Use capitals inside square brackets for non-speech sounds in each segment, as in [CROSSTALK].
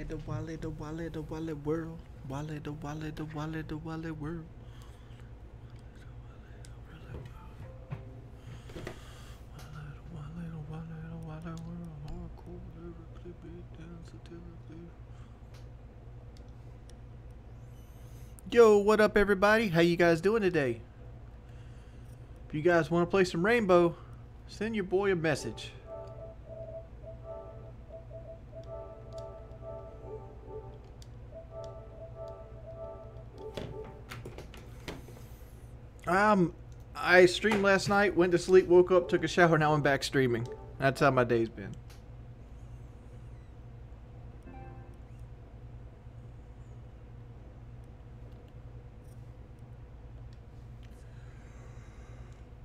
Wale, the Wale, the Wale, the Wale world. Wale, the Wale, the Wale, the Wale world. Yo, what up everybody? How you guys doing today? If you guys want to play some Rainbow, send your boy a message. Um, I streamed last night, went to sleep, woke up, took a shower, now I'm back streaming. That's how my day's been.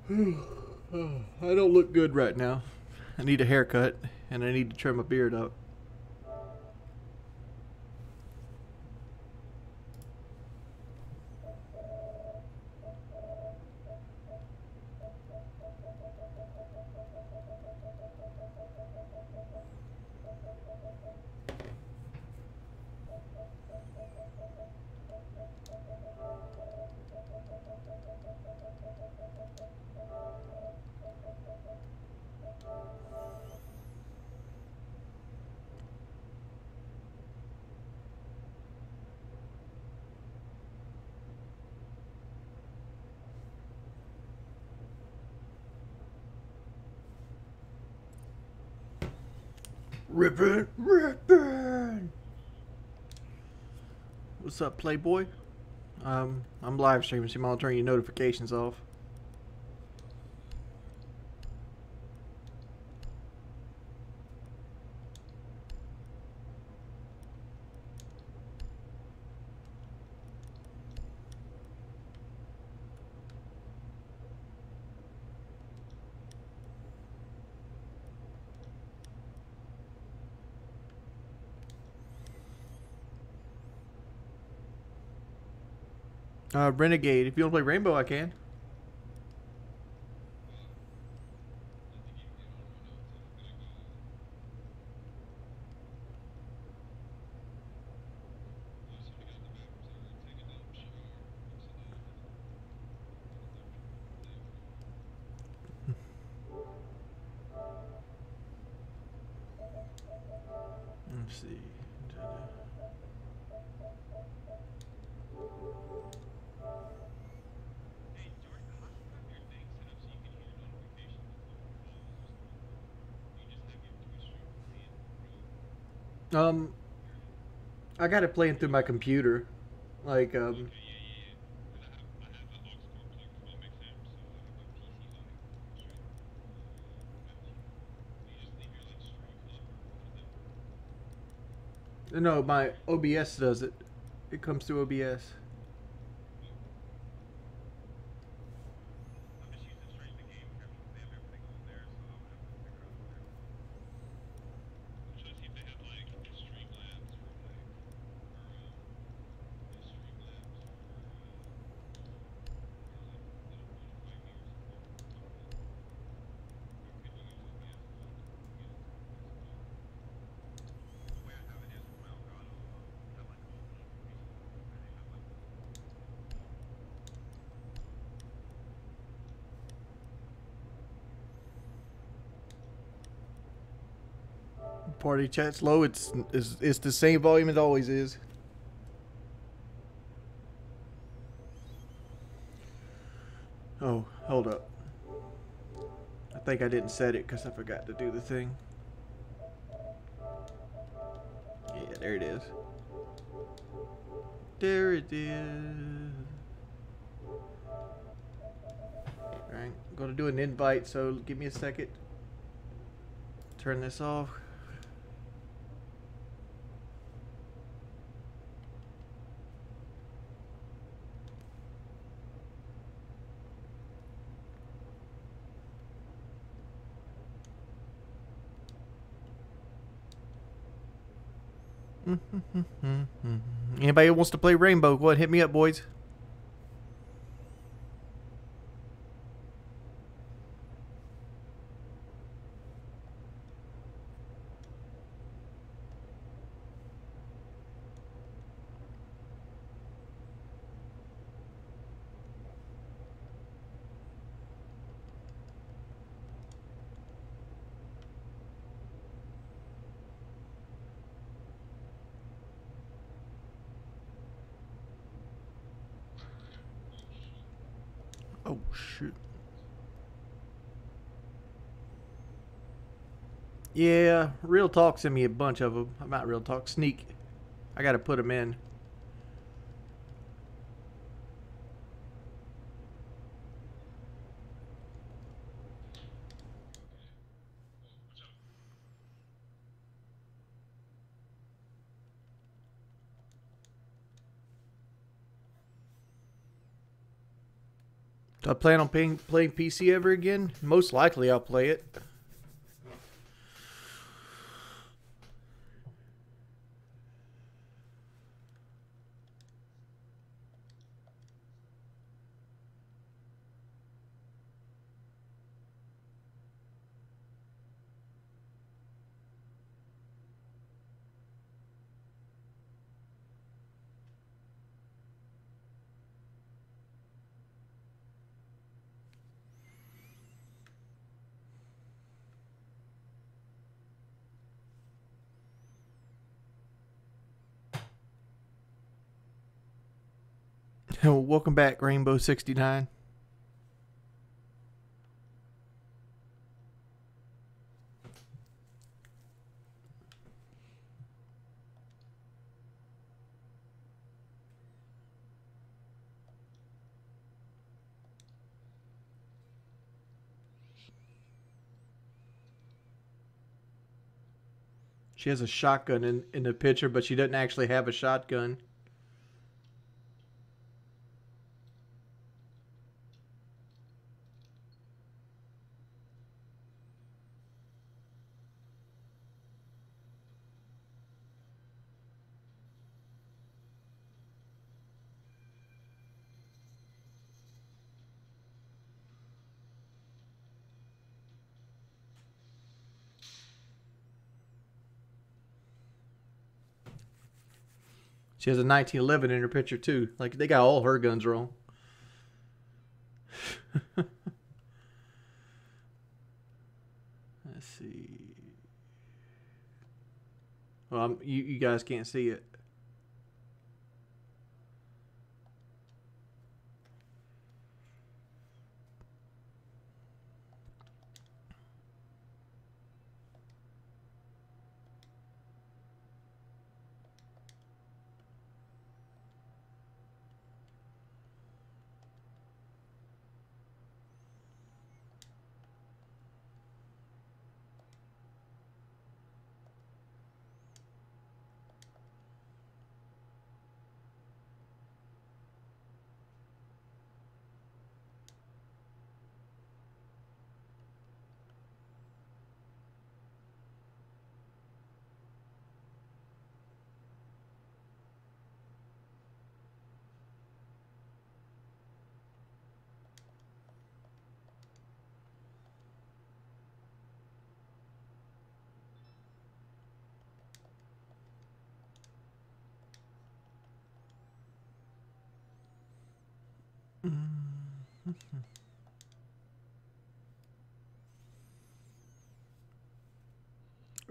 [SIGHS] I don't look good right now. I need a haircut and I need to trim my beard up. Rippin', rippin'. What's up, Playboy? Um, I'm live streaming, so you might turn your notifications off. Uh, Renegade. If you want to play Rainbow, I can. Let's see. Um, I got it playing through my computer, like um. No, my OBS does it. It comes through OBS. Party chat's low. It's, it's it's the same volume it always is. Oh, hold up. I think I didn't set it because I forgot to do the thing. Yeah, there it is. There it is. Alright, I'm gonna do an invite, so give me a second. Turn this off. Anybody who wants to play Rainbow, go ahead, hit me up, boys. Oh, shit. Real Talk sent me a bunch of them. I'm not Real Talk, Sneak. I got to put them in. Do I plan on playing, playing PC ever again? Most likely I'll play it. Welcome back, Rainbow 69. She has a shotgun in, in the picture, but she doesn't actually have a shotgun. She has a 1911 in her picture too. Like they got all her guns wrong. [LAUGHS] Let's see. Well, I'm, you you guys can't see it.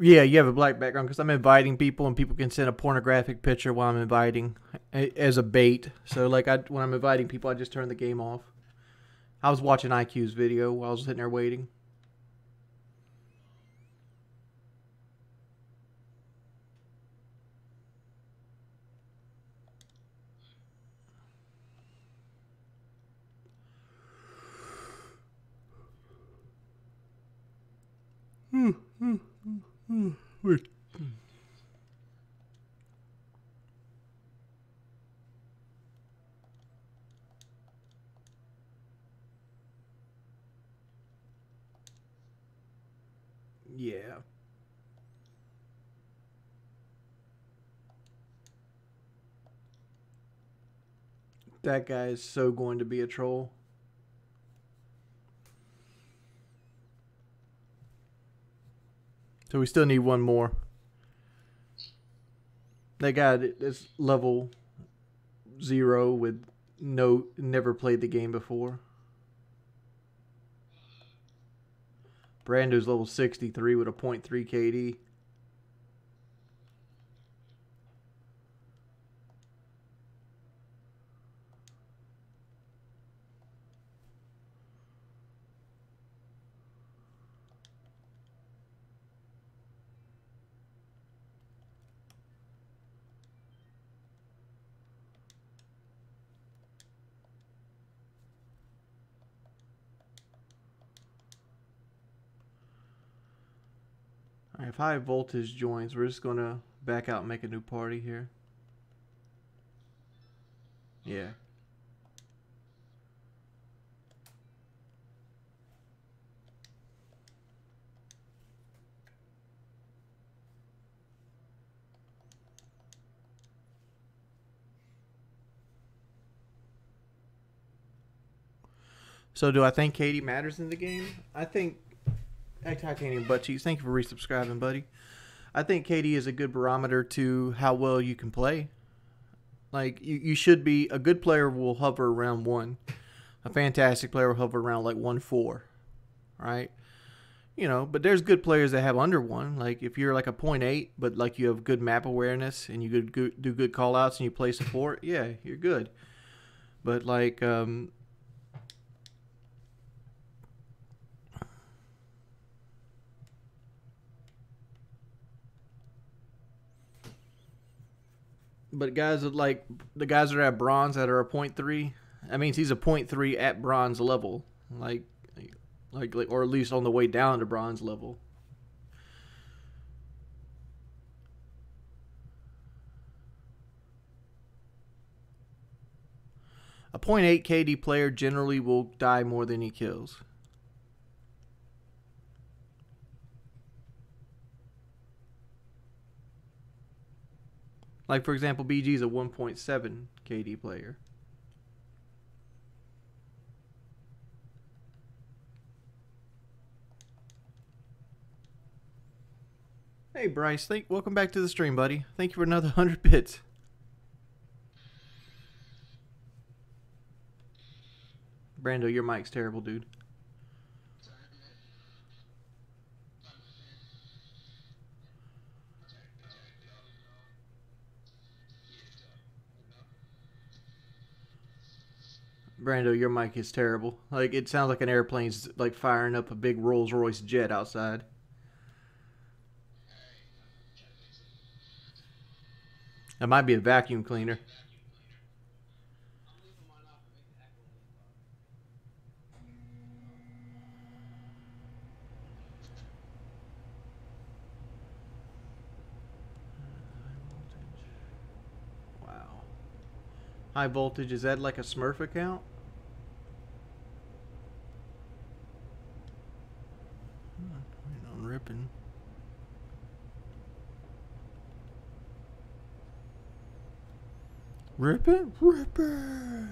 Yeah, you have a black background because I'm inviting people, and people can send a pornographic picture while I'm inviting as a bait. So, like, I when I'm inviting people, I just turn the game off. I was watching IQ's video while I was sitting there waiting. Wait. Yeah. That guy is so going to be a troll. So we still need one more. That guy is level zero with no never played the game before. Brando's level 63 with a 0.3 KD. If high voltage joins, we're just gonna back out and make a new party here. Yeah. So do I think KD matters in the game? I think Titanium Butt Cheeks, thank you for resubscribing, buddy. I think KD is a good barometer to how well you can play. Like you, you should be a good player will hover around one. A fantastic player will hover around like one four. Right? You know, but there's good players that have under one. Like if you're like a point eight, but like you have good map awareness and you could do good call outs and you play support, yeah, you're good. But like um, but guys that like the guys that are at bronze that are a point three, that means he's a point three at bronze level, like, like, like, or at least on the way down to bronze level. A point eight KD player generally will die more than he kills. Like for example, BG is a 1.7 KD player. Hey Bryce, thank welcome back to the stream, buddy. Thank you for another [LAUGHS] 100 bits. Brando, your mic's terrible, dude. Brando, your mic is terrible. Like it sounds like an airplane's like firing up a big Rolls Royce jet outside. That might be a vacuum cleaner. Wow. High voltage, is that like a Smurf account? Ripping. Rip it, rip it.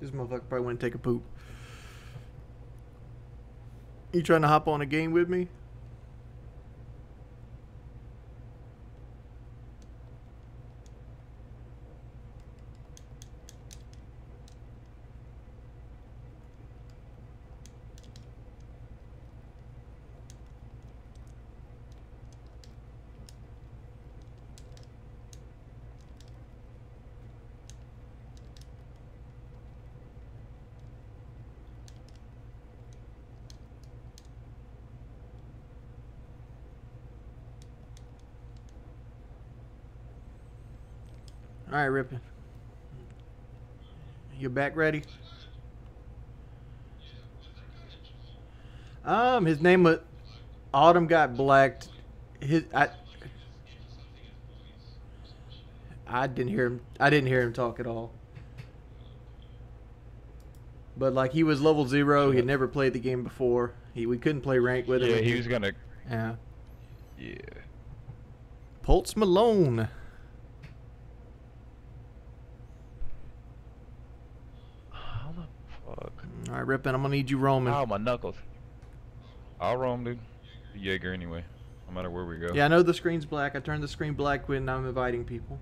This motherfucker probably went to take a poop. You trying to hop on a game with me? Right, Rippin. You back ready? Um, his name was Autumn got blacked. His I I didn't hear him. I didn't hear him talk at all. But like he was level zero. He had never played the game before. He we couldn't play rank with him. Yeah, he was gonna. Yeah. Yeah. Pulse Malone. All right, Rippin, I'm gonna need you roaming. Oh, my knuckles. I'll roam, dude. Jaeger anyway, no matter where we go. Yeah, I know the screen's black. I turned the screen black when I'm inviting people.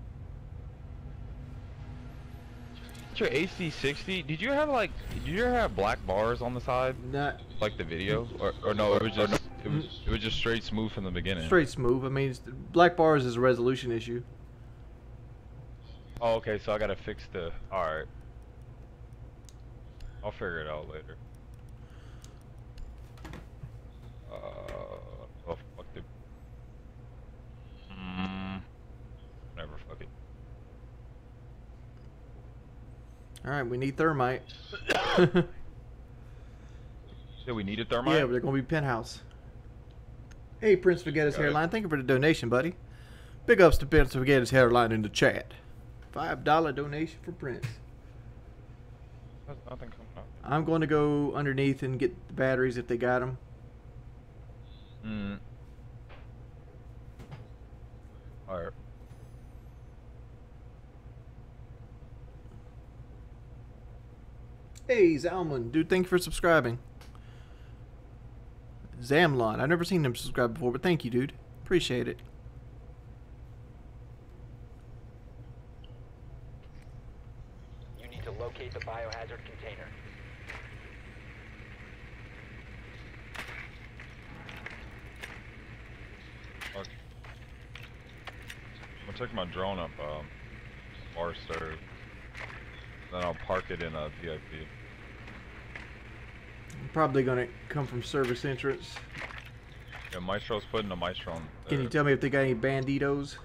Your AC60, did you have like, did you ever have black bars on the side? Not like the video, or, or no? It was just it was it was just straight smooth from the beginning. Straight smooth. I mean, black bars is a resolution issue. Oh, okay. So I gotta fix the. All right. I'll figure it out later. Uh, oh fuck it. Mm, never fuck it. All right, we need thermite. [LAUGHS] Yeah, we need a thermite. Yeah, but they're gonna be penthouse. Hey, Prince Spaghetti's hairline. Thank you for the donation, buddy. Big ups to Prince Spaghetti's hairline in the chat. Five dollar donation for Prince. There's nothing coming up. I'm going to go underneath and get the batteries if they got them. Mm. Alright. Hey, Zalman, dude, thank you for subscribing. Zamlon, I've never seen him subscribe before, but thank you, dude. Appreciate it. You need to locate the biohazard container. Fuck. Gonna take my drone up, um, bar stairs. Then I'll park it in a VIP. I'm probably going to come from service entrance. Yeah, Maestro's putting the Maestro on Can you tell me if they got any banditos?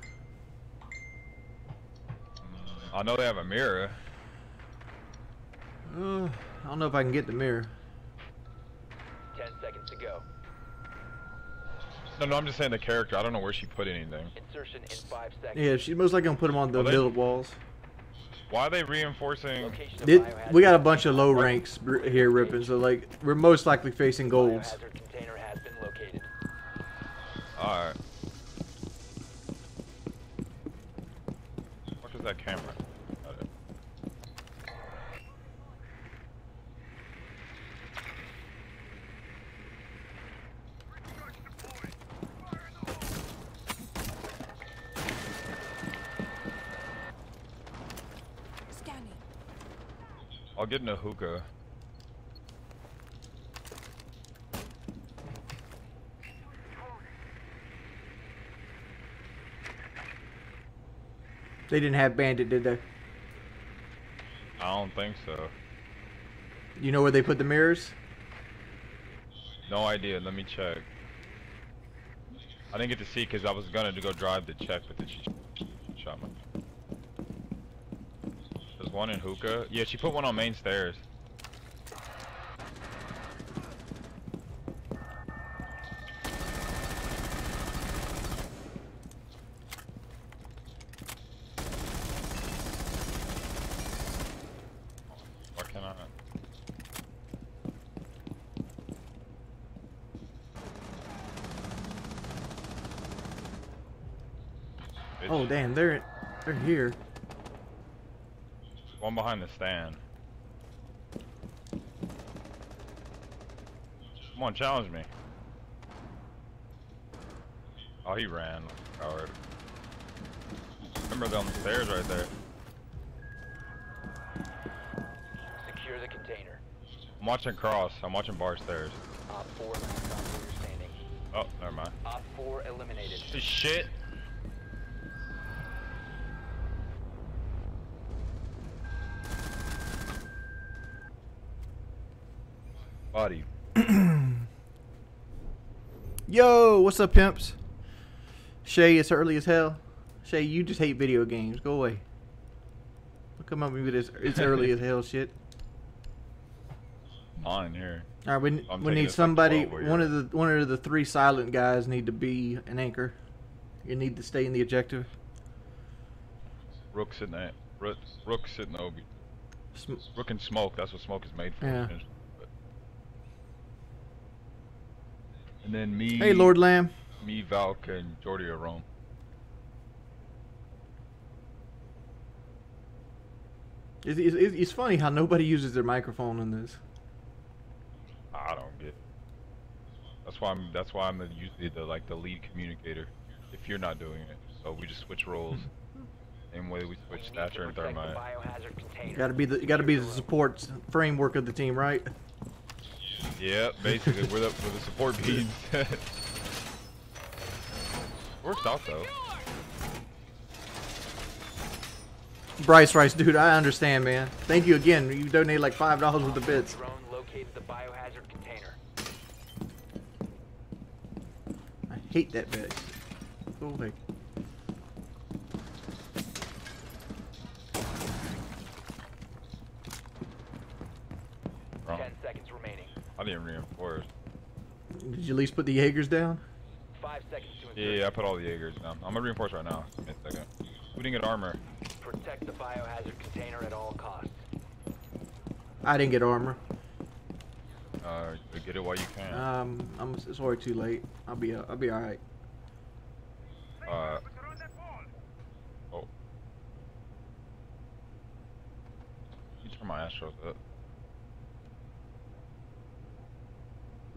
I know they have a mirror. Uh, I don't know if I can get the mirror. No, no, I'm just saying the character. I don't know where she put anything. Insertion in five seconds. Yeah, she's most likely gonna put them on the Are they- middle walls. Why are they reinforcing? It, we got a bunch of low ranks here ripping, so like we're most likely facing golds. Biohazard container has been located. Alright. What is that camera? Got it. Scanning. I'll get a hookah. They didn't have bandit, did they? I don't think so. You know where they put the mirrors? No idea. Let me check. I didn't get to see because I was gonna to go drive to check, but then she shot me. There's one in hookah. Yeah, she put one on main stairs. Why can't I? Oh damn, they're they're here. One behind the stand. Come on, challenge me. Oh, he ran. Coward. Remember them stairs right there. Secure the container. I'm watching cross. I'm watching bar stairs. Op 4 standing. Oh, never mind. Op 4 eliminated. Shit. Buddy. [CLEARS THROAT] Yo, what's up, pimps? Shay, it's early as hell. Shay, you just hate video games. Go away. Come up with this. It's early as hell [LAUGHS] shit. Mine here. All right, we, I'm we need somebody. One of the one of the three silent guys need to be an anchor. You need to stay in the objective. Rook sitting at Rook, sitting Obi. Sm- Rook and smoke. That's what smoke is made for. Yeah. essentially, but- And then me. Hey, Lord Lamb. Me, Valk, and Jordy are roam. It's, it's, it's it's funny how nobody uses their microphone in this. I don't get. It. That's why I'm. That's why I'm the, usually the like the lead communicator. If you're not doing it, so we just switch roles. Same way we We switch need Thatcher and Thermite. biohazard. Got to be the got to be the support framework of the team, right? Yeah, basically we're the we're the support beans. Works out though. Bryce Rice, dude, I understand, man. Thank you again. You donated like five dollars bits. The biohazard. I hate that bit. Oh, Go away. Did you at least put the Jaegers down? Five seconds to. Yeah, yeah, I put all the Jaegers down. I'm gonna reinforce right now. Give me a second. We didn't get armor. Protect the biohazard container at all costs. I didn't get armor. Uh, get it while you can. Um, I'm it's already too late. I'll be I'll be all right. Uh. Oh. You turn my Astros up.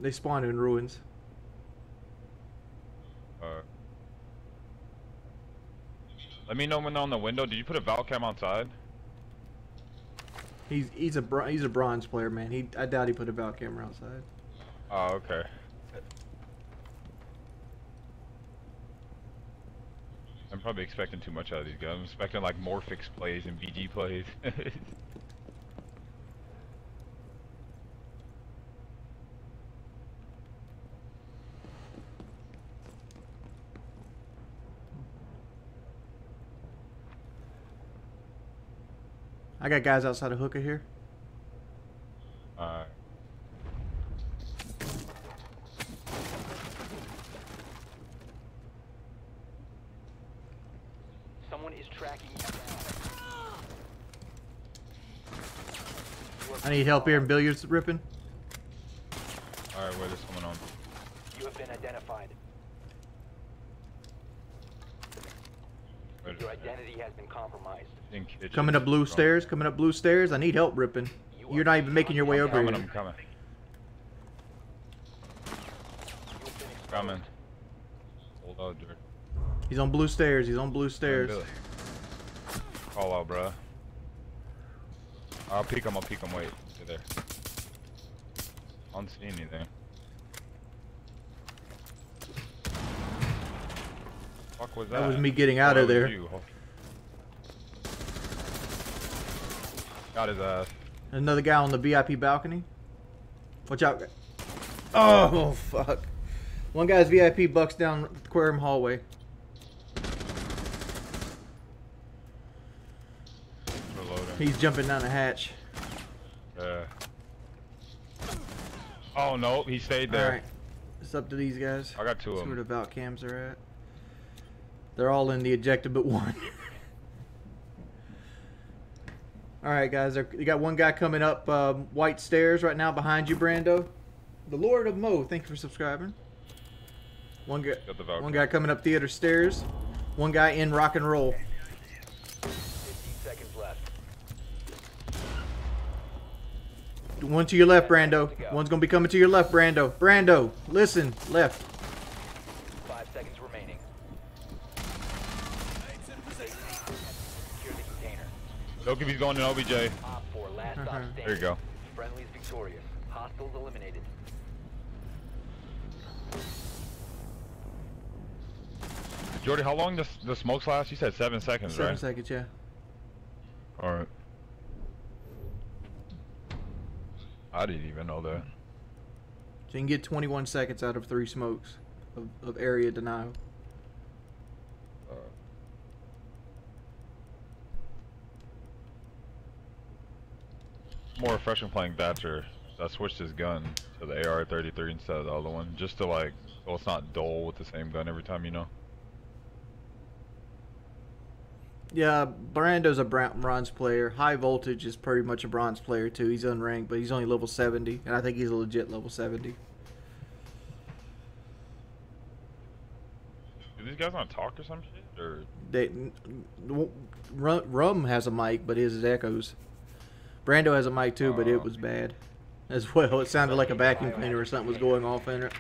They spawned in ruins. Uh. Let me know when they're on the window. Did you put a Valcam outside? He's he's a he's a bronze player, man. He I doubt he put a Val camera outside. Oh, okay. I'm probably expecting too much out of these guys. I'm expecting like Morphix plays and BG plays. [LAUGHS] I got guys outside of hookah here. Alright. Someone is tracking you down. I need help here in billiards ripping. Alright, where there's someone on. You have been identified. Your identity has been compromised. Coming up blue stairs. Coming up blue stairs. I need help ripping. You're not even making your way over coming, here. I'm coming. You have been exposed. Coming. Hold on, Jordan. He's on blue stairs. He's on blue stairs. Call out, bruh. I'll peek him, I'll peek him, wait. Stay there. I don't see anything. Fuck was that? That was me getting out of there. you. Got his ass. Another guy on the VIP balcony. Watch out. Oh [LAUGHS] fuck. One guy's VIP bucks down the aquarium hallway. Reloading. He's jumping down the hatch. Yeah. Oh no, he stayed there. Alright. It's up to these guys. I got two See of where the them. Val cams are at. They're all in the ejected but [LAUGHS] one. Alright guys, you got one guy coming up um, white stairs right now behind you, Brando. The Lord of Mo, thank you for subscribing. One guy, Got the Valkyrie. one guy coming up theater stairs. One guy in rock and roll. 15 seconds left. One to your left, Brando. One's gonna be coming to your left, Brando. Brando, listen, left. Five seconds remaining. Secure the container. Look if he's going in OBJ. Op 4, last stop [LAUGHS] standing. There you go. Friendly's victorious. Hostiles eliminated. Jordy, how long does the smokes last? You said seven seconds, Seven right? seconds, yeah. Alright. I didn't even know that. So you can get 21 seconds out of three smokes of, of area denial. Uh, more refreshing playing Thatcher. I switched his gun to the AR-33 instead of the other one, just to like, so it's not dull with the same gun every time, you know. Yeah, Brando's a bronze player. High voltage is pretty much a bronze player too. He's unranked, but he's only level 70, and I think he's a legit level 70. Do these guys not talk or some shit? Or They, n- n- Rum, Rum has a mic, but his is echoes. Brando has a mic too, but Oh. it was bad as [LAUGHS] well. It sounded like a vacuum cleaner or something was going off in it.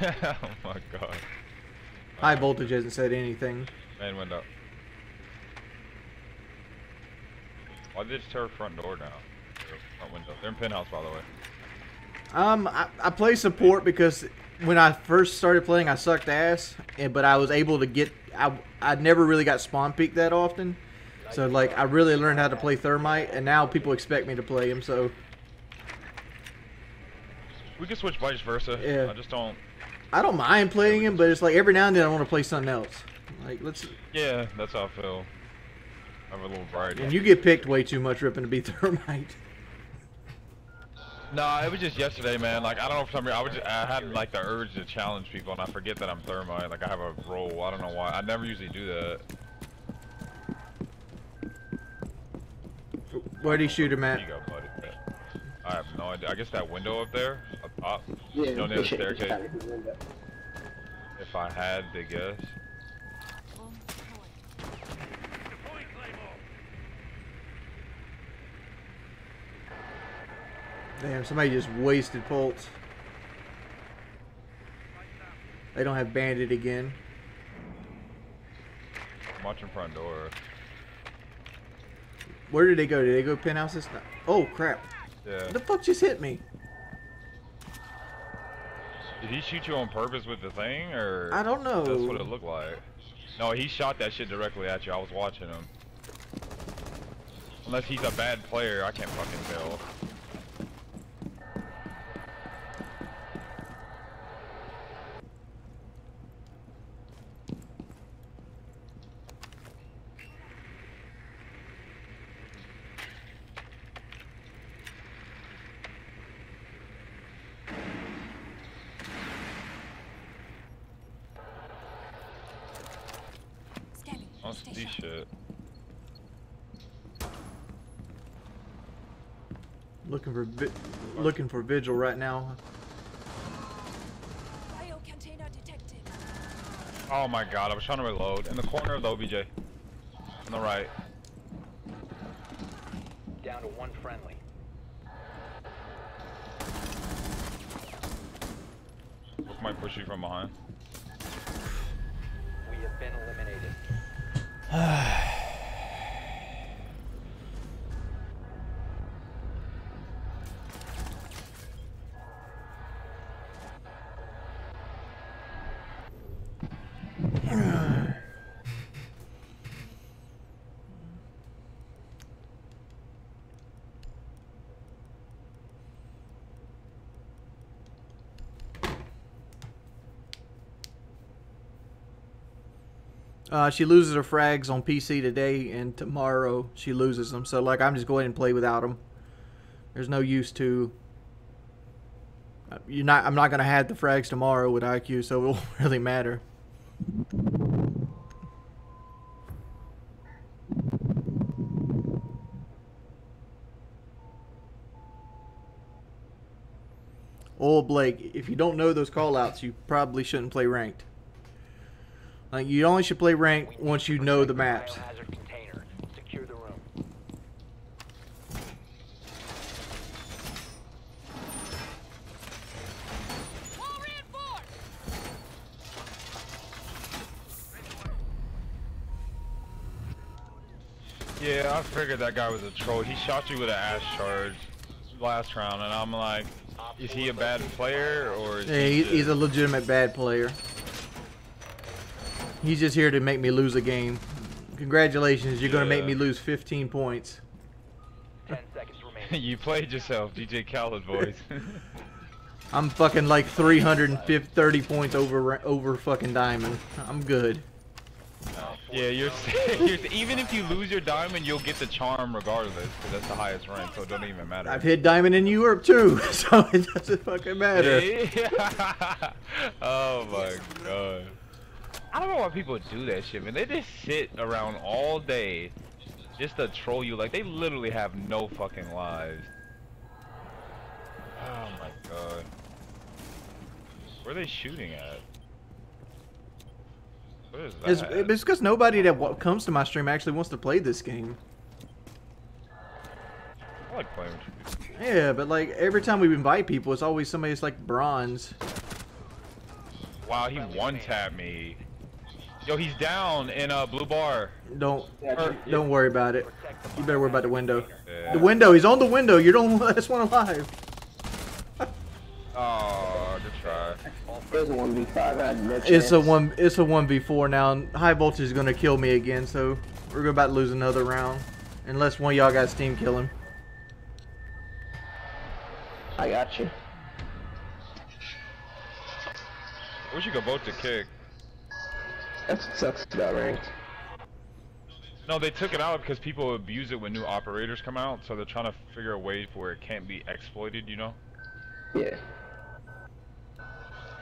[LAUGHS] oh my god. High voltage hasn't said anything. Man went up. Why did tear front door down? Front window. They're in penthouse, by the way. Um, I, I play support because when I first started playing, I sucked ass, and, but I was able to get. I I never really got spawn peek that often, so like I really learned how to play thermite, and now people expect me to play him. So We can switch vice versa. Yeah. I just don't. I don't mind playing him, but it's like every now and then I want to play something else. Like let's. Yeah, that's how I feel. I have a little variety. And you get picked way too much ripping to be [LAUGHS] thermite. Nah, it was just yesterday, man. Like I don't know for some reason I was just, I had like the urge to challenge people, and I forget that I'm thermite. Like I have a role. I don't know why. I never usually do that. Where'd he shoot him at? you go, buddy. I have no idea. I guess that window up there, up top. Yeah, You know, near the staircase. out of the window. If I had to guess. Damn, somebody just wasted Pulse. They don't have Bandit again. I'm watching front door. Where did they go? Did they go penthouses? No. Oh crap! Yeah. The fuck just hit me? Did he shoot you on purpose with the thing, or? I don't know. That's what it looked like. No, he shot that shit directly at you. I was watching him. Unless he's a bad player, I can't fucking tell. Scanning. On shit. Looking for vi- looking for Vigil right now. Bio container detected. Oh my god, I was trying to reload. In the corner of the OBJ. On the right. Down to one friendly. Look might push you from behind. We have been eliminated. Uh, she loses her frags on PC today, and tomorrow she loses them. So like, I'm just going and play without them. There's no use to. uh, You're not. I'm not gonna have the frags tomorrow with IQ, so it [LAUGHS] won't really matter. Oh, Blake, if you don't know those callouts, you probably shouldn't play ranked. Like you only should play rank once you know the maps. Biohazard container. Secure the room. Wall reinforced. Yeah, I figured that guy was a troll. He shot you with an ass charge last round, and I'm like, is he a bad player or is Yeah, he he, he's a legitimate bad player. He's just here to make me lose a game. Congratulations, you're gonna make me lose 15 points. Ten seconds remaining. [LAUGHS] you played yourself, DJ Khaled voice. [LAUGHS] I'm fucking like 330 points over over fucking diamond. I'm good. yeah, you're, [LAUGHS] you're even if you lose your diamond, you'll get the charm regardless, because that's the highest rank, so it don't even matter. I've hit diamond in Europe too, so it doesn't fucking matter. Yeah. oh my god. I don't know why people do that shit, man. They just sit around all day just to troll you. Like, they literally have no fucking lives. Oh my god. Where are they shooting at? What is It's that? it's because nobody that comes to my stream actually wants to play this game. I like playing. Yeah, but like every time we invite people, it's always somebody that's like bronze. Wow, he one-tapped me. Yo, he's down in a blue bar. Don't Yeah, don't worry about it. You better worry about the window. Yeah. The window. He's on the window. You're the only last [LAUGHS] one alive. Oh, good try. There's a 1v5. I had no It's a one. It's a one v four now. High voltage is gonna kill me again, so we're about to lose another round, unless one of y'all got steam kill him. I got you. We should go both to kick. That's what sucks about ranked. No, they took it out because people abuse it when new operators come out, so they're trying to figure a way where it can't be exploited, you know? Yeah.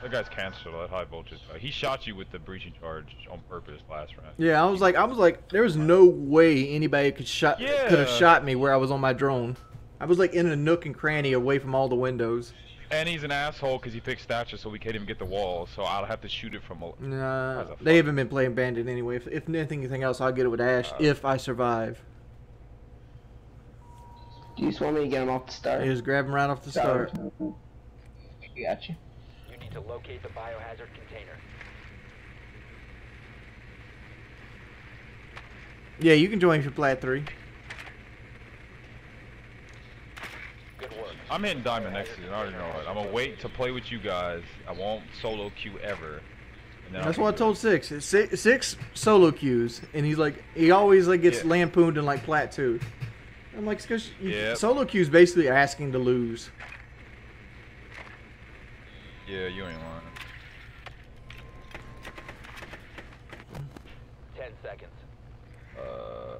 That guy's cancer, that high voltage. He shot you with the breaching charge on purpose last round. Yeah, I was like, I was like, there was no way anybody could shot yeah. could have shot me where I was on my drone. I was like in a nook and cranny away from all the windows. And he's an asshole because he picked stature so we can't even get the wall, so I'll have to shoot it from a... Nah, a they haven't been playing Bandit anyway. If, if anything else, I'll get it with Ash Uh, if I survive. Do you just want me to get him off the start? I just grab him right off the start. I got you. You need to locate the biohazard container. Yeah, you can join for plat three. Good work. I'm hitting diamond next season, I already know it. I'm gonna wait to play with you guys. I won't solo queue ever. And That's I'll what I told six. Six. Six solo queues, and he's like, he always like gets Yeah. lampooned in like plat two. I'm like, because Yep. solo queues basically asking to lose. Yeah, you ain't lying. Ten seconds. Uh,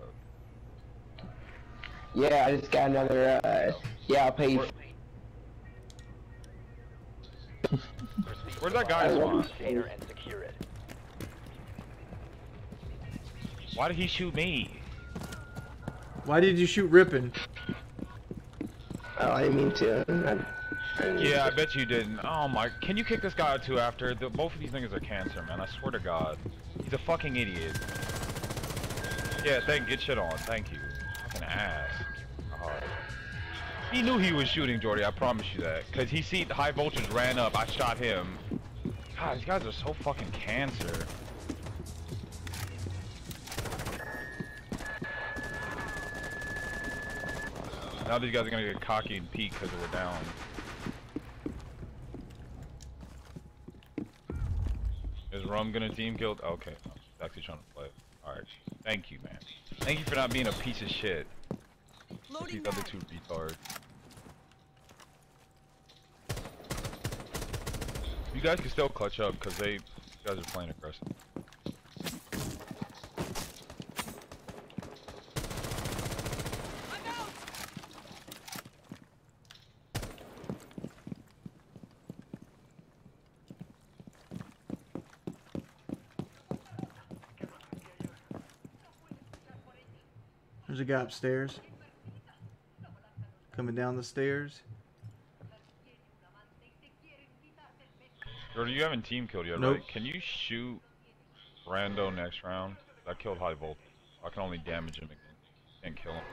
Yeah, I just got another, uh, yeah, I'll pay you. Proceed Where's that the guy spawn? Container and secure it. why did he shoot me? Why did you shoot Rippin? Oh, I didn't mean to. I, I didn't mean Yeah, I bet you didn't. Oh my, can you kick this guy out too after? The, both of these niggas are cancer, man. I swear to God. He's a fucking idiot. Yeah, thank, get shit on. Thank you. Fucking ass. Oh. He knew he was shooting Jordy, I promise you that. Cause he see the high voltage ran up, I shot him. God, these guys are so fucking cancer. Now these guys are gonna get cocky and peek because we're down. Is Rum gonna team guild? Okay, no, he's actually trying to play. Alright, thank you, man. Thank you for not being a piece of shit. Loading These other mag. two retards. You guys can still clutch up because they, you guys are playing aggressive. I'm. There's a guy upstairs. Coming down the stairs. Jordan, you haven't team killed yet, Nope. right? Can you shoot Rando next round? I killed high Volt. I can only damage him again. Can't kill him.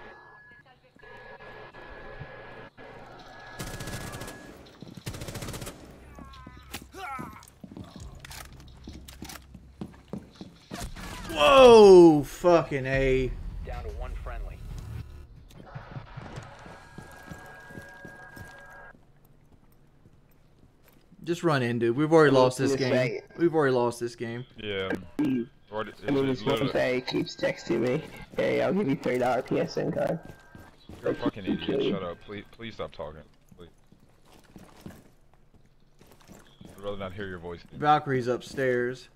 Whoa! Fucking A. Down to one friendly. Just run in, dude. We've already lost this game. at We've already lost this game. Yeah. [CLEARS THROAT] Jordan, it's, I mean, it's this one literally, pay keeps texting me. Hey, I'll give you thirty dollar PSN card. you're a fucking idiot. Shut up. Please, please stop talking. Please. I'd rather not hear your voice. Valkyrie's upstairs.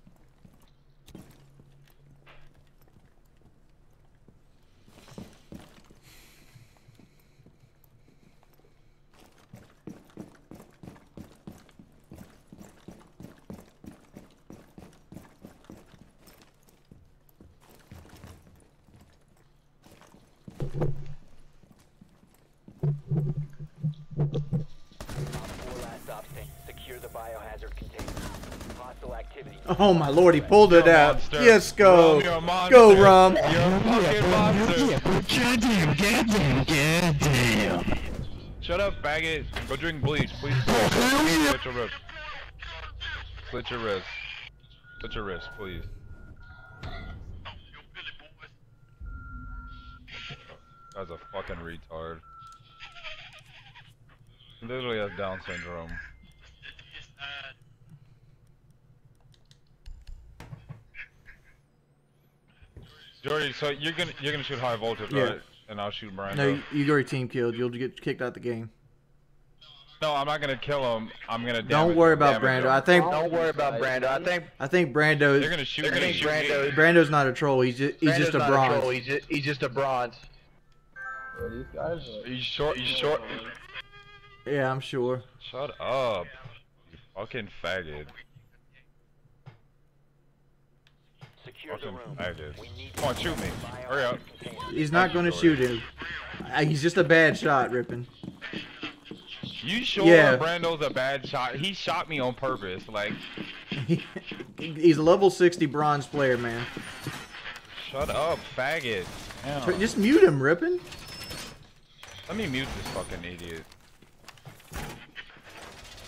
Four last stop stand. Secure the biohazard container. Hostile activity. Oh my lord, he pulled it You're a out. monster. Yes, go. Rum, you're a monster. Go, Rum. You're a fucking monster. Goddamn, goddamn, goddamn. Shut up, faggot. Go drink bleach, please. Slit your wrist. Slit your wrist. Slit your wrist, please. That's a fucking retard. Literally has Down syndrome. Uh, Jordy, so you're gonna you're gonna shoot high voltage, Yeah. right? And I'll shoot Miranda. No, you, you already team killed. You'll get kicked out the game. No, I'm not gonna kill him. I'm gonna. Don't worry about damage Brando. him. I think Don't worry about Brando. I think I think they're Brando. gonna shoot They're gonna shoot Brando. Brando's not a troll. He's just he's just a Brando's not bronze. troll, He's just, he's just a bronze. These guys Are you short? He's short? Yeah, I'm sure. Shut up, you fucking faggot. Secure the room. faggot. We need Come on, shoot me. Hurry up. He's not going to shoot him. Uh, He's just a bad shot, Rippin. You sure Yeah. Brando's a bad shot? He shot me on purpose. Like, [LAUGHS] He's a level 60 bronze player, man. shut up, faggot. Damn. Just mute him, Rippin. Let me mute this fucking idiot.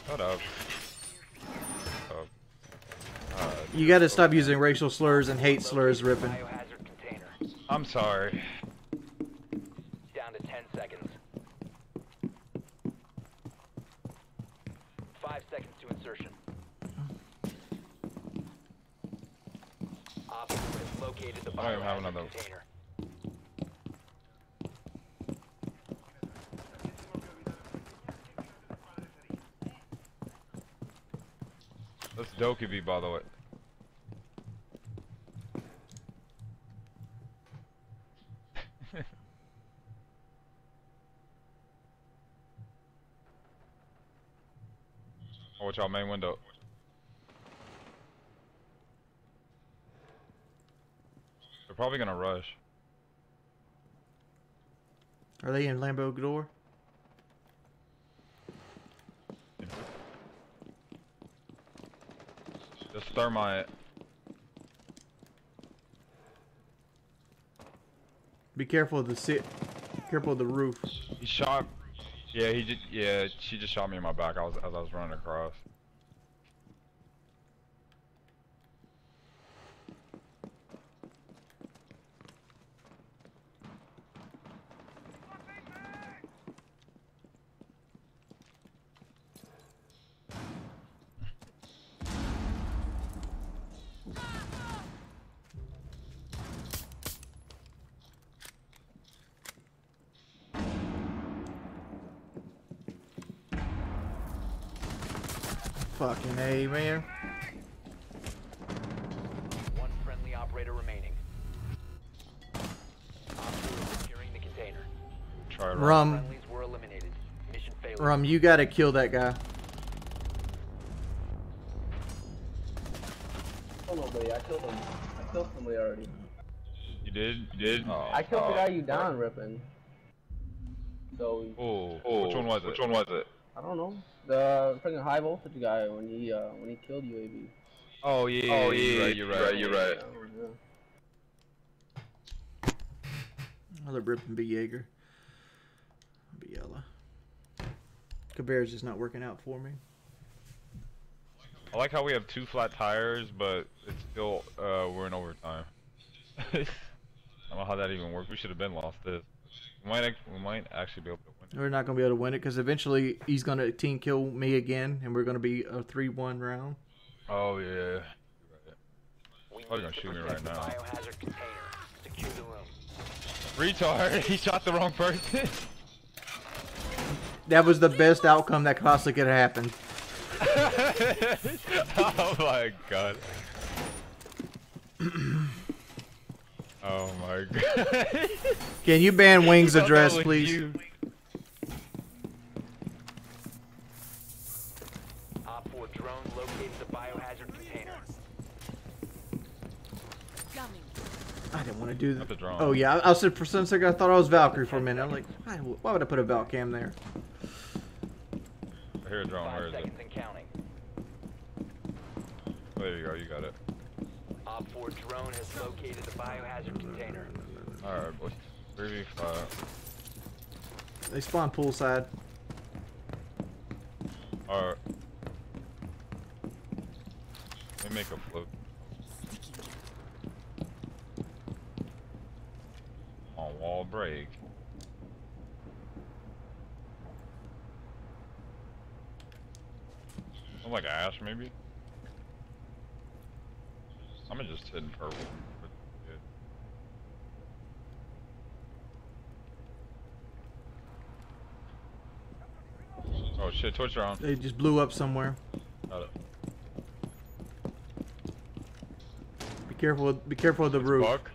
Shut up. Shut up. God. You got to stop using racial slurs and hate slurs, Rippin. I'm sorry. Down to 10 seconds. Five seconds to insertion. Op has located the I don't even have biohazard container. Dokkaebi, by the way. oh, [LAUGHS] watch out, main window. They're probably gonna rush. Are they in Lambo door? Just thermite. Be careful of the sit. Careful of the roof. He shot. Yeah, he just. Yeah, she just shot me in my back. I was as I was running across. Fucking A, man. One friendly operator remaining. Securing the container. Try. Rum. Were eliminated. Mission failed. Rum, you got to kill that guy. Oh nobody, I killed him. I killed somebody already. You did? You did? Oh. I killed the oh. guy you down ripping. So Oh, oh, which one was it? Which one was it? I don't know. The freaking high voltage guy when he uh when he killed UAV. Oh yeah, oh yeah, you're right, you're right, Yeah, yeah. Another Rippin B. Jaeger. Biella. Cabrera's just not working out for me. I like how we have two flat tires, but it's still uh we're in overtime. [LAUGHS] I don't know how that even worked. We should have been lost this. We might we might actually be able to win. it. We're not going to be able to win it because eventually he's going to team kill me again and we're going to be a 3 1 round. Oh yeah. We Probably need gonna shoot me right now. Biohazard container. Secure the room. Retard! [LAUGHS] He shot the wrong person. That was the best outcome that possibly could have happened. [LAUGHS] oh my god. [CLEARS THROAT] oh my [LAUGHS] god. Can you ban Wings address, please? you. Op 4 drone located the biohazard container. I want to do the that. drone. Oh, yeah. I, I was for some second, I thought I was Valkyrie for a minute. I'm like, [LAUGHS] why, why would I put a Val cam there? I hear a drone. Where Five is it? seconds and counting. Oh, there you go. You got it. Op 4 drone has located the biohazard container. All right, boys. Three v five. Uh, they spawn poolside. All right. Let me make a float. On wall break. Something like ash, maybe. I'm gonna just hit purple. Oh shit, torch around. They just blew up somewhere. Got it. Be careful. Be careful of the roof. Buck.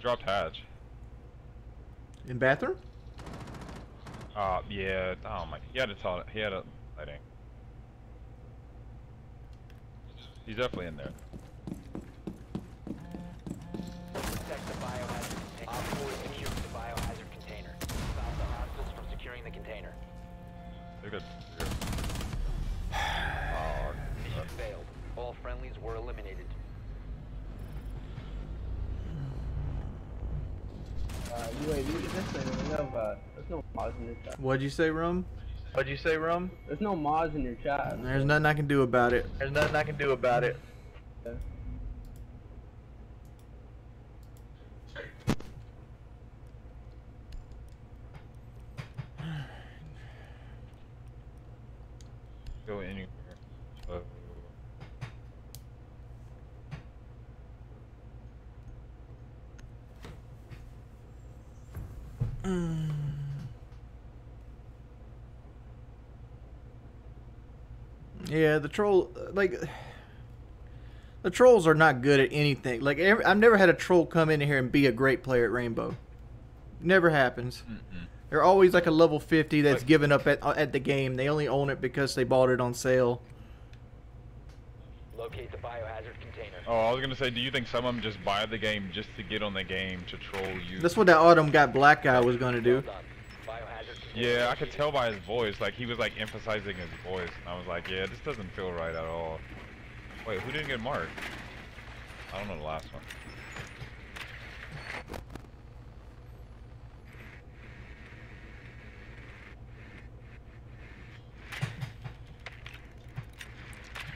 Dropped hatch. In bathroom? Uh, yeah. Oh my. He had a tell. He had a lighting. He's definitely in there. What'd you say, Rum? What'd you say, Rum? There's no mods in your chat. There's nothing I can do about it. There's nothing I can do about it. Go anywhere. Uh, Yeah, the troll like the trolls are not good at anything. Like ev I've never had a troll come in here and be a great player at Rainbow. Never happens. mm-mm. They're always like a level 50 that's Like- given up at uh, at the game. They only own it because they bought it on sale. Locate the biohazard container. Oh, I was gonna say, do you think some of them just buy the game just to get on the game to troll you? That's what that Autumn got black guy was going to do. Well done. Biohazard container Yeah, I could tell by his voice. Like he was like emphasizing his voice, and I was like, yeah, this doesn't feel right at all. Wait, who didn't get marked? I don't know the last one.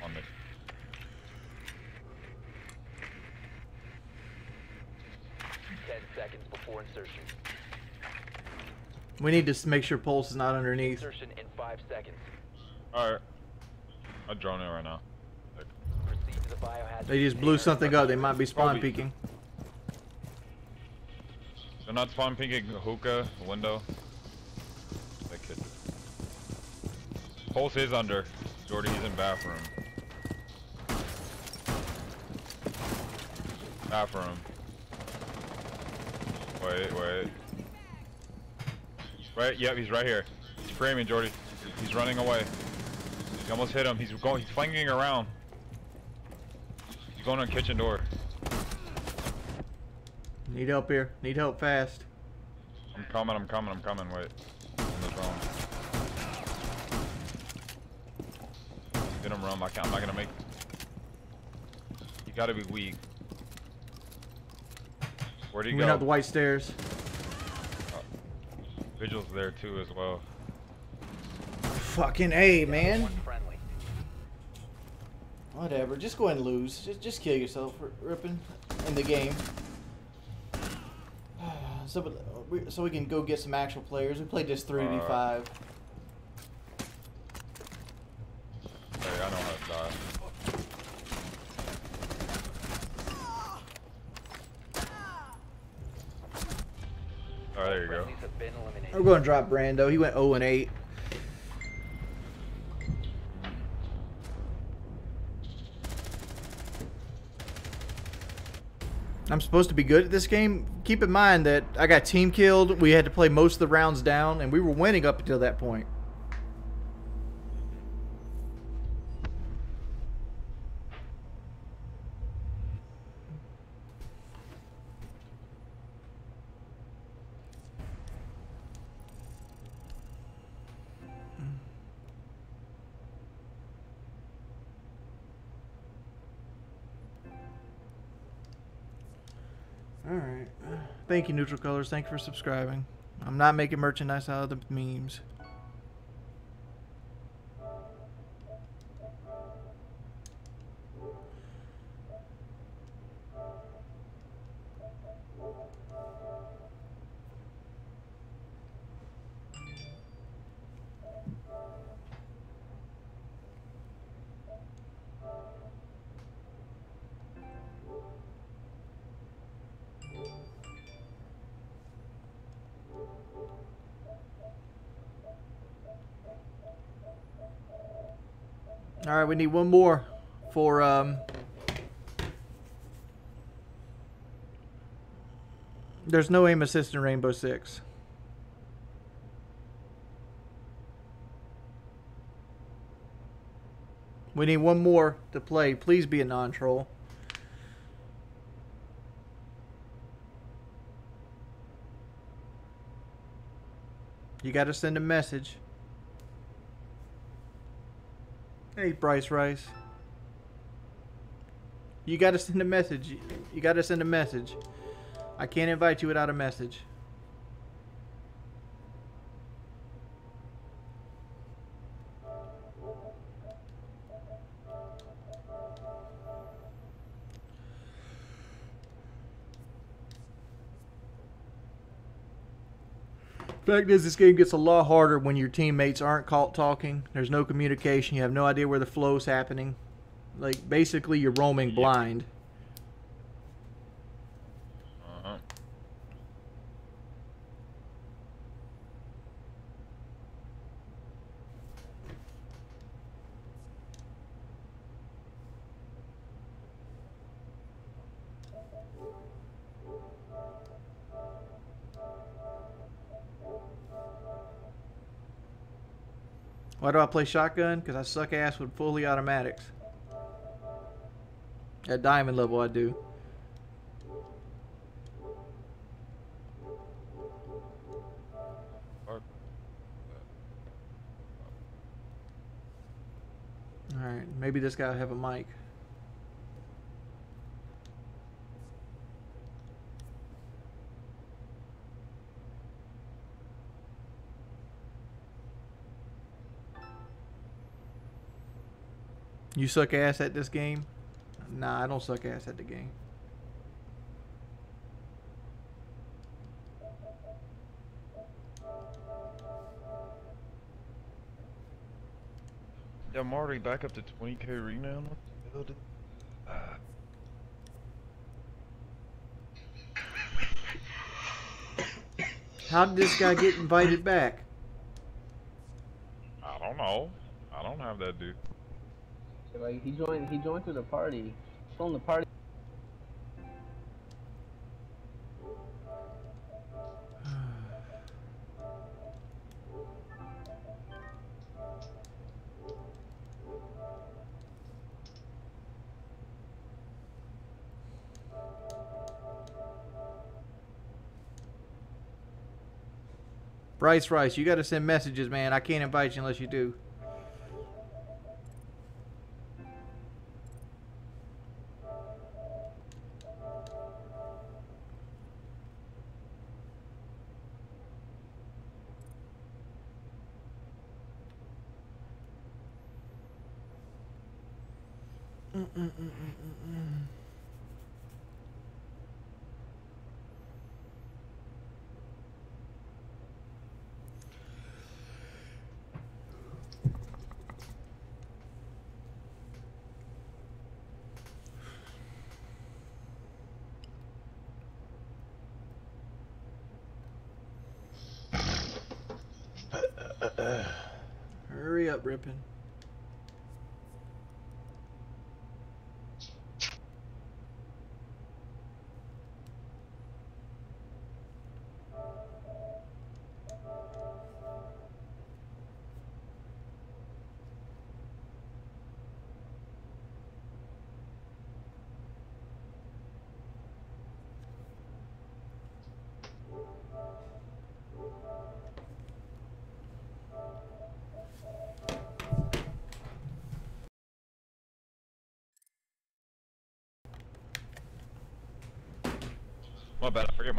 On the Ten seconds before insertion. We need to make sure Pulse is not underneath. Insertion in five seconds. All right, I drone it right now. Proceed to the biohazard They just blew something up. They might be spawn Probably- peeking. They're not spawn peeking hookah window. That kid. Pulse is under. Jordy, he's in bathroom. Bathroom. Wait, wait. Right, yep, he's right here. He's framing Jordy. He's running away. You almost hit him. He's going. He's flinging around. He's going on kitchen door. Need help here. Need help fast. I'm coming. I'm coming. I'm coming. Wait. On the drone. Get him, Rum. I can't, I'm not gonna make. You gotta be weak. Where'd he We go? up the white stairs. Vigil's there too as well. Fucking A, man. Whatever, just go ahead and lose. Just, just kill yourself ripping in the game. [SIGHS] So, uh, so we can go get some actual players. We played just uh, 3v5. We're going to drop Brando. He went 0 and 8. I'm supposed to be good at this game. Keep in mind that I got team killed. We had to play most of the rounds down, and we were winning up until that point. Thank you, Neutral Colors. Thank you for subscribing. I'm not making merchandise out of the memes. All right, we need one more for um. There's no aim assist in Rainbow Six. We need one more to play. Please be a non-troll. You got to send a message. Hey, Bryce Rice. You got to send a message. You got to send a message. I can't invite you without a message. Fact is, this game gets a lot harder when your teammates aren't caught talking. There's no communication. You have no idea where the flow's happening. Like, basically, you're roaming blind. Why do I play shotgun? Because I suck ass with fully automatics. At diamond level, I do. Alright, maybe this guy will have a mic. You suck ass at this game? Nah, I don't suck ass at the game. Yeah, I'm already back up to 20k renown. What the hell did... Ah. How did this guy get invited back? I don't know. I don't have that dude. Like he joined, he joined to the party. From the party. [SIGHS] Bryce Rice, you gotta send messages, man. I can't invite you unless you do. Hurry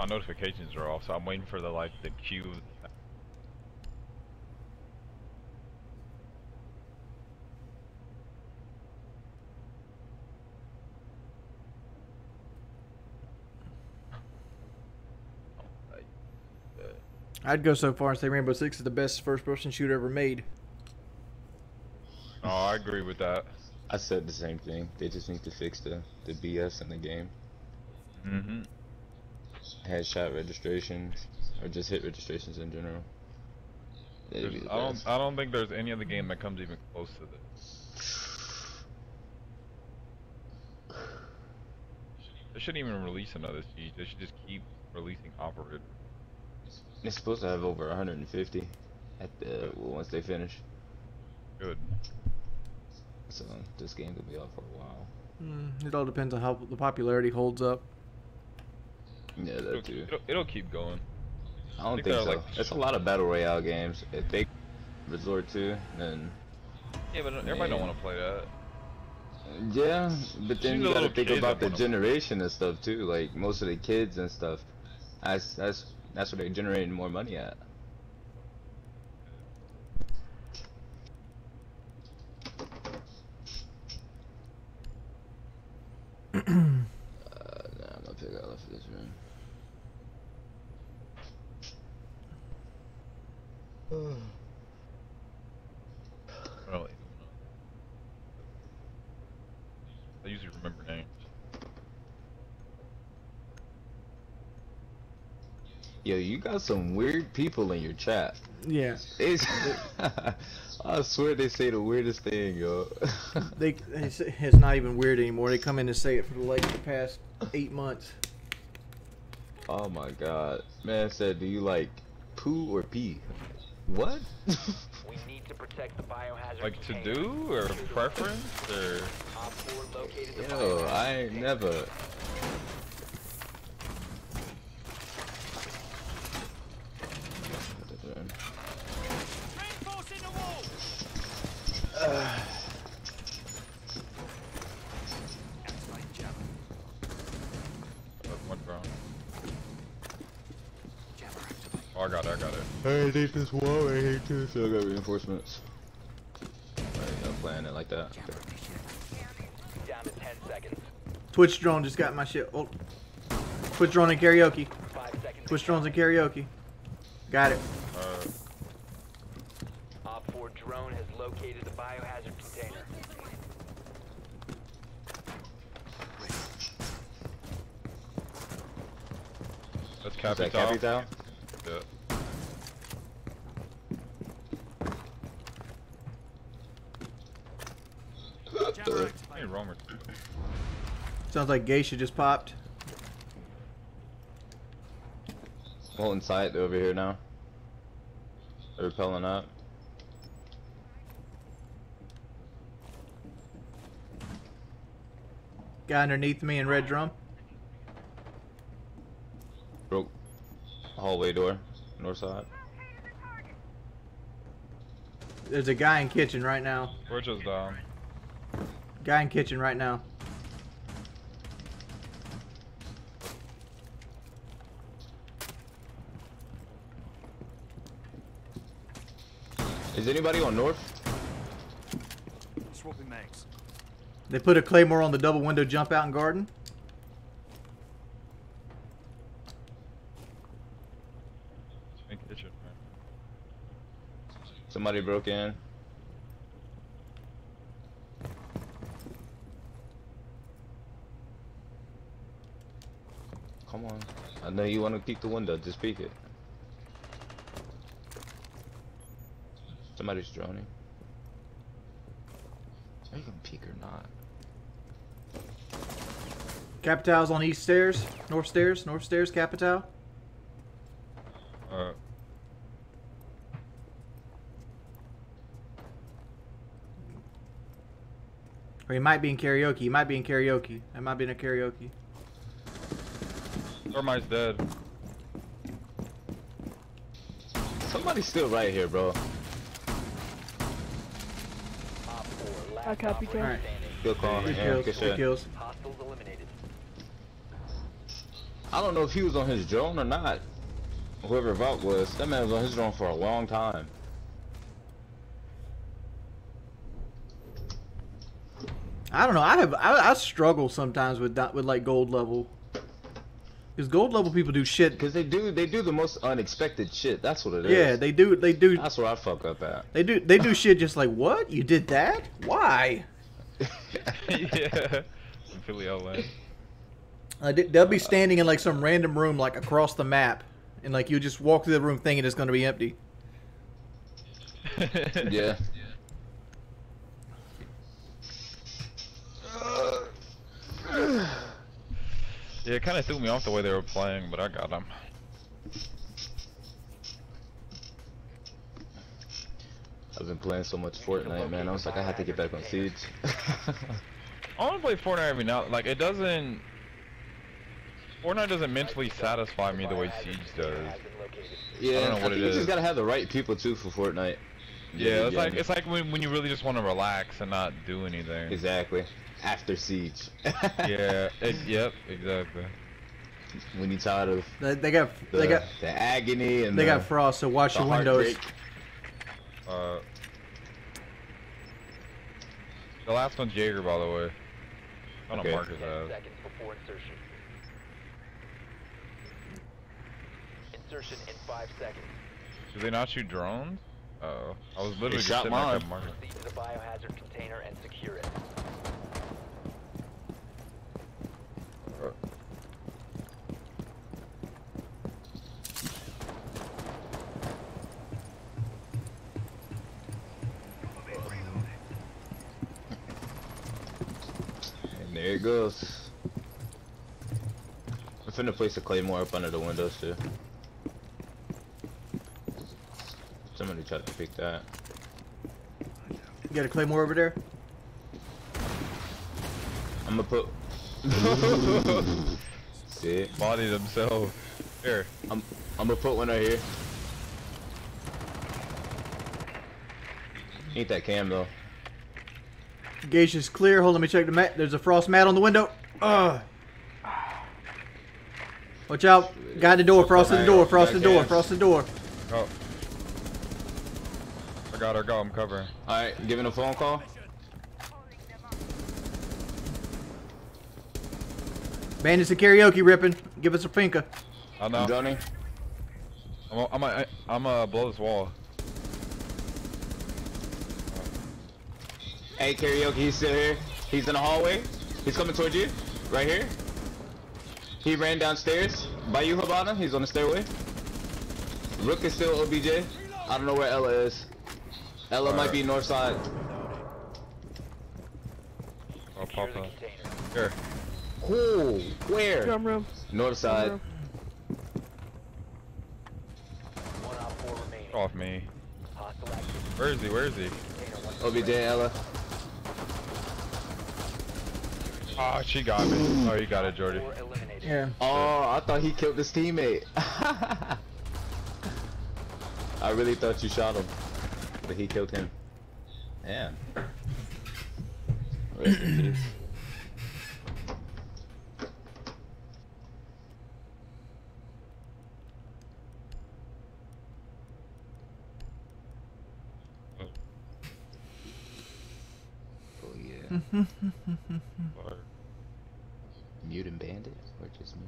my notifications are off, so I'm waiting for the like the queue. I'd go so far and say Rainbow Six is the best first-person shooter ever made. Oh, I agree with that. I said the same thing. They just need to fix the, the BS in the game. Mm-hmm headshot registrations or just hit registrations in general. I don't I don't think there's any other game that comes even close to this. They shouldn't even release another siege. They should just keep releasing operative. They're supposed to have over 150 at the once they finish. Good. So this game could be out for a while. Mm, it all depends on how the popularity holds up. Yeah, It'll, that too. it'll, it'll keep going. I don't think think, so. like- It's a lot of battle royale games. If they resort to, then Yeah, but everybody don't want to play that. yeah. But then Shoot you gotta think about the generation and stuff too. Like most of the kids and stuff. That's that's that's what they're generating more money at. uh, nah, I'm gonna pick out for this room. Really. I usually remember names. Yo, you got some weird people in your chat. Yeah, It's, [LAUGHS] I swear they say the weirdest thing, yo. [LAUGHS] they it's, it's not even weird anymore. They come in and say it for the like the past eight months. oh my god. Man said, do you like poo or pee? What? [LAUGHS] We need to protect the biohazard Like to container. do or preference or Op 4 located the Yo, I ain't never. Reinforcing the wall. that's one drone. Oh, I got it. I got it. I hate this wall, I hate this. So I got reinforcements. Alright, I'm playing it like that. Down to 10 seconds. Twitch drone just got my shit. Oh, Twitch drone and karaoke. 5 seconds. Twitch drones and karaoke. Got it. Uh, Op 4 drone has located the biohazard container. that's Is Capitão. that Capitão? Yeah. Jammer Hey, Romer. Sounds like Geisha just popped. Molten sight, they're over here now. They're repelling up. Guy underneath me in red drum. Broke hallway door, north side. There's a guy in kitchen right now. We're just down. Guy in kitchen right now. Is anybody on north? Swapping mags. They put a claymore on the double window jump out in garden. In kitchen. Man. Somebody broke in. Come on. I know you want to keep the window, just peek it. Somebody's droning. Are you gonna peek or not? Capitão's on east stairs, north stairs, north stairs. Capitão. Alright. Or he might be in karaoke. He might be in karaoke. That might be in a karaoke. Thermite's dead. Somebody's still right here, bro. Op 4 last I copy, operator Alright. Good call. Three Yeah, kills. good Three kills. Hostiles eliminated. I don't know if he was on his drone or not. Whoever Vault was, that man was on his drone for a long time. I don't know. I have I, I struggle sometimes with that with like gold level. Because gold level people do shit. Cause they do, they do the most unexpected shit. That's what it is. Yeah, they do. They do. That's where I fuck up at. They do. They do shit just like what? You did that? Why? [LAUGHS] yeah. In Philly, LA. Uh, they- they'll be standing in like some random room like across the map, and like you just walk through the room thinking it's gonna be empty. [LAUGHS] yeah. Yeah, it kind of threw me off the way they were playing, but I got them. I've been playing so much Fortnite, man. I was like, I have to get back on Siege. [LAUGHS] I want to play Fortnite every now. Like it doesn't. Fortnite doesn't mentally satisfy me the way Siege does. yeah, I don't know what it you is. just gotta have the right people too for Fortnite. Yeah, it's like it's like when when you really just want to relax and not do anything. exactly after Siege. yeah. It, yep. [LAUGHS] Exactly. when you tired of They, they got the, they got the agony and they the, got frost. So watch the your windows. heartbreak. Uh. The last one's Jaeger, by the way. I don't Okay. know Marcus Ten has. seconds before insertion. Insertion in five seconds. Do they not shoot drones? Oh, I was literally They just shot sitting next mine. to Marcus. Proceed to the biohazard container and secure it. And there it goes. I'm finna place a claymore up under the windows too. Somebody tried to pick that. You got a claymore over there. I'm gonna put. [LAUGHS] See, Body themselves. Here. I'm I'm gonna put one right here. Ain't that cam though? Gauge is clear. Hold on, let me check the mat. There's a frost mat on the window. Ugh. Watch out. Guy the door. Frost in the door. Frost in the door. Frost in the door. Oh. I got her. Go. I'm covering. Alright, giving a phone call. Bandits and karaoke ripping. Give us a finka. I know. Johnny. I'm. a- I'm. a- I'm gonna blow this wall. Hey, karaoke, he's still here. He's in the hallway. He's coming towards you. Right here. He ran downstairs. By you, Habana. He's on the stairway. Rook is still OBJ. I don't know where Ela is. Ela might Alright. be north side. I'll pop the up. container. Here. Cool. Where? Drum room. North side. One op. Off me. Where is he? Where is he? OBJ, Ela. Oh, she got me. Mm. Oh, you got it, Jordy. four. Yeah. Oh, I thought he killed his teammate. [LAUGHS] I really thought you shot him, but he killed him. Man. Rest in peace. Yeah. Mute and bandit, or just mute?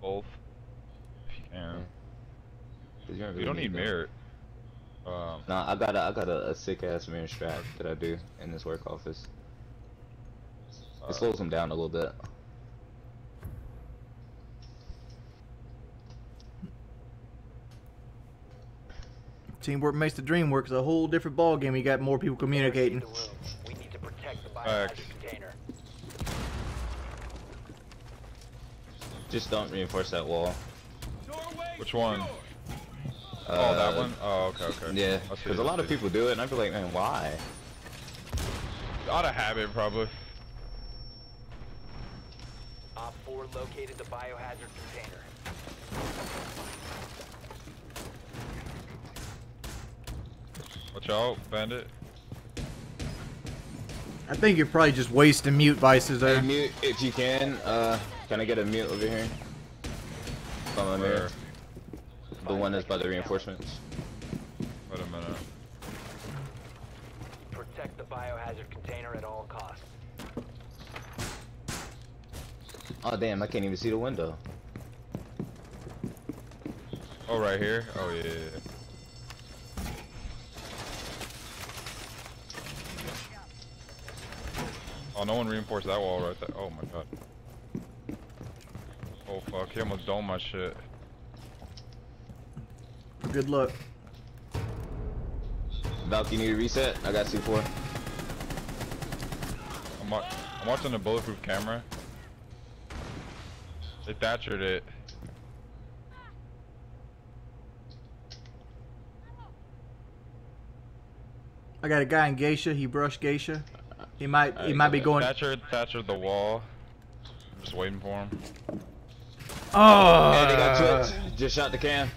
Both. If you can. 'Cause you You really don't need that. merit. Um, Nah, I got a, I got a, a sick ass mirror strap that I do in this work office. uh, It slows him down a little bit. Teamwork makes the dream work. It's a whole different ball game. You got more people communicating. Facts. container. Just don't reinforce that wall. which one? Uh, oh, that one? Oh, okay, okay. Yeah, because a lot of people do it, and I feel like, man, why? Out of habit, probably. Op four located the biohazard container. Watch out, bandit. I think you're probably just wasting mute vices Hey, there. mute if you can. Uh, can I get a mute over here? From my mirror. Where? The one that's by the reinforcements. Wait a minute. Protect the biohazard container at all costs. Oh damn, I can't even see the window. Oh, right here? Oh, yeah, yeah, yeah. Oh, no one reinforced that wall right there. Oh my god. Oh fuck, he almost domed my shit. Good luck. Valk, you need a reset? I got C4. I'm, wa I'm watching the bulletproof camera. They Thatchered it. I got a guy in Geisha. He brushed Geisha. He might. He might be going. Thatchered, Thatchered the wall. I'm just waiting for him. Oh. Hey, they got Twitch. Just shot the cam.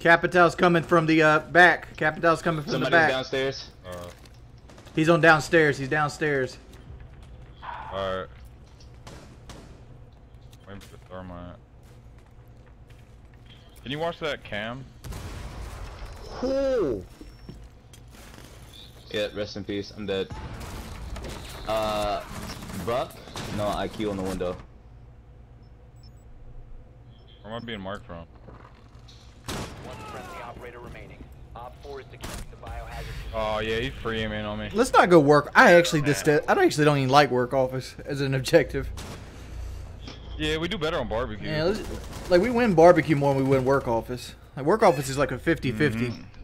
Capitão's coming from the uh, back. Capitão's coming from Somebody's the back. downstairs. Uh, He's on downstairs. He's downstairs. alright. Waiting for the thermite. Can you watch that cam? Ooh. Yeah, rest in peace. I'm dead. Uh, Buck? No, IQ on the window. Where am I being marked from? One friendly operator remaining. Op 4 is securing the biohazard Oh yeah, he's free aiming on me. Let's not go work. I actually just. I don't actually don't even like work office as an objective. Yeah, we do better on barbecue. Yeah, let's, like we win barbecue more than we win work office. Like work office is like a 50-50. Toss- It's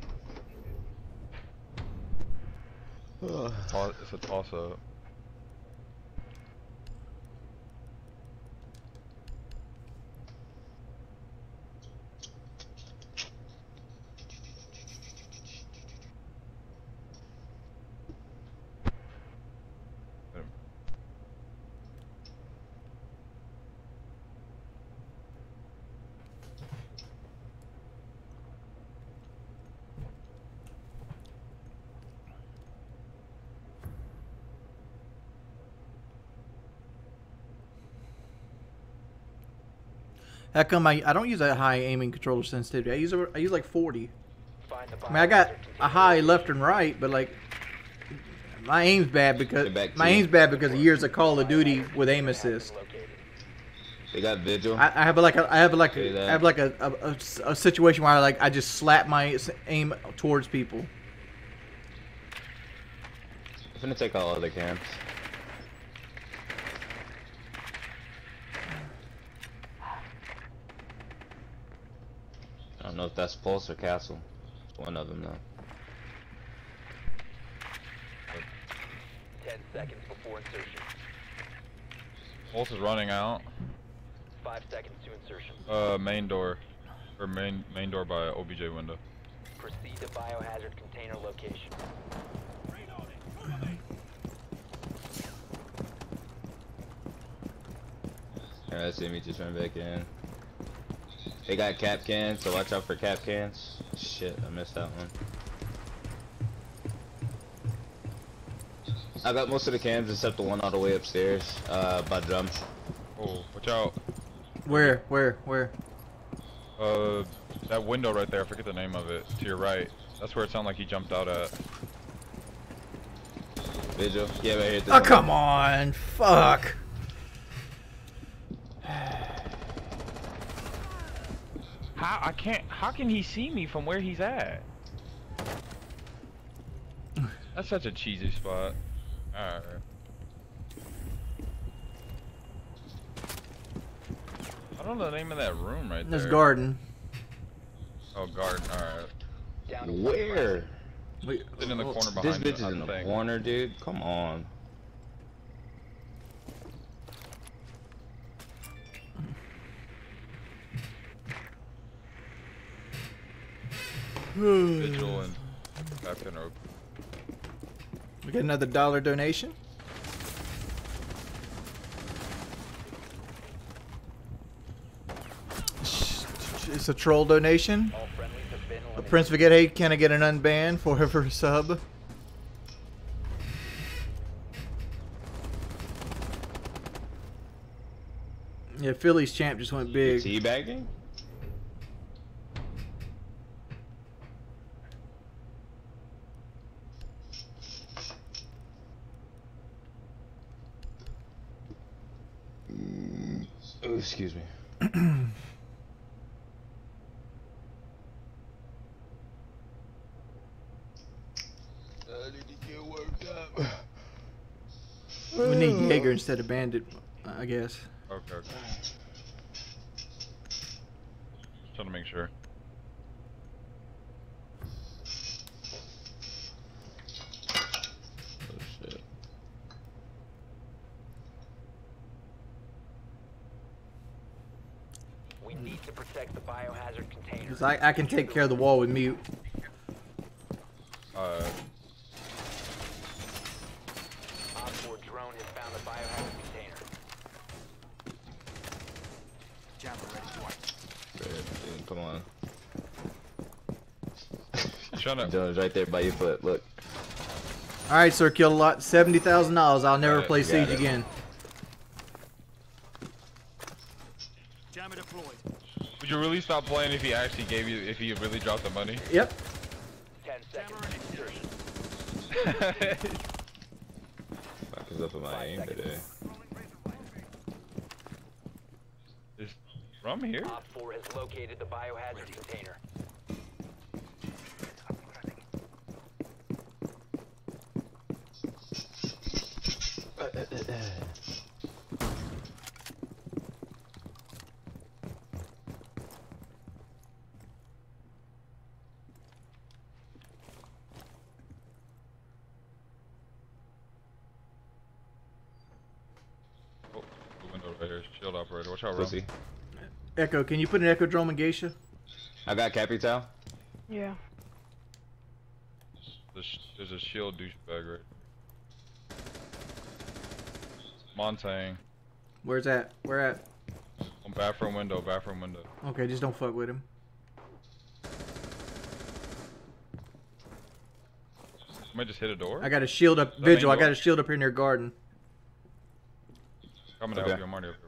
a toss up. How come I I don't use a high aiming controller sensitivity? I use a, I use like 40. I mean I got a high left and right, but like my aim's bad because Get back to my aim's bad because of years of Call of Duty with aim assist. They got Vigil. I, I have like a I have like Okay, a, that- I have like a, a, a s- a situation where I like I just slap my aim towards people. I'm gonna take all other cams. Don't know if that's Pulse or Castle. One of them though. 10 seconds before insertion. Pulse is running out. 5 seconds to insertion. Uh, main door. Or main main door by OBJ window. Proceed to biohazard container location. Alright, see me just run back in. They got cap cans, so watch out for cap cans. Shit, I missed that one. I got most of the cams except the one all the way upstairs, uh, by drums. Oh, watch out. Where where where? Uh, that window right there. I forget the name of it. To your right. That's where it sounded like he jumped out at. Vigil. Yeah, right here. at the Oh come on, fuck. How I can't? How can he see me from where he's at? That's such a cheesy spot. Alright. I don't know the name of that room right This there. garden. Oh, garden. Alright. Down Where? Wait, in the corner This bitch is in the thing. corner, dude. Come on. Vigil [SIGHS] and Captain. We get another dollar donation. It's a troll donation. Prince Forget Hey, can I get an unban for her sub? Yeah, Philly's champ just went big. Teabagging? Oh, excuse me. I need to get worked up. We need Jaeger instead of Bandit, I guess. Okay, okay. Trying to make sure. Oh shit. We need to protect the biohazard container. 'Cause I, I can take care of the wall with mute. Uh, Op 4 drone has found the biohazard container. Dude, come on. [LAUGHS] trying to. Jones right there by your foot. Look. All right, sir, Killed a lot. Seventy thousand dollars. I'll never Got it, play got Siege it. again. Jammer deployed. Would you really stop playing if he actually gave you, if he really dropped the money? Yep. 10 seconds. [LAUGHS] Fuck is up with my aim today. Is Rum here? Op 4 has located the biohazard container. Oh, the window right here. Shield operator. Watch out, Rum. Pussy. Echo, can you put an Echo drone in Geisha? I got Capitão. Yeah. There's, there's a shield douchebag right. Montagne. Where's that? Where at? On bathroom window, bathroom window. Okay, just don't fuck with him. Might just hit a door. I got a shield up. Vigil, I got a shield up here near garden. Coming to Okay. help you. I'm already up here with you.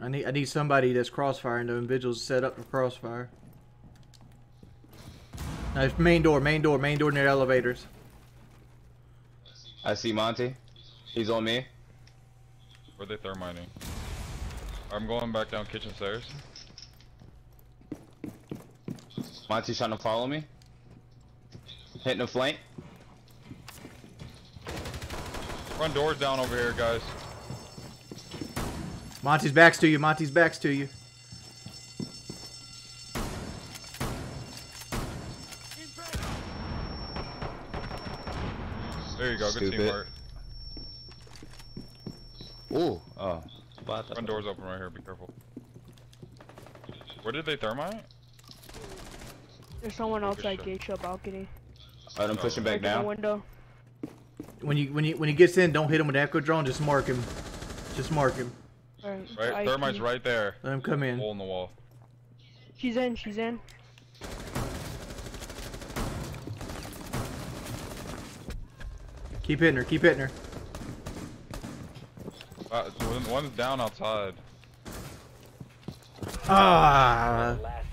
I need I need somebody that's crossfiring though, and Vigil's set up for crossfire. Nice main door, main door, main door near elevators. I see Monty. He's on me. Where they thermiting? I'm going back down kitchen stairs. Monty's trying to follow me. Hitting the flank. Front doors down over here, guys. Monty's backs to you. Monty's backs to you. There you go. Good teamwork. Ooh. Oh. What Front door's open right here. Be careful. Where did they thermite? There's someone outside shot. Geisha balcony. Alright, I'm pushing back Like in the down. window. When you when you when he gets in, don't hit him with Echo drone. Just mark him. Just mark him. Alright. Right? I Thermite's right there. Let him come in. Hole in the wall. She's in, she's in. Keep hitting her. Keep hitting her. Uh, one- one's down outside. Ah. Last.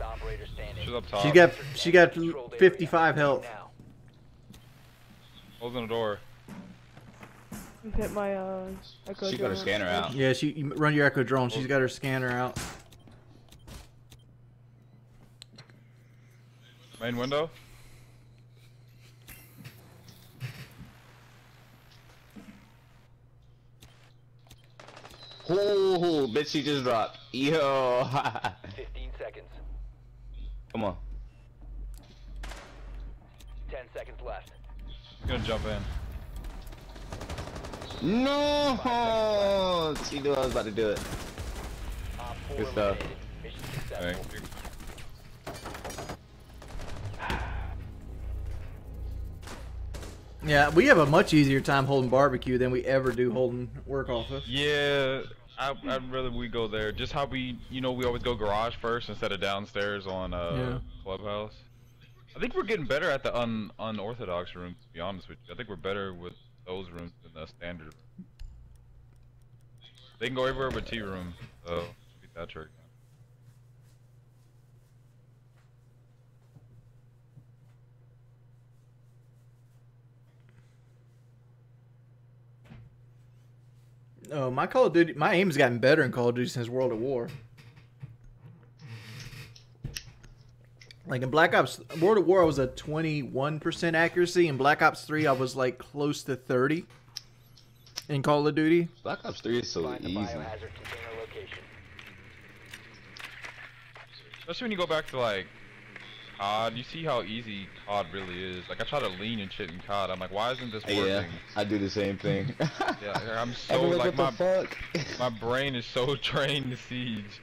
She's up top. She got she got 55 health. Now. Closing the door. Hit my uh echo She got her scanner out. Yeah, she you run your Echo drone. She's got her scanner out. Main window. Ooh, bitch, she just dropped. Yo. 15 seconds. Come on. 10 seconds left. Gonna jump in. No. She knew I was about to do it. Good stuff. Thank you. Yeah, we have a much easier time holding barbecue than we ever do holding work office. Yeah, I, I'd rather we go there. Just how we, you know, we always go garage first instead of downstairs on uh, Yeah. clubhouse. I think we're getting better at the un unorthodox rooms. To be honest with you, I think we're better with those rooms than the standard. They can go everywhere but tea room, so beat that trick. Oh, my Call of Duty, my aim's gotten better in Call of Duty since World at War. Like in Black Ops, World at War, I was a 21% accuracy. In Black Ops 3, I was like close to 30. In Call of Duty, Black Ops 3 is so Find the easy. biohazard container location. Especially when you go back to like COD, you see how easy COD really is. Like I try to lean and shit in COD. I'm like, why isn't this working? Yeah, I do the same thing. [LAUGHS] Yeah, I'm [LAUGHS] so Everyone's like like, my what fuck? my [LAUGHS] brain is so trained to siege.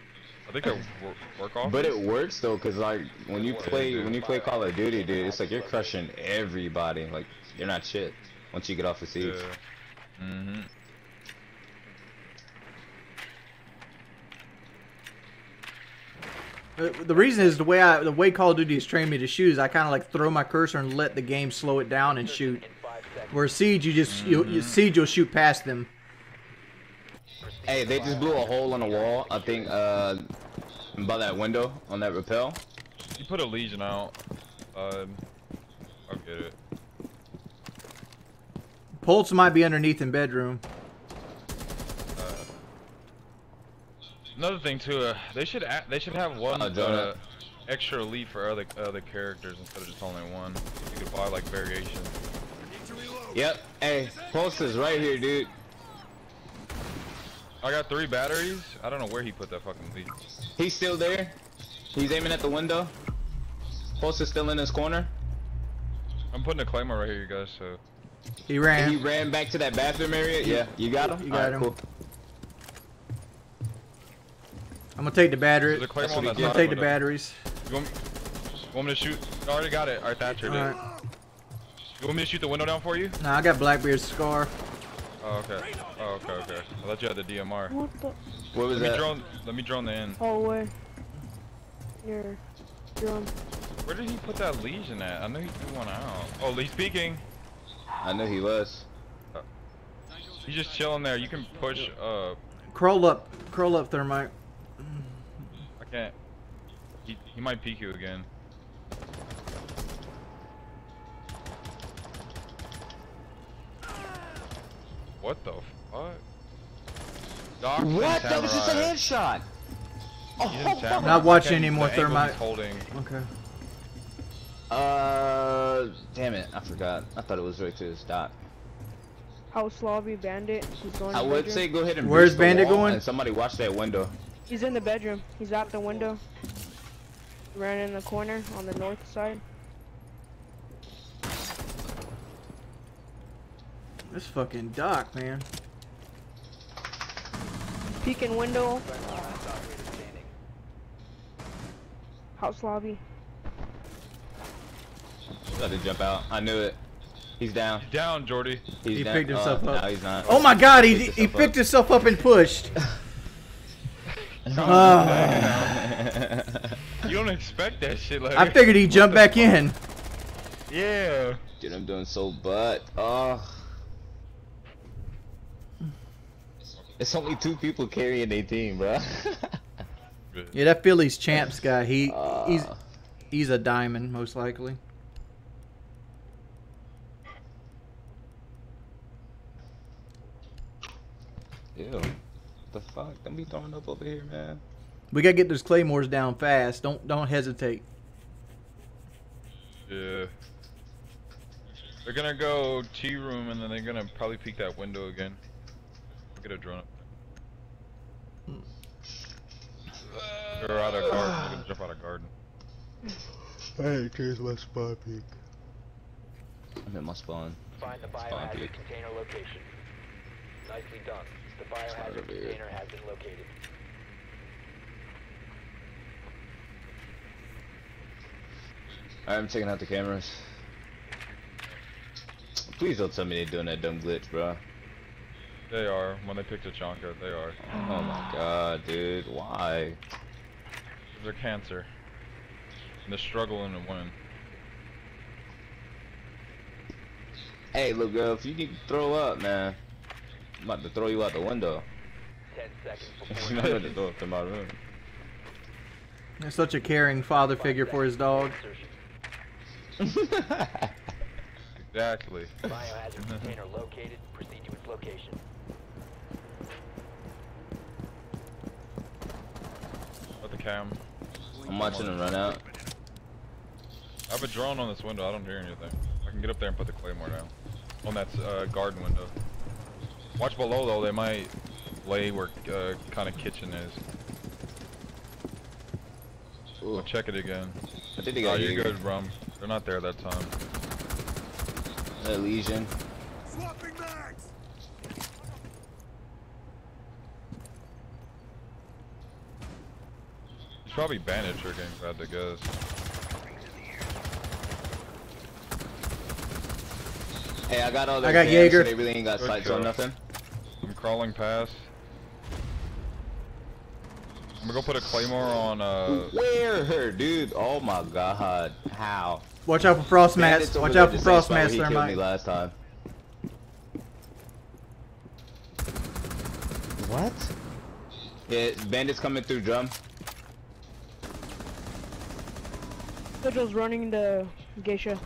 I think it work, work off. But it works though, cause like when you play when you play Call of Duty, dude, it's like you're crushing everybody. Like you're not shit once you get off the siege. Yeah. Mm-hmm. Uh, The reason is the way I the way Call of Duty has trained me to shoot is I kind of like throw my cursor and let the game slow it down and shoot. In five seconds. Where Siege, you just you, you Siege, you'll shoot past them. Hey, they just blew a hole in the wall. I think uh by that window on that rappel. You put a legion out. Um, I'll get it. Pulse might be underneath in bedroom. Another thing too, uh, they should a they should have one Uh, uh, extra elite for other other characters instead of just only one. You could buy like variations. Yep. Hey, Pulse is right here, dude. I got three batteries. I don't know where he put that fucking lead. He's still there. He's aiming at the window. Pulse is still in his corner. I'm putting a claymore right here, you guys. So He ran. He ran back to that bathroom area. Yeah, you got him. You got Alright, him. Cool. I'm gonna take the battery. there's a claymore That's on what that he I'm side gonna take the batteries. You want, me, you want me to shoot? I already got it. Alright, Thatcher did. Alright. You want me to shoot the window down for you? Nah, I got Blackbeard's scar. Oh, okay. Oh, okay, okay. I thought you had the DMR. What the What was Let me that? drone. Let me drone the end. Oh, hallway? Your drone. Where did he put that legion at? I know he threw one out. Oh, he's peeking. I knew he was. He's just chilling there. You can push. Uh, Crawl up, crawl up, thermite. I can't. He he might peek you again. What the fuck? Doc What? That was just a headshot. He's in Samurai. Not watching I can't- any more the thermite. Holding. Okay. Uh, damn it, I forgot. I thought it was right to his dot. House lobby bandit. He's going. I to would bedroom. say go ahead and Where's breach the Bandit wall going? And somebody watch that window. He's in the bedroom. He's out the window. Ran in the corner on the north side. This fucking dock, man. Peeking window. Last operator standing. House lobby. Got to jump out. I knew it. He's down. Down, Jordie. He's He down. picked himself uh, up. No, he's not. Oh my god, he, Picked he himself picked himself up and pushed. Ah. [LAUGHS] You don't expect that shit, like. I figured he'd jump back in. Yeah. Dude, I'm doing so butt. Oh. It's only two people carrying their team, bro. [LAUGHS] Yeah, that Phillies champs guy, he he's Uh, he's a diamond most likely. Ew. The fuck? Don't be throwing up over here, man. We gotta get those claymores down fast. Don't don't hesitate. Yeah. They're gonna go T room and then they're gonna probably peek that window again. I'll get a drone up. They're out of garden. They're gonna jump out of garden. Hey, here's my spot peek. I'm in my spawn. Find the Spawn biohazard container location. Nicely done. The biohazard container has been located. Alright, I'm taking out the cameras. Please don't tell me they're doing that dumb glitch, bro. They are. When they picked a Chonka, they are. Oh my god, dude. Why? They're cancer. And they're struggling to win. Hey, little girl, if you need to throw up, man, I'm about to throw you out the window. Ten seconds You're before not going to throw up to my room. He's such a caring father Five figure for his dog. [LAUGHS] Exactly. Biohazard container located. Proceed to its location. With the cam. I'm watching them run out. I have a drone on this window. I don't hear anything. I can get up there and put the claymore down. On that uh, garden window. Watch below though. They might lay where uh, kind of kitchen is. Ooh, We'll check it again. I think they Oh, got you're good, Rum. They're not there that time. A lesion. Swapping mags! probably bandit tricking, if I had to guess. Hey, I got all the I got cams Jaeger. and everything. Ain't got Good sights kill. on nothing. I'm crawling past. I'm gonna go put a claymore on, uh... Where, her dude? Oh my god, how? Watch out for frost mats. Watch out for the same frost mats, He killed last time. What? Yeah, bandits coming through drum. Jojo's running the geisha.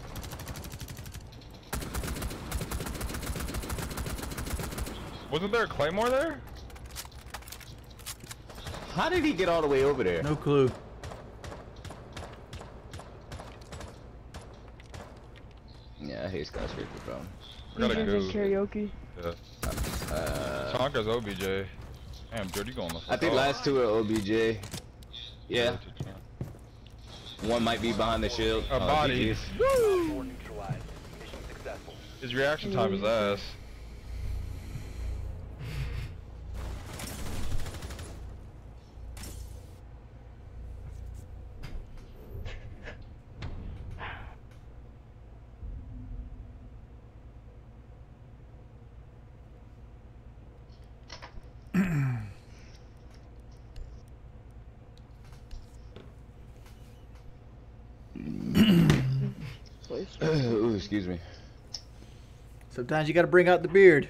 Wasn't there a claymore there? How did he get all the way over there? No clue. Yeah, I hate skyscraper drum. I gotta DJs go. karaoke. Yeah. Uh, Tonka's OBJ. Damn, dude, you going the I think fuck last two are OBJ. Yeah, one might be behind the shield. A Oh, body. GG's. Four neutralized. Mission successful. His reaction time is ass. Sometimes you gotta bring out the beard.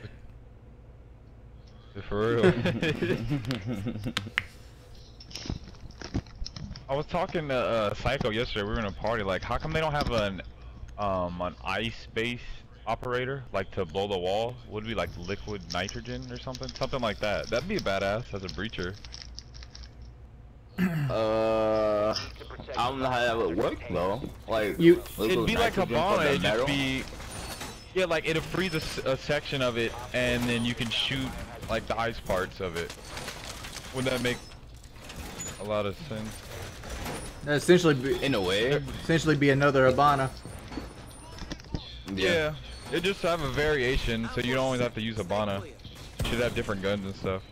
For real. [LAUGHS] I was talking to uh, Psycho yesterday. We were in a party. Like, how come they don't have an um an ice base operator like to blow the wall? Would it be like liquid nitrogen or something? Something like that. That'd be a badass as a breacher. [CLEARS THROAT] Uh, I don't know how that would work though. Like, You- liquid It'd be like nitrogen Hibana. from the It'd just be yeah, like it'll freeze a section of it, and then you can shoot like the ice parts of it. Wouldn't that make a lot of sense? That'd essentially be, in a way. essentially be another Hibana. Yeah. It just have a variation, so you don't always have to use Hibana. You should have different guns and stuff.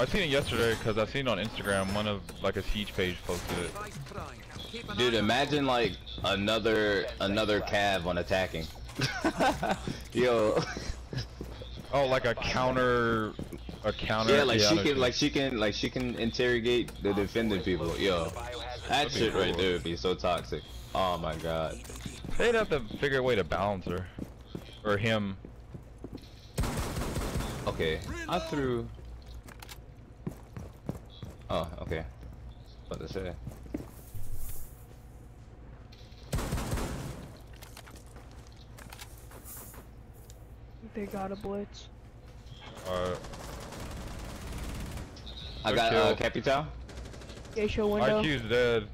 I seen it yesterday because I seen it on Instagram. One of like a siege page posted it. Device prime. Keep an Dude, imagine like another another cav on attacking. [LAUGHS] Yo, Oh, like a counter, a counter. yeah, like she can, like she can, like she can interrogate the defending people. Yo, that shit right there would be so toxic. Oh my god. They'd have to figure a way to balance her, or him. Okay, I threw. Oh, okay. What to say? They got a blitz. Uh, I Good got uh, kill. Capitão. Geisha window. IQ's dead.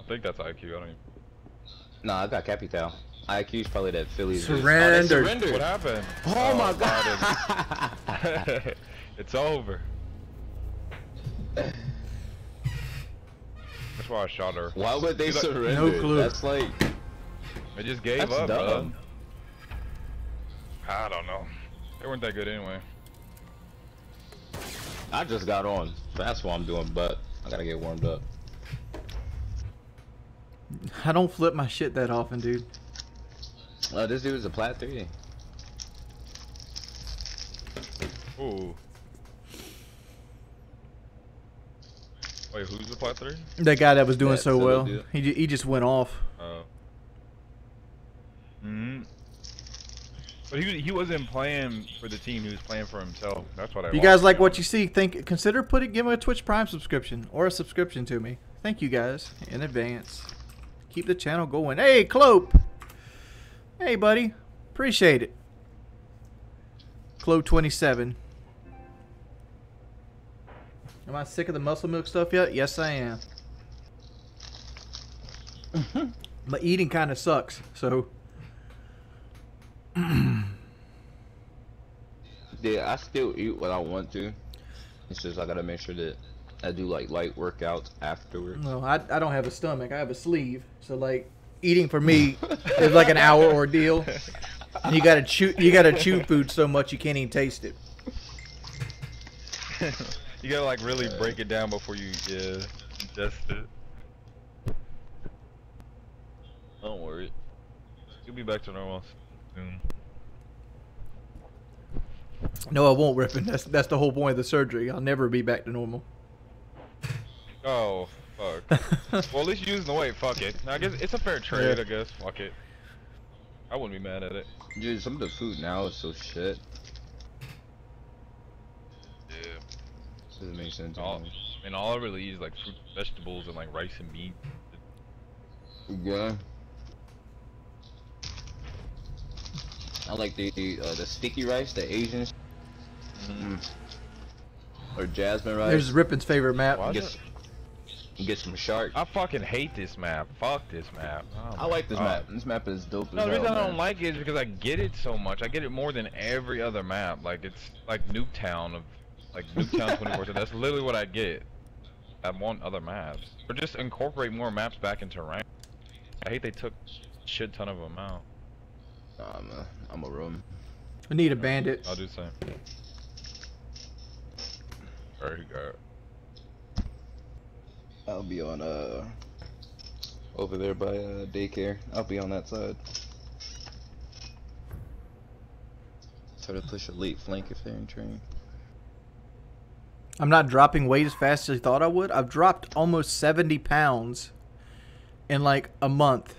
I think that's IQ. I don't even. No, I got Capital. IQ's probably that Phillies. is- Oh, they Surrendered. surrendered. What happened? Oh, my God, god. [LAUGHS] it's over. [LAUGHS] That's why I shot her. Why would they He's like- surrender? No clue. That's like They just gave That's up, bro. I don't know. They weren't that good anyway. I just got on. That's what I'm doing, but I gotta get warmed up. I don't flip my shit that often, dude. Uh, this dude is a plat three. Ooh. Wait, who's the plat three? That guy that was doing That so well, dude. he he just went off. Oh. Hmm. But he was- he wasn't playing for the team. He was playing for himself. That's what I. If you guys like what you see, think consider putting give me a Twitch Prime subscription or a subscription to me. Thank you guys in advance. Keep the channel going. Hey, Clope. Hey, buddy. Appreciate it. Clope twenty seven. Am I sick of the muscle milk stuff yet? Yes, I am. Mm-hmm. but eating kind of sucks. So [CLEARS THROAT] Yeah, I still eat what I want to. It's just I gotta make sure that I do like light workouts afterwards. No, I, I don't have a stomach. I have a sleeve. So like eating for me [LAUGHS] is like an hour ordeal. And you gotta chew you gotta chew food so much you can't even taste it. [LAUGHS] You gotta like really break it down before you yeah ingest it. Don't worry. You'll be back to normal soon. No, I won't, Rippin. That's that's the whole point of the surgery. I'll never be back to normal. [LAUGHS] Oh, fuck. [LAUGHS] well, at least you're using the weight. Fuck it. I guess it's a fair trade. Yeah. I guess. Fuck it. I wouldn't be mad at it. Dude, some of the food now is so shit. Yeah. Doesn't make sense. All, anymore. I all I really eat is like fruit, vegetables, and like rice and beans. Yeah. I like the uh, the sticky rice, the Asian, mm. or jasmine rice. There's Rippin's favorite map. Why get, is it- s- get some shark. I fucking hate this map. Fuck this map. Oh I like this God. map. This map is dope. No, as the hell, reason I man. don't like it is because I get it so much. I get it more than every other map. Like it's like Nuketown of like Nuketown 24. So that's literally what I get. I want other maps, or just incorporate more maps back into rank. I hate they took shit ton of them out. Nah, I'm a, I'm a room. We need a bandit. I'll do the same. Alright, you got it. I'll be on uh over there by uh, daycare. I'll be on that side. Try to push a late flank if they're in train. I'm not dropping weight as fast as I thought I would. I've dropped almost 70 pounds in like a month.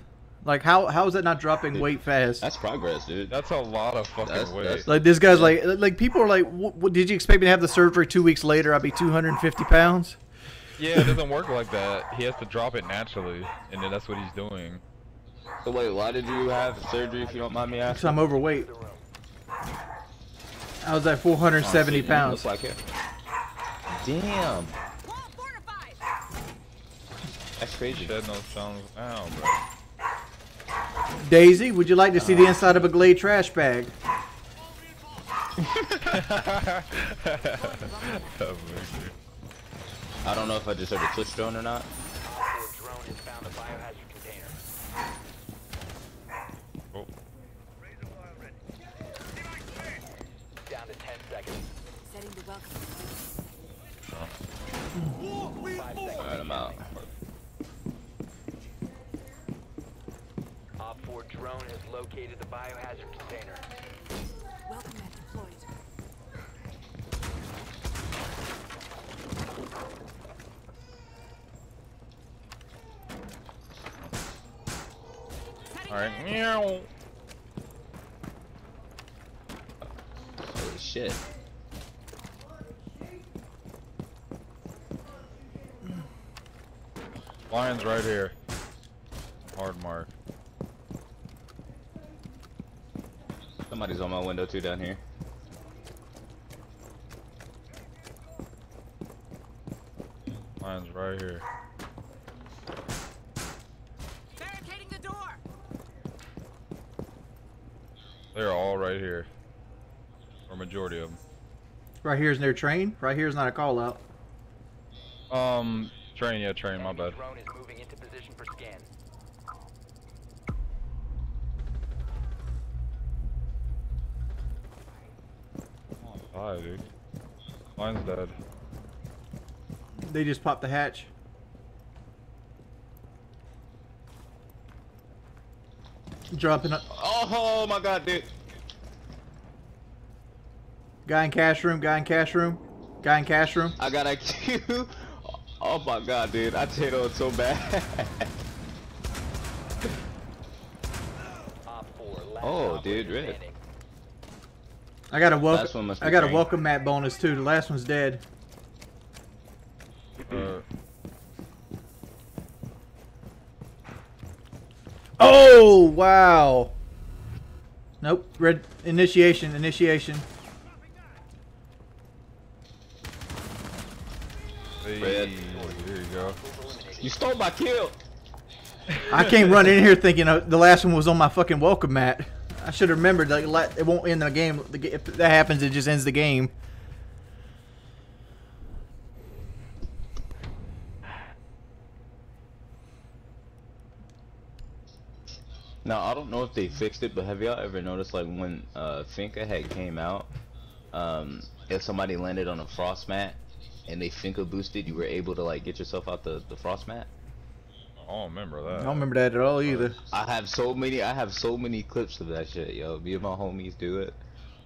Like how how is that not dropping weight fast? That's progress, dude. That's a lot of fucking That's- weight. that's- Like this guy's like like people are like, what, what, did you expect me to have the surgery two weeks later? I'd be 250 pounds. Yeah, it doesn't work like that. He has to drop it naturally, and then that's what he's doing. So wait, why did you have surgery if you don't mind me Cause asking? I'm overweight. I was at 470 Oh, shit, pounds. Look like it. Damn. That's crazy. Shed no stones now, bro. Daisy, would you like to see the inside of a Glade trash bag? [LAUGHS] I don't know if I just heard a twitch drone or not. Op 4 drone has found a biohazard container. Oh. Down to 10 seconds. Setting the welcome. Five seconds. Alright, I'm out. Op 4 drone has located the biohazard container. Welcome mat deployed. Alright. Meow. Holy shit. Lion's right here. Hard mark. Somebody's on my window too down here. Lion's right here. Barricading the door. They're all right here. Or majority of them. Right here is near train. Right here is not a call out. Um, train, yeah, train, my Enemy bad. drone is moving into position for scan. Hi, dude. Lion's dead. They just popped the hatch. Dropping a Oh my god, dude. guy in cash room. Guy in cash room. Guy in cash room. I got IQ. Oh my god, dude. I did it so bad. Op 4 last [LAUGHS] Oh, dude, red. I got a welcome. I got a welcome mat bonus too. The last one's dead. Uh, Oh wow. Nope. Red initiation. Initiation. Hey, Red. There you go. you stole my kill. I came running in here thinking uh, the last one was on my fucking welcome mat. I should have remembered like it won't end the game. If that happens, it just ends the game. Now I don't know if they fixed it, but have y'all ever noticed like when uh Finka had came out, um, if somebody landed on a frost mat, and they finger boosted, you were able to like get yourself out the the frost mat. I don't remember that. I don't remember that at all either. I have so many. I have so many clips of that shit, yo. Me and my homies do it.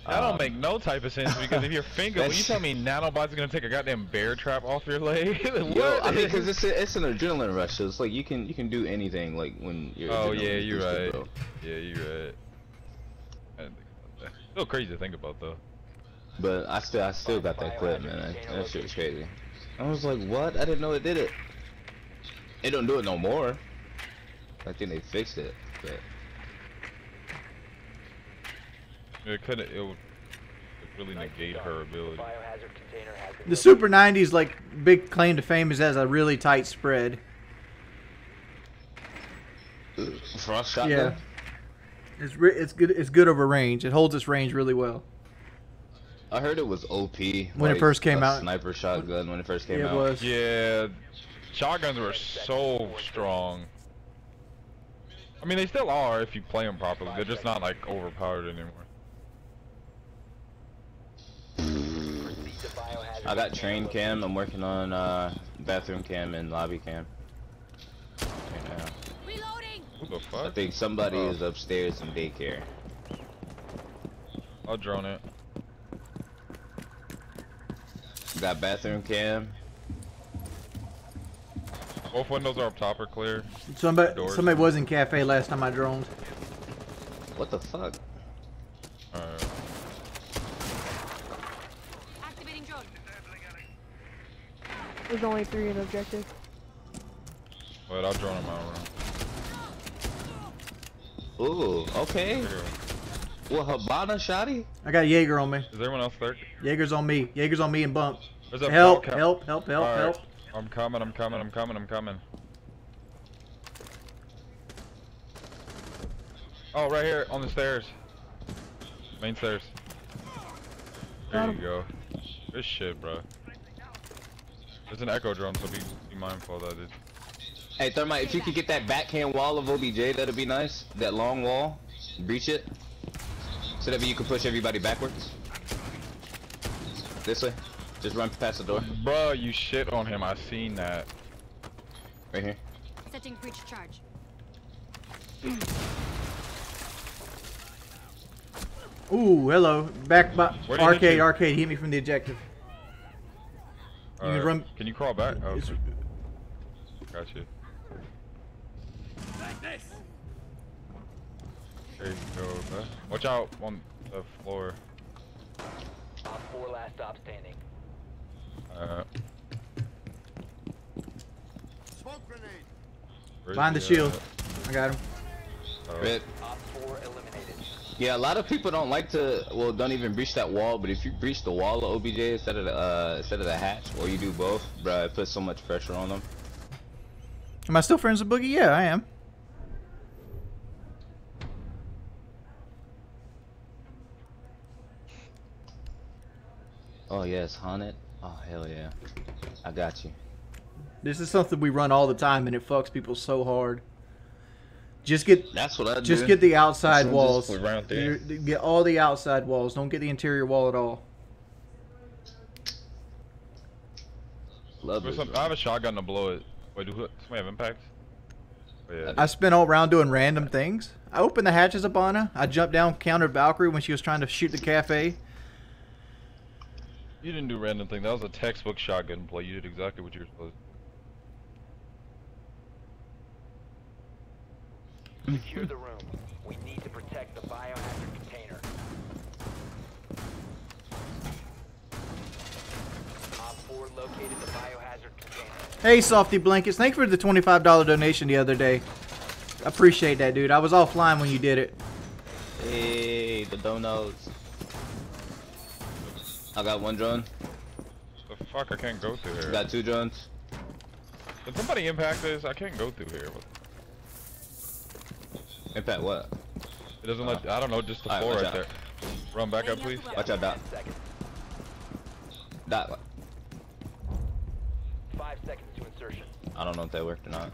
That don't Um, make no type of sense because if your [LAUGHS] finger, when you tell me nanobots are gonna take a goddamn bear trap off your leg, [LAUGHS] what? Yo, I mean, cause it's a, it's an adrenaline rush. So it's like you can you can do anything like when you're. Oh yeah, you're boosted, right. bro. Yeah, you're right. I didn't think about that. Still crazy to think about though. But I still I still got that clip, man. That, that shit was crazy. I was like, what? I didn't know it did it. It don't do it no more. I think they fixed it, but It could it would really negate her ability. Biohazard container has been The Super 90s like big claim to fame is as a really tight spread. frost shotgun. Yeah. It's it's good it's good over range. It holds its range really well. I heard it was OP When it first came a out. Sniper shotgun when it first came Yeah, it out. was. Yeah, shotguns were so strong. I mean, they still are if you play them properly. They're just not like overpowered anymore. Proceed to biohazard I got train cam. I'm working on uh, bathroom cam and lobby cam. Right now. Reloading! Who the I think somebody Oh. is upstairs in daycare. I'll drone it. Got bathroom cam. Both windows are up top are clear. Somebody Doors. somebody was in cafe last time I droned. What the fuck? Alright. Activating drone. There's only three in objective. Wait, I'll drone in my room. Ooh, okay. Here. Well, Hibana shotty? I got Jaeger on me. Is everyone else there? Jaeger's on me. Jaeger's on me and bump. There's a Help, Hellcat- help, help, help, Alright. help. I'm coming, I'm coming, I'm coming, I'm coming. Oh, right here on the stairs. Main stairs. There you go. Good shit, bro. There's an echo drone, so be, be mindful of that, dude. Hey, Thermite, if you could get that backhand wall of OBJ, that'd be nice. That long wall. Breach it. So that way you can push everybody backwards. This way. Just run past the door. Bro, you shit on him. I seen that. Right here. Setting breach charge. [CLEARS THROAT] Ooh, hello. Back by Where hit arcade, arcade. Hit me from the objective. You can run- Can you crawl back? Oh, It's- okay. Got you. There you go, bro. Watch out on the floor. Op 4 last stop standing. Uh, Smoke grenade. where's Behind the uh, shield. I got him. oh, Rip. Op 4 eliminated. Yeah, a lot of people don't like to, well, don't even breach that wall. But if you breach the wall of OBJ instead of the, uh, instead of the hatch, or you do both, bruh, it puts so much pressure on them. Am I still friends with Boogie? Yeah, I am. Oh yes, haunted. Oh hell yeah, I got you. This is something we run all the time, and it fucks people so hard. Just get, That's what I do. just get the outside As soon as walls. we there. Get all the outside walls. Don't get the interior wall at all. Love There's it. some, I have a shotgun to blow it. Wait, do somebody have impact? Oh, yeah. I spent all round doing random things. I opened the hatches up on her. I jumped down, countered Valkyrie when she was trying to shoot the cafe. You didn't do random thing. That was a textbook shotgun play. You did exactly what you were supposed to. Secure the room. We need to protect the biohazard container. Op 4 located the biohazard container. Hey, Softy Blankets. Thank you for the $25 donation the other day. I appreciate that, dude. I was offline when you did it. Hey, the donuts. I got one drone. to. The fuck, I can't go through here. Got two drones. Did somebody impact this? I can't go through here. Impact what? It doesn't let. I don't know. Just the Alright, floor right out. there. Run back up, please. Watch out, Doc. 10 seconds. Doc. Five seconds to insertion. I don't know if that worked or not.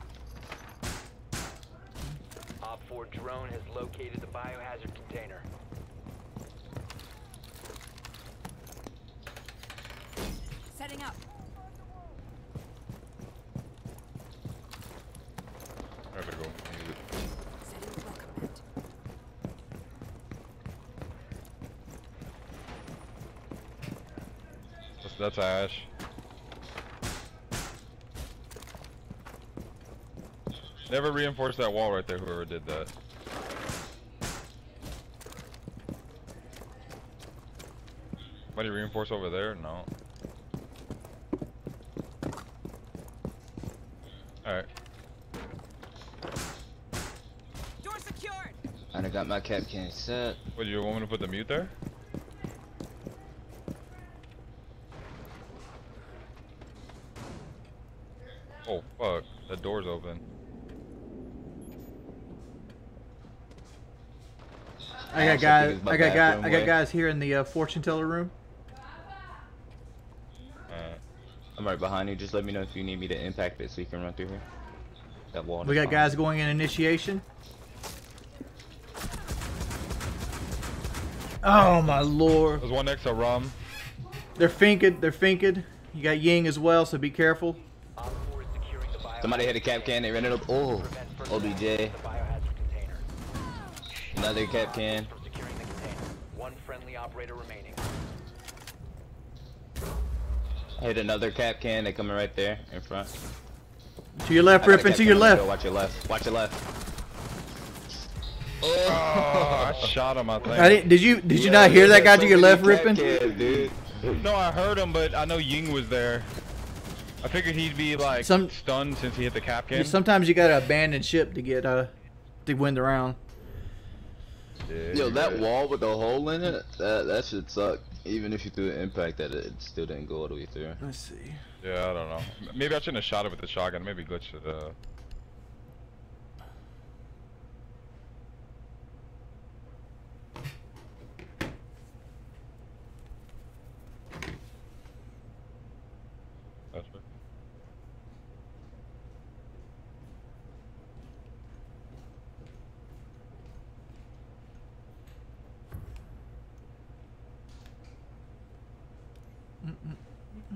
Op 4 drone has located the biohazard container. Up. I go. That's, Ash. Never reinforce that wall right there, whoever did that. Anybody reinforce over there? No. Secured. I got my Kapkan set. What, you want me to put the mute there? Oh, fuck. That door's open. I got guys. think it's my I got guys. bathroom I got guys here in the uh, fortune teller room. I'm right behind you. Just let me know if you need me to impact it so you can run through here. That wall. We got fine. guys going in initiation. Oh my lord! there's one next to Rum. They're finked. They're finked. You got Ying as well, so be careful. Op 4 is securing the biohazard Somebody hit a Kapkan. They ran it up. Oh, OBJ. access to the biohazard container. Another Kapkan. For securing the container. One friendly operator remaining. Hit another Kapkan. They coming right there in front. To your left, I got a Rippin. cap To your on the window. left. Watch your left. Watch your left. Oh, I shot him, I think. I didn't. Did you? Did you Yo, not hear that guy to your left, ripping? Rippin? cans, dude. No, I heard him, but I know Ying was there. I figured he'd be like Some- stunned since he hit the Kapkan. Sometimes you gotta abandon ship to get uh to win the round. Yeah, Yo, that right. wall with the hole in it, that that should suck. Even if you threw an impact at it, it still didn't go all the way through. Let's see. Yeah, I don't know. Maybe I shouldn't have shot it with the shotgun. Maybe glitched it. Uh... That's right.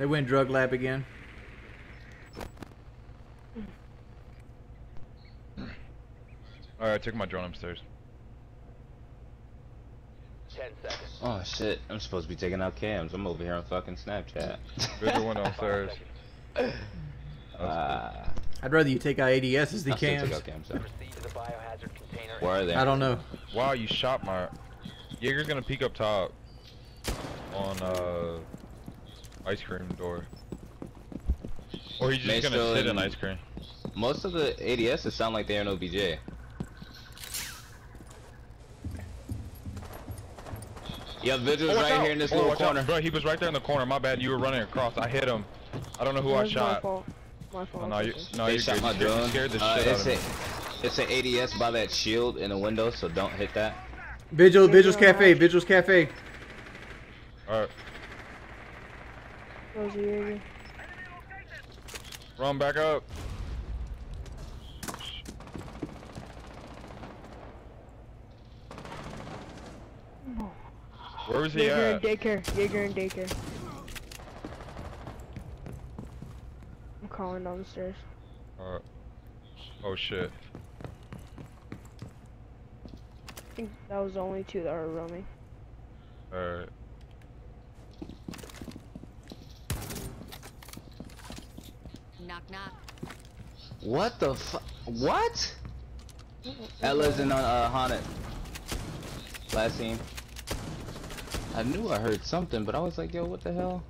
They went drug lab again. Alright, I took my drone upstairs. Ten seconds. Oh shit, I'm supposed to be taking out cams. I'm over here on fucking Snapchat. Vigil went downstairs. Ah, I'd rather you take out ADS as I the still took cams. out cams. though. Proceed to the biohazard container. Where are they? I don't know. Wow, you shot my. Jaeger's gonna peek up top on uh ice cream door. Or he's just Maestro gonna sit in ice cream. Most of the ADSs sound like they're in OBJ. Yeah, Vigil's Oh, right out. here in this Oh, little watch out. corner. Bro, he was right there in the corner. My bad. You were running across. I hit him. I don't know who I That's my shot. fault. My fault. Oh, no, you, no, They you're shot good. my You scared- you drone. scared the Uh, shit it's a, it's an ADS by that shield in the window, so don't hit that. Vigil, Vigil Vigil's Cafe, Vigil's Cafe. Alright, That was a Jaeger. run back up. Where was he Jaeger at? daycare. Jaeger in daycare. I'm calling down the stairs. Alright. Oh shit. I think that was the only two that were roaming. Alright. Knock knock. What the fu- What? Ela's in on uh, Haunted. Last scene. I knew I heard something, but I was like, yo, what the hell?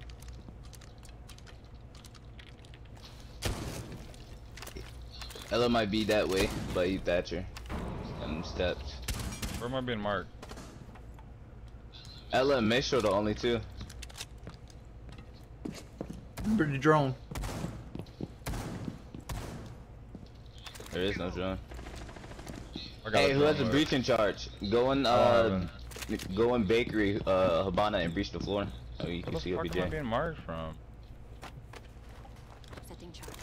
Ela might be that way but you, Thatcher. And steps. Where am I being marked? Ela and Maestro the only two. Remember the drone. There is no drone. Hey, who has drone a alert. breach in charge? Go in, Oh, uh, go in bakery, uh, Hibana and breach the floor. Oh, you Where can the see fuck am I OBJ. being marked from? Setting charge.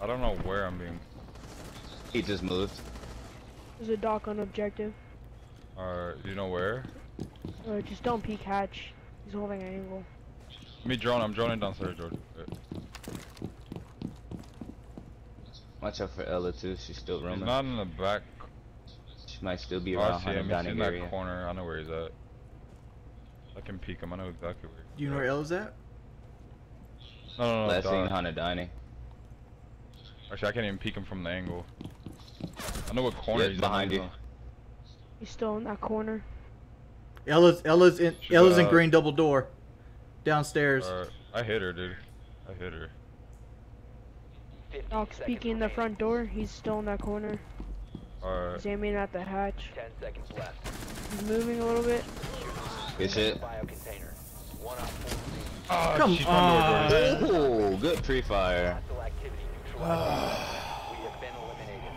I don't know where I'm being. He just moved. There's a dock on objective. Uh, you know where? Uh, just don't peek hatch. He's holding an angle. Me drone. I'm droning downstairs, George. Uh, Watch out for Ela too. She's still He's roaming. not in the back. She might still be Oh, around I see Hunter him. He's in that area. corner. I know where he's at. I can peek him. I know exactly where. Do you know where Ela's at? No, no, no. Last seen dog. Hunter dining. Actually, I can't even peek him from the angle. I know what corner Yeah, he's behind in. you. He's still in that corner. Ela's Ela's in She's, Ela's in uh, green double door, downstairs. Uh, I hit her, dude. I hit her. 15 Doc seconds speaking the front door. He's still in that corner. Alright. He's aiming at the hatch. 10 seconds left. He's moving a little bit. Good shit. Bio on. Oh, Come she's door, on. George. Ooh, good pre-fire. Hostile activity neutralized. Ah. we have been eliminated.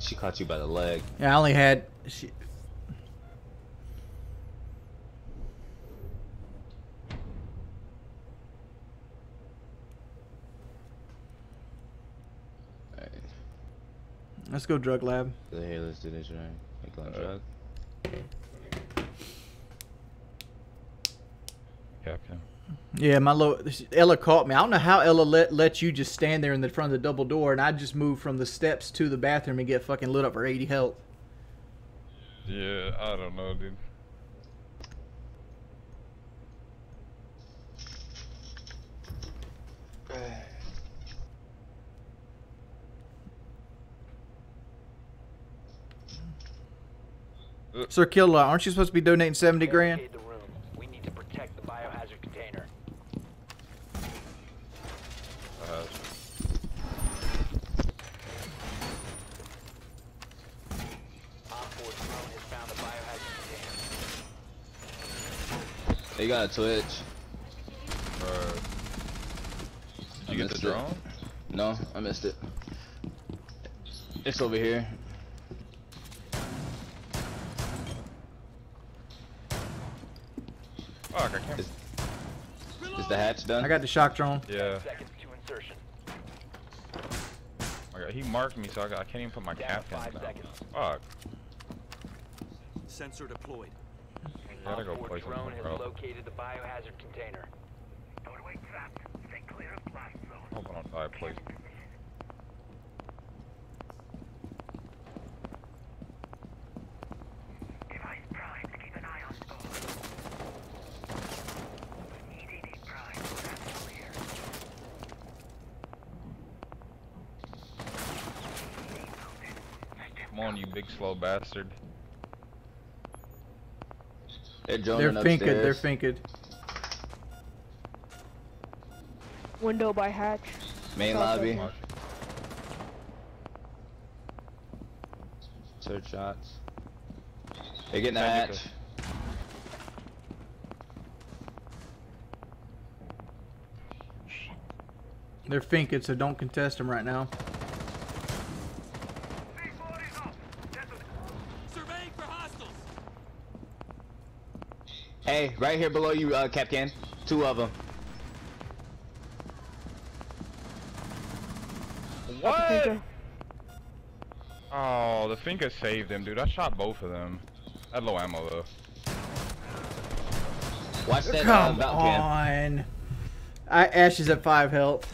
She caught you by the leg. Yeah, I only had. She, Alright, let's go drug lab. so here, let's do this right. Make on Uh, drug. Captain. Yeah, my low Ela caught me. I don't know how Ela let let you just stand there in the front of the double door, and I just moved from the steps to the bathroom and get fucking lit up for 80 health. Yeah, I don't know, dude. Sir Killa, aren't you supposed to be donating 70 grand? Barricade the room. We need to protect the biohazard container. Uh, Op 4 drone has found the biohazard. They got a Twitch. uh, did you get the missed it. drone? No, I missed it. It's over here. Fuck, I can't. Is- Is the hatch done? I got the shock drone. Yeah. Oh seconds to insertion. I got, he marked me, so I, got, I can't even put my Down cap to five down. seconds. Fuck. Sensor deployed. Gotta Op go play drone has bro. located the biohazard container. Hope I don't die, please. Come on, you big slow bastard. They're They're droning finked. They're upstairs. finked. Window by hatch. Main South lobby. Watch. Third shots. They're getting the hatch. They're finked, so don't contest them right now. Surveying for hostiles. Hey, right here below you, uh, Kapkan. Two of them. What? Oh, the Finka saved him, dude. I shot both of them. I had low ammo though. Watch that uh, Come bout cam. on. I Ash is at five health.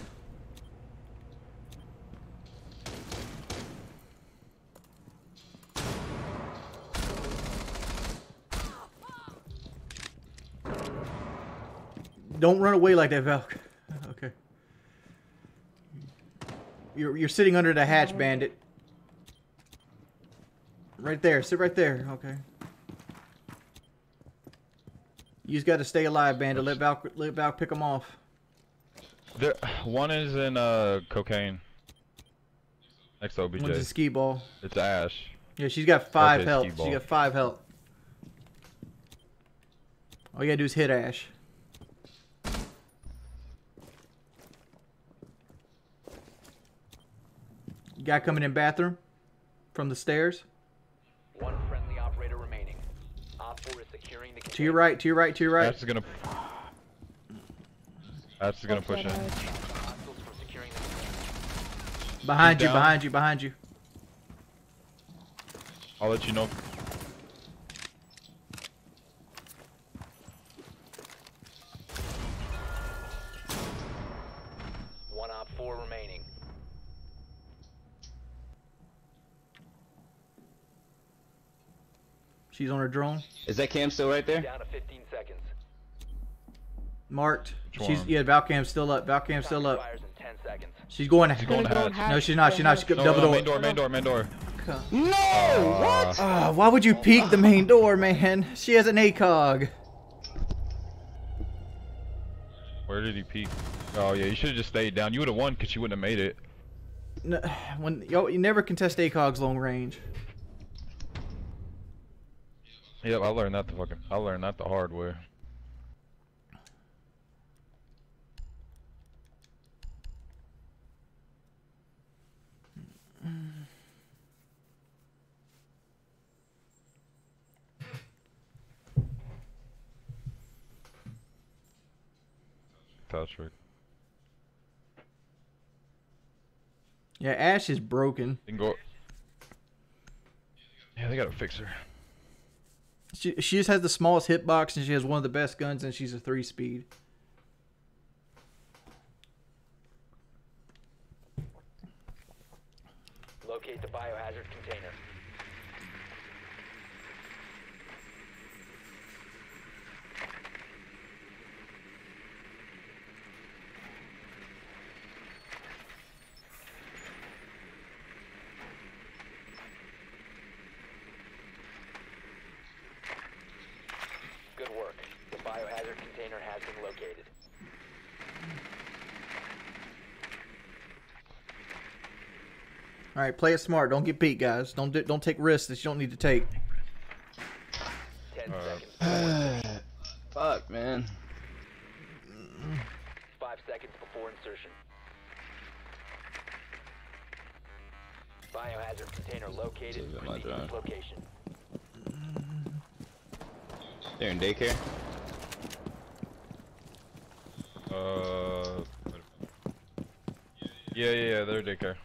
Don't run away like that, Valk. [LAUGHS] Okay. You're you're sitting under the hatch, bandit. Right there. Sit right there. Okay. You just got to stay alive, bandit. Let Valk let Valk pick them off. There, one is in uh cocaine. Next OBJ. One's a skee ball. It's Ash. Yeah, she's got five Okay, health. She got five health. All you gotta do is hit Ash. Guy coming in bathroom. from the stairs. One friendly operator remaining. Op 4 is securing the To your right, to your right, to your right. That's gonna. That's gonna push in. Hostiles from securing the container. Behind He's you, down. behind you, behind you. I'll let you know. One Op 4 remaining. She's on her drone. Is that cam still right there? Down to 15 seconds. Marked. Which She's one? yeah, Valcam's still up. Valcam's still up. expires in 10 seconds. She's going. She's going Gonna hatch. No, she's not. She's not. She's No, double no, door. main door, main door, main door. No! what? Ah, why would you peek the main door, man? She has an ACOG. Where did he peek? Oh yeah, you should have just stayed down. You would have won because you wouldn't have made it. No, when yo, you never contest ACOG's long range. Yep, I learned that the fucking. I learned that the hard way. Patrick. Yeah, Ash is broken. Yeah, they gotta fix her. She she just has the smallest hitbox and she has one of the best guns and she's a three speed. Locate the biohazard container. Good work. The biohazard container has been located. All right, play it smart. Don't get beat, guys. Don't do, don't take risks that you don't need to take. 10 Uh, seconds. [SIGHS] Fuck, man. 5 seconds before insertion. Biohazard container located. My Proceed to drive. its location. They're in daycare. Uh. Yeah, yeah, yeah. They're daycare.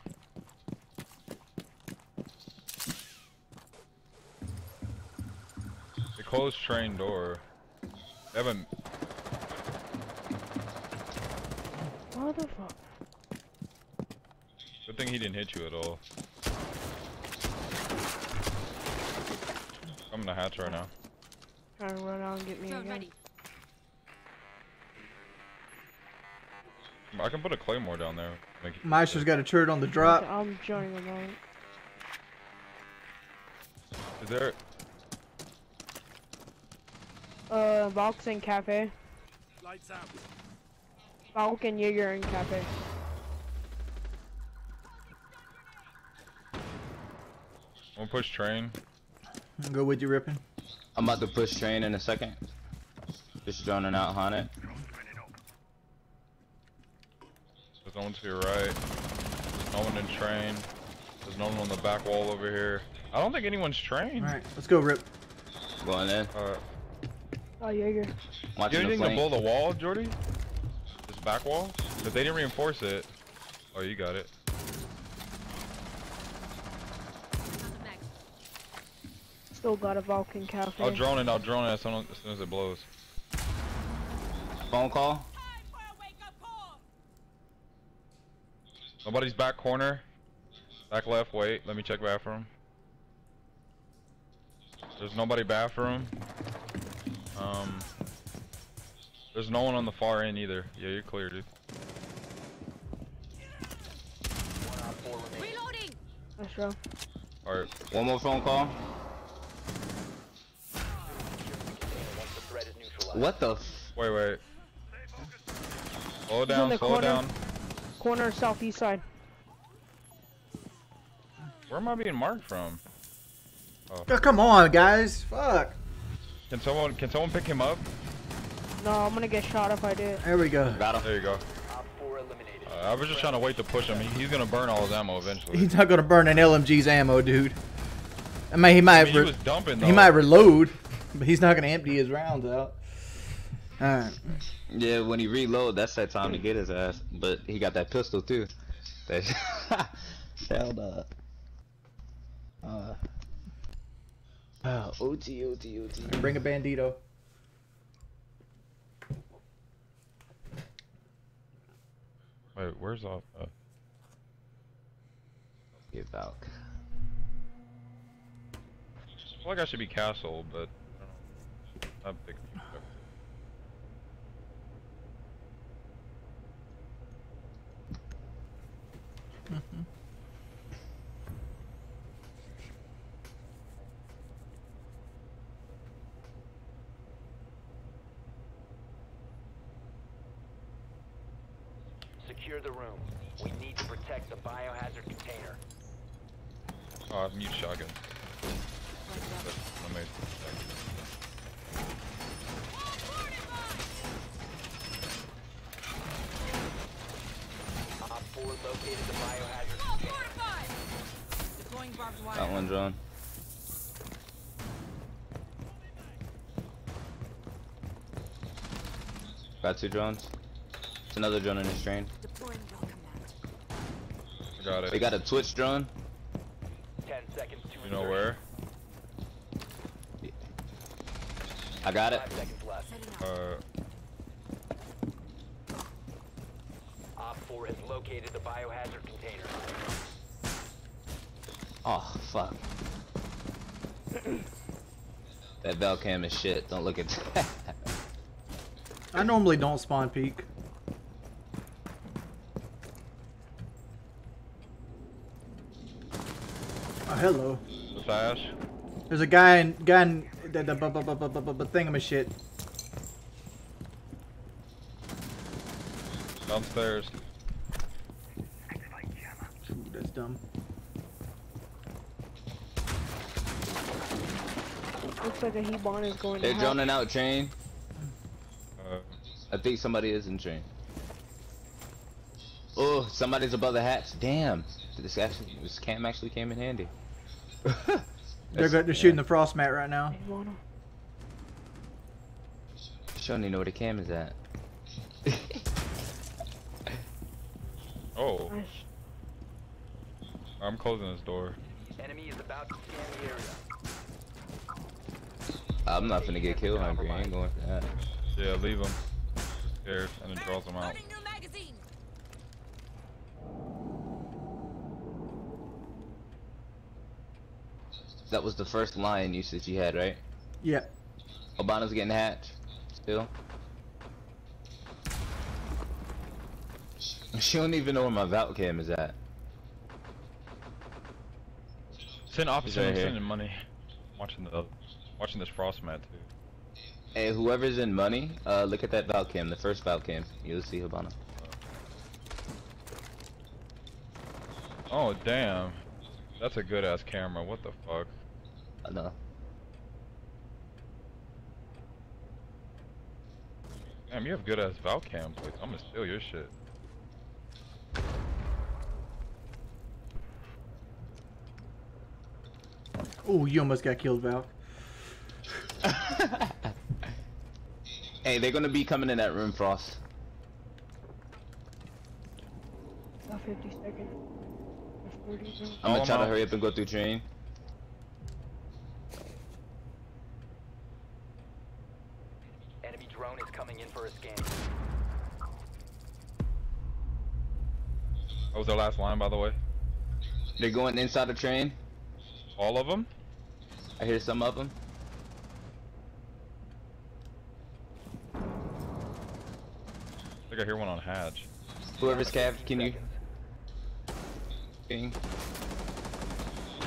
They closed train door. They haven't. What the fuck? Good thing he didn't hit you at all. I'm in the hatch right now. Trying to run out and get me Drone again. ready. I can put a claymore down there. Make Meister's got a turret on the drop. I'm joining the line. Is there? Uh, Valk's in cafe. Lights out. Valk and Jaeger in cafe. I'm gonna push train. Go with you, ripping. I'm about to push train in a second. Just droning out Haunted. There's no one to your right. There's no one in train. There's no one on the back wall over here. I don't think anyone's trained. All right, let's go, rip. Going in. Uh, Oh, Jaeger. you Watching the anything to flank. blow the wall, Jordie? This back wall? If they didn't reinforce it. Oh, you got it. On the next. Still got a Valk in cafe. I'll drone it. I'll drone it as soon as, soon as it blows. Phone call. Time for a wake-up call. Nobody's back corner. Back left. Wait. Let me check bathroom. There's nobody bathroom. Um. There's no one on the far end either. Yeah, you're clear, dude. One Op 4 remaining. Reloading. Alright. One more phone call. Once the threat is neutralized. What the? F Wait, wait. Slow down, the slow corner. down. Corner southeast side. Where am I being marked from? Oh, come on, guys. Fuck. Can someone can someone pick him up? No, I'm gonna get shot if I do. There we go. Battle. There you go. Op 4 eliminated. Uh, I was just trying to wait to push him. He, he's gonna burn all his ammo eventually. He's not gonna burn an LMG's ammo, dude. I mean, he might I mean, he was dumping he might reload, but he's not gonna empty his rounds out. All right. Yeah, when he reload, that's that time to get his ass. But he got that pistol too. That [LAUGHS] held up. Uh. Uh, OT, OT, OT. Bring a bandito. Wait, where's all? Uh, Get Valk. I feel like I should be castle, but I don't know. I'm picking you. Secure the room. We need to protect the biohazard container. Oh, mute shotgun amazing. Op 4 located the biohazard container. Deploying barbed wire. Got one drone. Got two drones. It's another drone in this train. Deploying welcome mat. I got it. They got a Twitch drone. 10 seconds to You know insertion. where? I got it. Five seconds left. Uh, Op 4 has located the biohazard container. Oh fuck. that Valcam is shit. Don't look at that. I normally don't spawn peek. Oh, hello. the There's a guy in guy in the the bu- bu- bu- bu- bu- bu- bu- thingamashit. Downstairs. Ooh, dumb. Looks like a Hibana is going They're to droning out train. Uh, I think somebody is in train. Oh, somebody's above the hatch. Damn. This actually, this cam actually came in handy. [LAUGHS] They're That's- they're shooting the frost mat right now. Hibana. She don't even know where the cam is at. oh, Nice. I'm closing this door. Enemy is about to scan the area. I'm not gonna get killed hungry. I ain't going for that. Yeah, leave him. Scared, and then draws him out. Loading new magazine. That was the first lion you said you had, right? Yeah. Obama's getting hatched. Still. [LAUGHS] She don't even know where my Valk cam is at. Send opposite. right sending money. Watching the, watching this frost mat too. Hey, whoever's in money, uh, look at that Valcam, the first Valcam. You'll see Hibana. Oh damn, that's a good ass camera. What the fuck? I know. Damn, you have good ass Valcam, please. I'm gonna steal your shit. Oh, you almost got killed, Val. Hey, they're gonna be coming in that room, Frost. About 50 seconds. Or 40 now. I'm gonna Oh, try to no. hurry up and go through train. Enemy drone is coming in for a scan. That was their last line, by the way. They're going inside the train. All of them? I hear some of them. I think I hear one on Hatch. Whoever's Down to cav, 15 can you seconds. ping?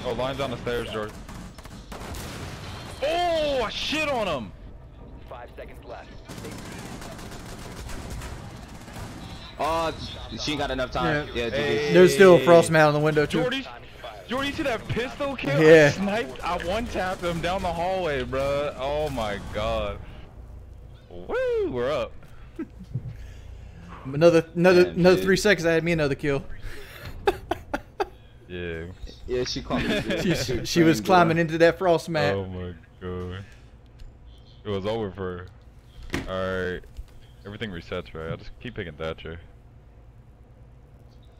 Oh, Lion's on the stairs, George. Oh, I shit on him. Five seconds left. Oh, she ain't got enough time. Yeah. Yeah, Hey. There's still a frost mat on the window too. Jordie, Time expired. Jordie, you see that pistol kill? Yeah. I sniped. I one tapped him down the hallway, bruh. Oh my god. Woo, we're up. Another another Damn, another dude. three seconds. I had me another kill. [LAUGHS] Yeah. Yeah, she called me. [LAUGHS] She, she, she was climbing into that frost oh mat. Oh my god. It was over for her. Alright. Everything resets, right? I'll just keep picking Thatcher.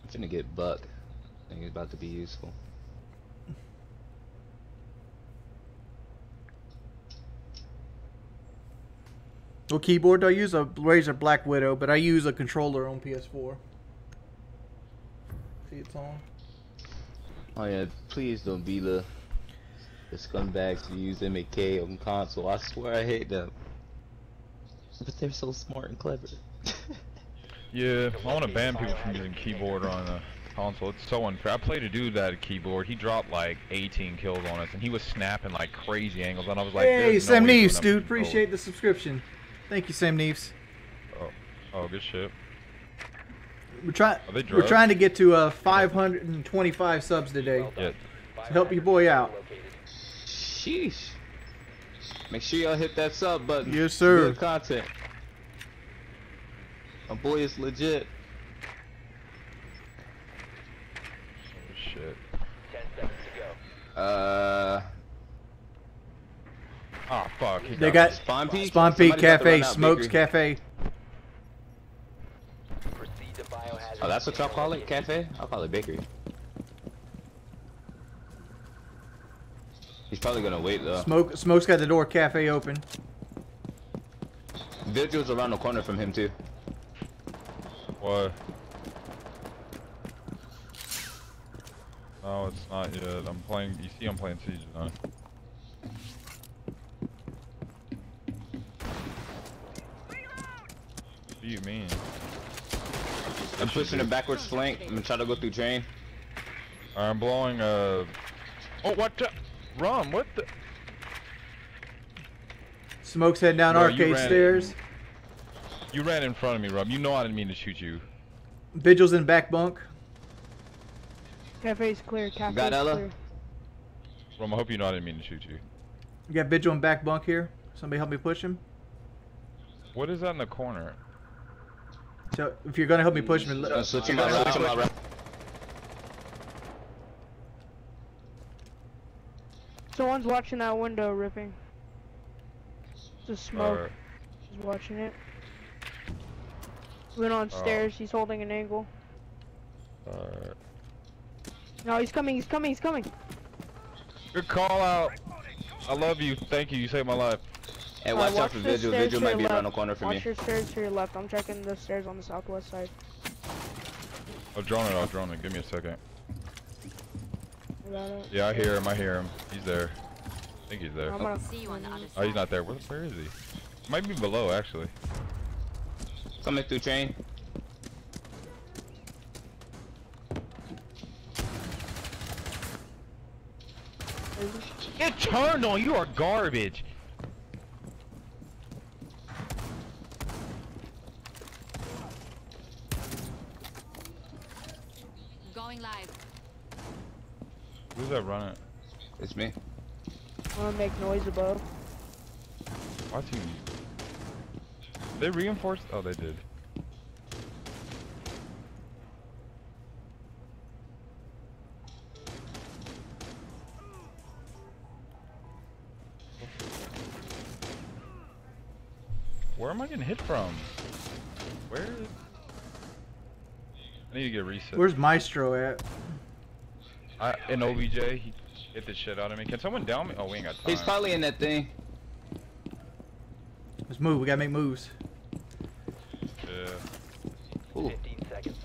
I'm finna get Buck. I think it's about to be useful. What keyboard do I use? A Razer Black Widow, but I use a controller on PS4. See it's on. Oh yeah, please don't be the the scumbags who use MAK on console. I swear I hate them. But they're so smart and clever. [LAUGHS] Yeah, I want to ban people from using keyboard on a console. It's so unfair. I played a dude that had a keyboard. He dropped like 18 kills on us, and he was snapping like crazy angles. And I was like, hey, "There's no Sam Neves, dude. Appreciate the subscription. Thank you, Sam Neves. Oh, oh, good shit. We're trying. We're trying to get to uh, 525 subs today. Yeah. So help your boy out. Sheesh. Make sure y'all hit that sub button. Yes, sir. Good content. My boy is legit. Oh, shit. Ten seconds to go. Uh, Oh fuck. he They got got me. Spawn peek. Spawn peek Somebody's about to Cafe, out, Smokes Bakery. Cafe. Proceed to biohazard. Oh, that's what y'all call it? Cafe? I'll call it bakery. He's probably gonna wait though. Smoke. Smokes got the door cafe open. Vigil's around the corner from him too. What? No, it's not yet. I'm playing. You see, I'm playing Siege now. Do you mean? I'm pushing a backwards flank. I'm gonna try to go through train. I'm blowing a. Oh, what the? Rum, what the? Smokes heading down Bro, arcade ran- stairs. You ran in front of me, Rum. You know I didn't mean to shoot you. Vigil's in back bunk. Cafe's clear. Cafe's Got Ela? clear. Rum, I hope you know I didn't mean to shoot you. You got Vigil in back bunk here. Somebody help me push him. What is that in the corner? So if you're gonna help me push him, I'm let- my route. switching my route. Someone's watching that window ripping. Just smoke. Alright. He's watching it. Went on Oh. stairs. He's holding an angle. Alright. No, he's coming. He's coming. He's coming. Good call out. I love you. Thank you. You saved my life. Hey, Uh, watch out for the Vigil. stairs Vigil might your be around the corner for Watch me. your stairs to your left. I'm checking the stairs on the southwest side. I'll drone it. I'll drone it. Give me a second. It? Yeah, I hear him. I hear him. He's there. I think he's there. I'm gonna. See you on the other side. Oh, he's not there. Where, where is he? Might be below, actually. Coming through train. Get turned on. You are garbage. Going live. Who's that running? It's me. I'm gonna make noise above. Why team? They reinforced? Oh, they did. Where am I getting hit from? Where? Is- I need to get reset. where's Maestro at? I, in OBJ, he hit the shit out of me. Can someone down me? Oh, we ain't got time. He's probably in that thing. Let's move. We gotta make moves. Yeah. Ooh. 15 seconds.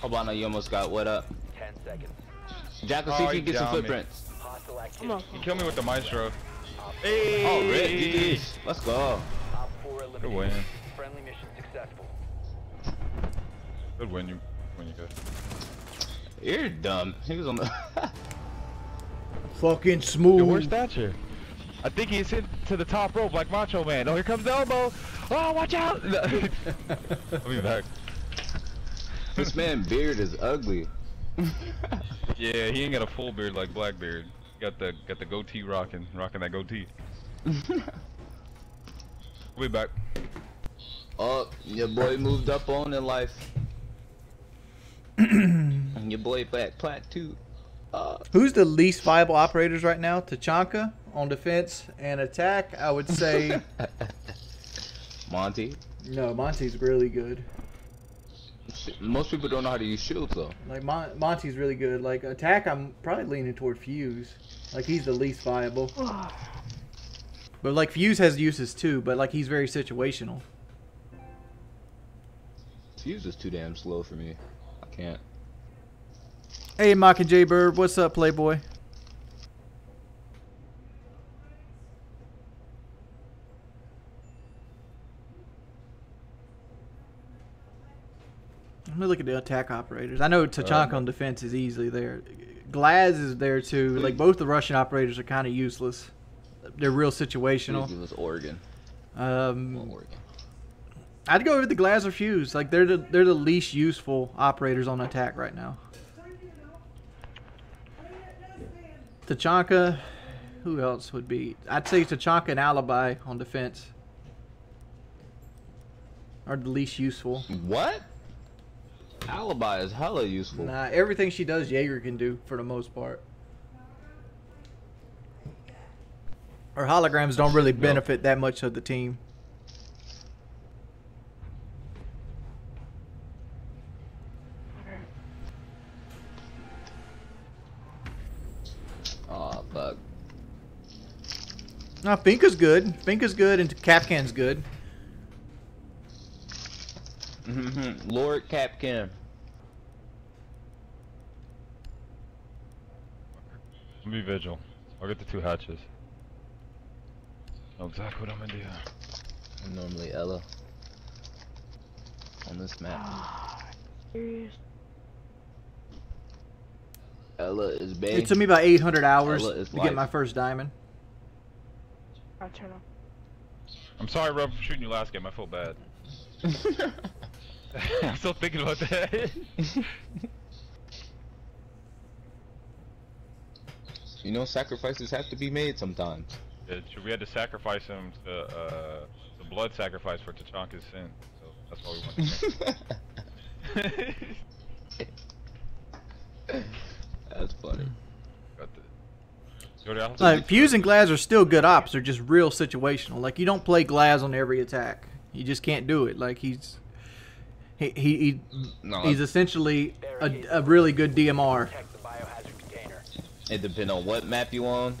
Hold on, you almost got what up. 10 seconds. Jackal, see Oh, if he you can get some footprints. Hostile on. He killed me with the maestro. Hey. Oh, Rick, GG's. Let's go. Op 4 Good win. Good win you. Win you guys. You're dumb. He was on the. [LAUGHS] Fucking Yo, smooth. where's Thatcher? I think he's hit to the top rope like Macho Man. Oh, here comes the elbow. Oh, watch out! [LAUGHS] I'll be back. this man beard is ugly. [LAUGHS] Yeah, he ain't got a full beard like Blackbeard. Got the got the goatee rocking, rocking that goatee. We'll be back. Oh, your boy moved up on in life. And your boy back plat too. Uh, Who's the least viable operators right now? Tachanka on defense and attack. I would say [LAUGHS] Monty. no. Monty's really good. Most people don't know how to use shields though. Like Mon- Monty's really good. Like attack, I'm probably leaning toward Fuse. Like he's the least viable. [SIGHS] But like Fuse has uses too. But like he's very situational. Fuse is too damn slow for me. Can't. Hey, Mock and J Bird, what's up, Playboy? Let me look at the attack operators. I know Tachanka on defense is easily there. Glaz is there too. Like both the Russian operators are kind of useless. They're real situational. Oregon. Um, Oregon. I'd go with the Glaz or Fuse. Like they're the they're the least useful operators on attack right now. Tachanka, who else would be? I'd say Tachanka and Alibi on defense are the least useful. What? Alibi is hella useful. Nah, everything she does, Jaeger can do for the most part. Her holograms don't really benefit that much of the team. Aw, fuck. No, Finka's good. Finka's good, and Kapkan's good. Mhm. Lord Capcom. Be vigil. I'll get the two hatches. Know exactly what I'm gonna do. I'm normally Ela. On this map. Serious. Ela is big. It took me about 800 hours to life. get my first diamond. I'll turn off. I'm sorry, Rob, for shooting you last game. I feel bad. [LAUGHS] [LAUGHS] I'm still thinking about that. [LAUGHS] you know, sacrifices have to be made sometimes. Yeah, we had to sacrifice him to uh, the blood sacrifice for Tachanka's sin. So that's why we went. to That's funny. Got the. Jordie, I'll have to Like get Fuse and Glaz are still good ops. They're just real situational. Like you don't play Glaz on every attack. You just can't do it. Like he's he he, he No, he's essentially a, a really good DMR. Protect the biohazard container. it depends on what map you on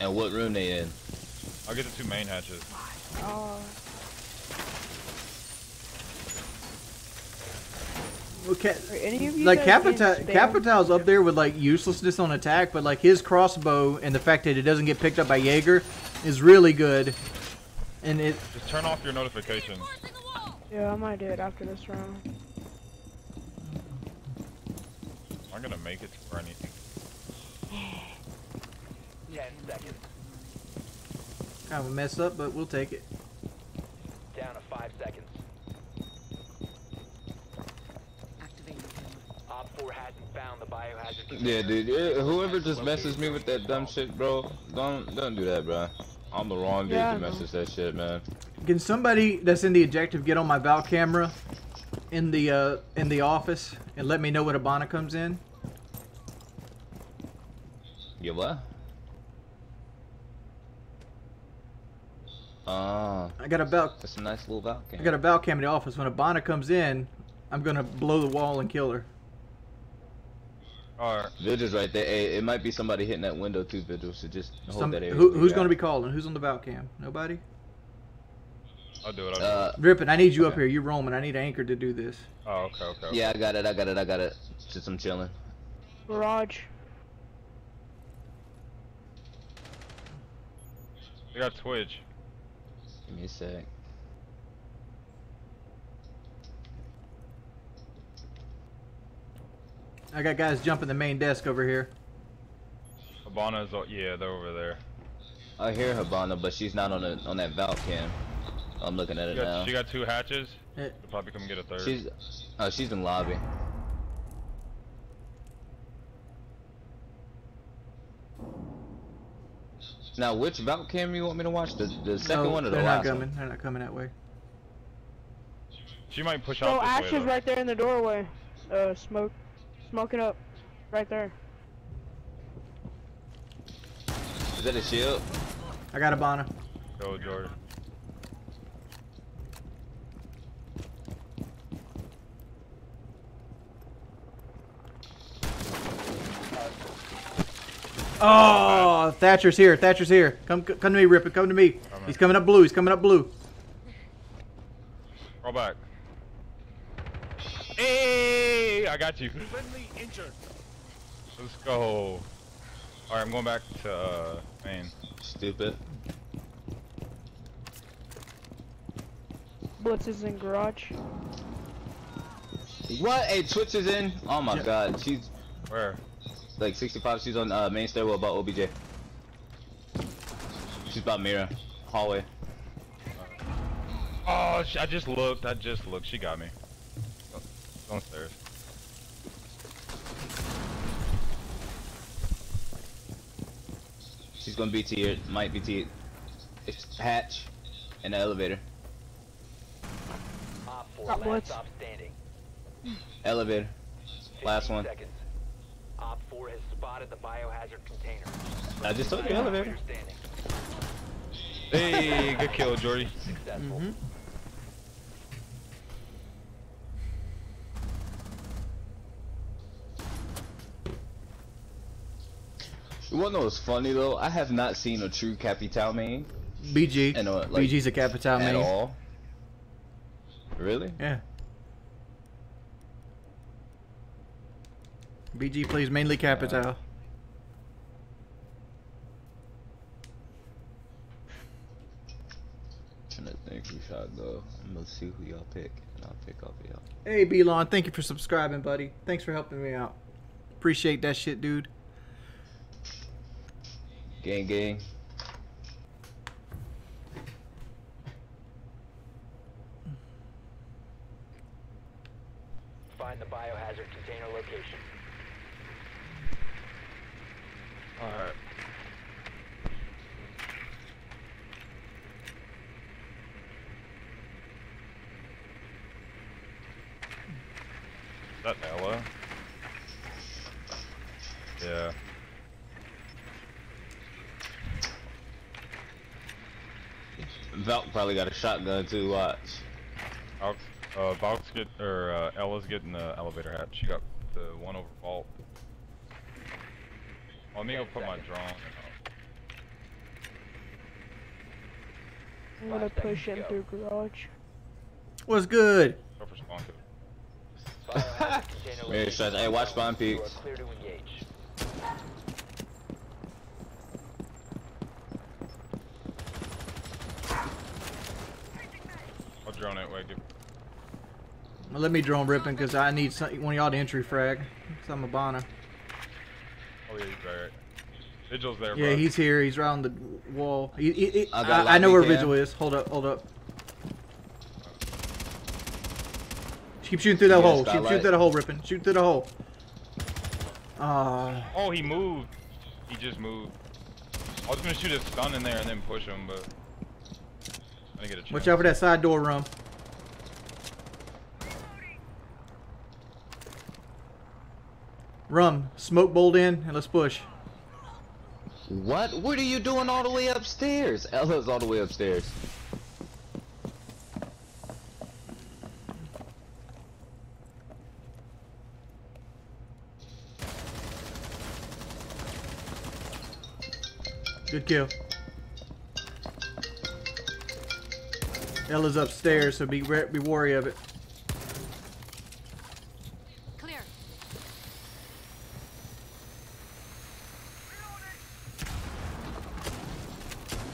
and what room they in. I'll get the two main hatches. Oh, Okay. are any of you Like guys getting Capitão, spammed? Capitão's up there with like uselessness on attack, but like his crossbow and the fact that it doesn't get picked up by Jaeger is really good. And it Just turn off your notifications. Yeah, I might do it after this round. I'm gonna make it to where I need to. Ten seconds. kind of a mess up, but we'll take it. Down to five seconds. Activating camera. Op 4 hasn't found the biohazard Yeah, dude. Whoever just messes me with that dumb shit, bro, don't don't do that, bro. I'm the wrong dude Yeah, to know. message that shit, man. Can somebody that's in the objective get on my Val camera in the uh, in the office and let me know when Abana comes in? You what? Ah, I got a Val that's a nice little Valk. I got a Val cam in the office. When Abana comes in, I'm gonna blow the wall and kill her. Alright. Vigil's right there. Hey, it might be somebody hitting that window too, Vigil. So just hold Some, that area. who, who's gonna at. be calling? Who's on the Valk cam? Nobody. I'll do it. I'll do Uh, Drippin', I need you up here. You're roaming. I need an Anchor to do this. Oh, okay, okay. okay. yeah, I got it. I got it. I got it. Just I'm chilling. Garage. I got Twitch. Give me a sec. I got guys jumping the main desk over here. Hibana's, oh, yeah, they're over there. I hear Hibana, but she's not on the on that Valk cam. I'm looking at She it got, now. she got two hatches. She'll probably come get a third. She's oh, she's in lobby. Now, which Valk cam you want me to watch? The the second No, one or the they're last not coming. one? They're not coming that way. She might push Bro, out this Ash way, is though. right there in the doorway. Uh, smoke, smoking up, right there. Is that a shield? I got a Bana. Go, Jordan. Oh, Thatcher's here. Thatcher's here. Come, come to me, Rip it. Come to me. Coming. He's coming up blue. He's coming up blue. Roll back. Hey, I got you. Friendly injured. Let's go. Alright, I'm going back to uh, main. Stupid. Blitz is in garage. What? Hey, Twitch is in. Oh my Yeah. god, she's Where? like 65. She's on uh, main stairwell about OBJ. She's about Mira. Hallway. Oh, sh I just looked. I just looked. She got me. Go- Downstairs. She's gonna be to your, might be to your, it's hatch in the elevator. Op 4, Got last blitz. stop standing. Elevator. Last one. Seconds. Op 4 has spotted the biohazard container. I just told you elevator. Operator standing. Hey, good kill, Jordie. Successful. Mm-hmm. You wanna know what's funny though? I have not seen a true Capitão main BG. And, uh, like, BG's a Capitão at main. all. Really? Yeah. BG plays mainly Capitão. trying to think who I go. I'm gonna see who y'all pick, and I'll pick off y'all. Hey, Belon, thank you for subscribing, buddy. Thanks for helping me out. Appreciate that shit, dude. Gang, gang. Find the biohazard container location. Alright. Is that Ela? Yeah. Valk probably got a shotgun too. Watch. Valk's, uh, Valk's get, or, uh, Ela's getting the elevator hatch. She got the one over vault. Let me go put my drone. I'm gonna push in seconds through garage. What's good? Go for spawn kill. [LAUGHS] [LAUGHS] Biohazard container Mary location. says, "Hey, watch spawn peaks." clear to engage. I'll drone it. Wait, let me drone ripping because I need some, one of y'all to entry frag. Cause I'm a Bana. Oh, yeah, he's right. right. Vigil's there, Yeah, bro. he's here. He's around the wall. He, he, he- I I, I know where lobby Vigil is. Hold up, hold up. Keep shooting through that You hole. Shoot, shoot skylight? through the hole, ripping. Shoot through the hole. Ah, Oh, he moved. He just moved. I was gonna shoot a stun in there and then push him, but I didn't get a chance. watch out for that side door Rum. Rum, smoke bolt in, and let's push. What? What are you doing all the way upstairs? [LAUGHS] Ela's all the way upstairs. Good kill. Ela's upstairs, so be re- be wary of it. Clear.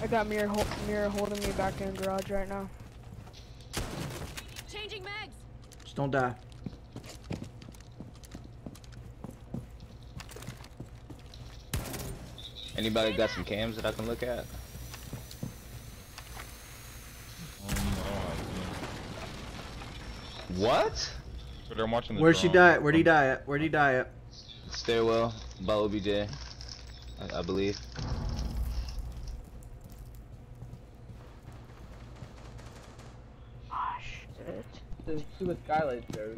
I got mirror hol mirror holding me back in the garage right now. Changing mags. Just don't die. Anybody got some cams that I can look at? Um, I don't have any. What? But I'm watching the Where'd she die at? Where'd he die at? Where'd he die at? Stairwell by OBJ. I, I believe. Ah, shit. There's two with skylights, there.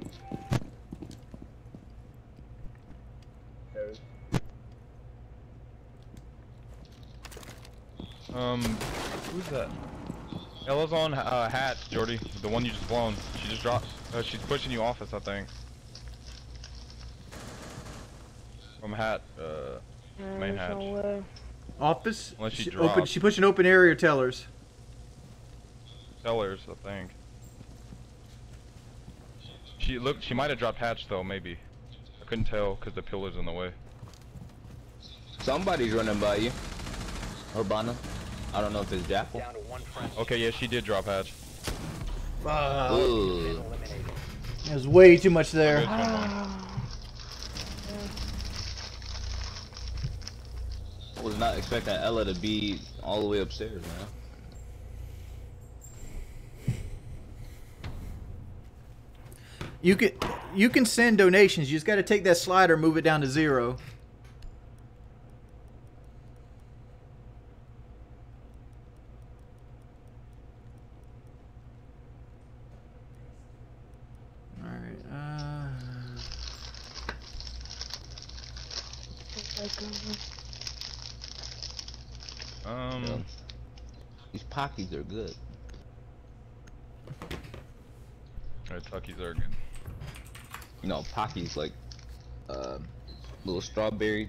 There's. Um, who's that? Ela's on uh, hat, Jordie. The one you just blown. She just dropped. Uh, she's pushing you office, I think. From hat. Uh, Main there's no hatch. Office. Unless she she, open, drops. she pushing open area tellers. tellers, I think. She look. She might have dropped hatch though, maybe. I couldn't tell because the pillar's in the way. Somebody's running by you. Urbana. I don't know if it's Jackal. Down to one friend. Okay, yeah, she did drop hatch. Uh, Ooh. There's way too much there. one, I was not expecting Ela to be all the way upstairs, man. You can you can send donations. You just got to take that slider, move it down to zero. All right. Uh, Like, uh, Um, Yeah. These Pockies are good. alright, Tuckies are good. You know, Pockies like uh, little strawberry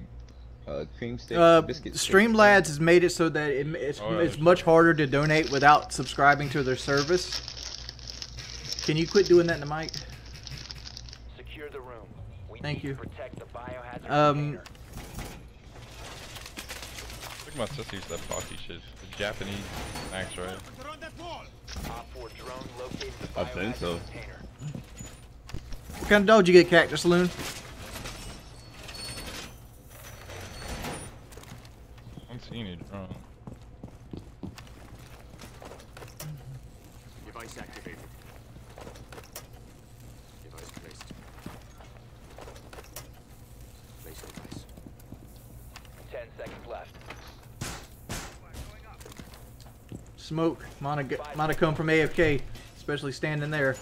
uh, cream stick uh, biscuit. stick. Streamlabs has made it so that it, it's, Oh, yeah, it's there's- much harder to donate without subscribing to their service. Can you quit doing that in the mic? Secure the room. We Thank need you. to protect the biohazard Um, container. I think my sister used that Pocky shit. The Japanese snacks, right? They're on that wall. Op 4 drone located the I think so. What kind of dog you get, Cactus Loon? I haven't seen it. Oh. Device activated. Device placed. Place device. 10 seconds left. Smoke. Might have, come from AFK, especially standing there.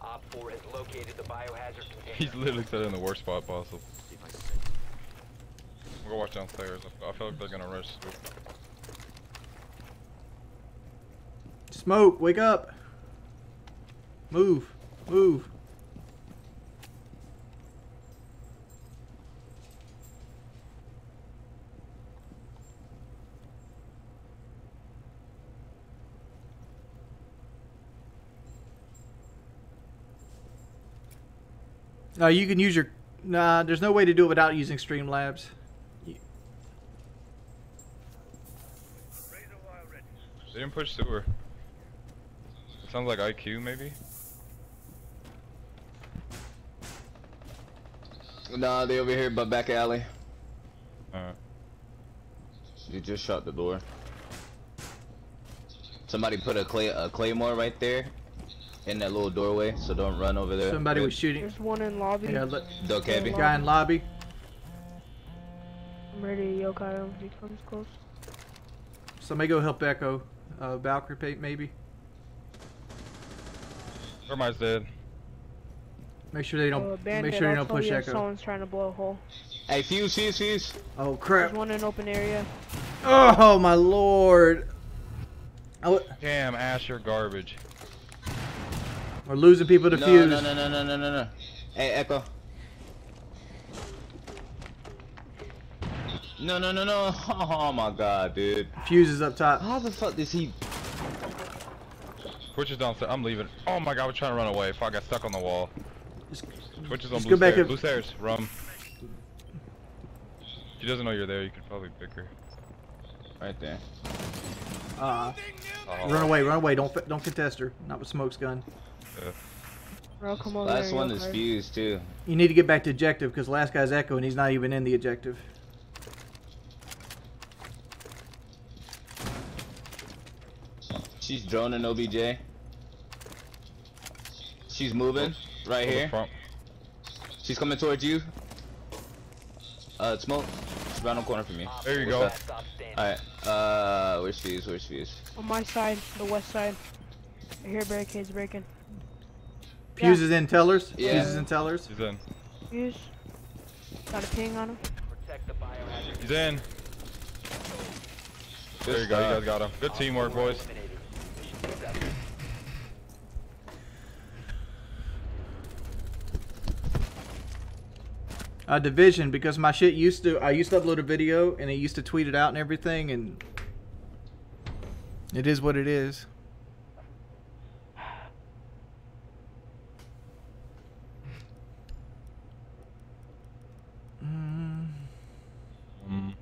Op 4 has located the biohazard. He's literally set in the worst spot possible. Device set. We'll go watch downstairs. I I feel like they're gonna rush. Smoke, wake up. Move. Move. No, you can use your. Nah, there's no way to do it without using Streamlabs. You- They didn't push sewer. It sounds like IQ, maybe? Nah, they over here, but back alley. Uh, You just shut the door. Somebody put a clay a claymore right there, in that little doorway, so don't run over there. Somebody Good. was shooting. There's one in lobby. Yeah, look, Dokkaebi. guy in lobby. I'm ready to yokai him if he comes close. Somebody go help Echo. Uh, Valkyrie, pa- maybe. Termite's dead. Make sure they don't. bandit, make sure they don't push you if Echo. Someone's trying to blow a hole. Hey, fuse, fuse, fuse. Oh crap. There's one in open area. Oh my lord! Oh, Damn, Ash, you're garbage. We're losing people to No, fuse. no, no, no, no, no, no, no. Hey, Echo. No, no, no, no. [LAUGHS] Oh my god, dude. Fuse is up top. How the fuck does he? Twitch is downstairs. I'm leaving. Oh my god, I was trying to run away. Fuck, I got stuck on the wall. Just- Twitch is on just blue go back stairs. Blue stairs. Rum. She doesn't know you're there. You could probably pick her. Right there. Uh, Oh, run away, run away! Don't don't contest her. Not with smoke's gun. Yeah. Come over Last there one is yokai. fused too. You need to get back to objective because last guy's Echo and he's not even in the objective. She's droning OBJ. She's moving right here. Front. She's coming towards you. Uh, smoke. She's right on the corner from me. Op There you 4 go. last stop standing. Alright. Uh, where's fuse? Where's fuse? On my side, the west side. I hear barricades breaking. Fuses in tellers. Yeah. Fuses in tellers. He's in. Fuse. Got a ping on him. Protect the biohazard. He's in. There you go. You guys got him. Good teamwork, boys. Eliminated. Mission successful. Uh, division because my shit used to I used to upload a video and it used to tweet it out and everything and it is what it is. Mm. Mm. Mm.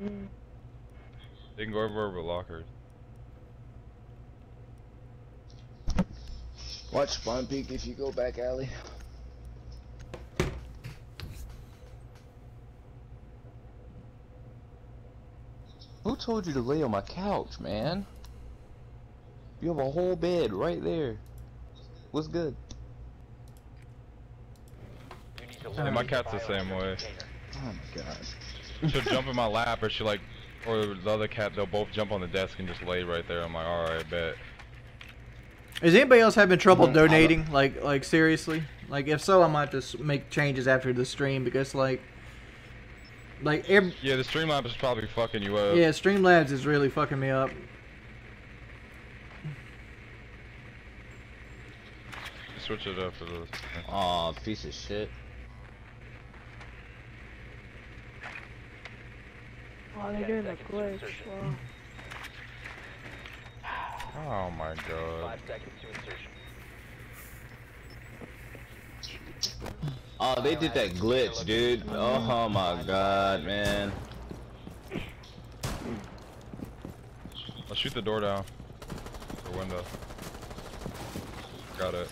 They can go everywhere with lockers. Watch spawn peek if you go back alley. Who told you to lay on my couch, man? You have a whole bed right there. What's good? You need to my cat's the same way. container. Oh my god. She'll jump in my lap, or she like, or the other cat. They'll both jump on the desk and just lay right there. I'm like, all right, bet. Is anybody else having trouble donating? Like like seriously? Like if so, I might just make changes after the stream because like like every, Yeah, the Streamlabs is probably fucking you up. yeah, Streamlabs is really fucking me up. Switch it up for this. Aw, piece of shit. Oh, they're doing the glitch. Wow. Oh my god. Five seconds to insertion. Oh, they did that glitch, dude. Oh my god, man. I'll shoot the door down. Or window. Got it.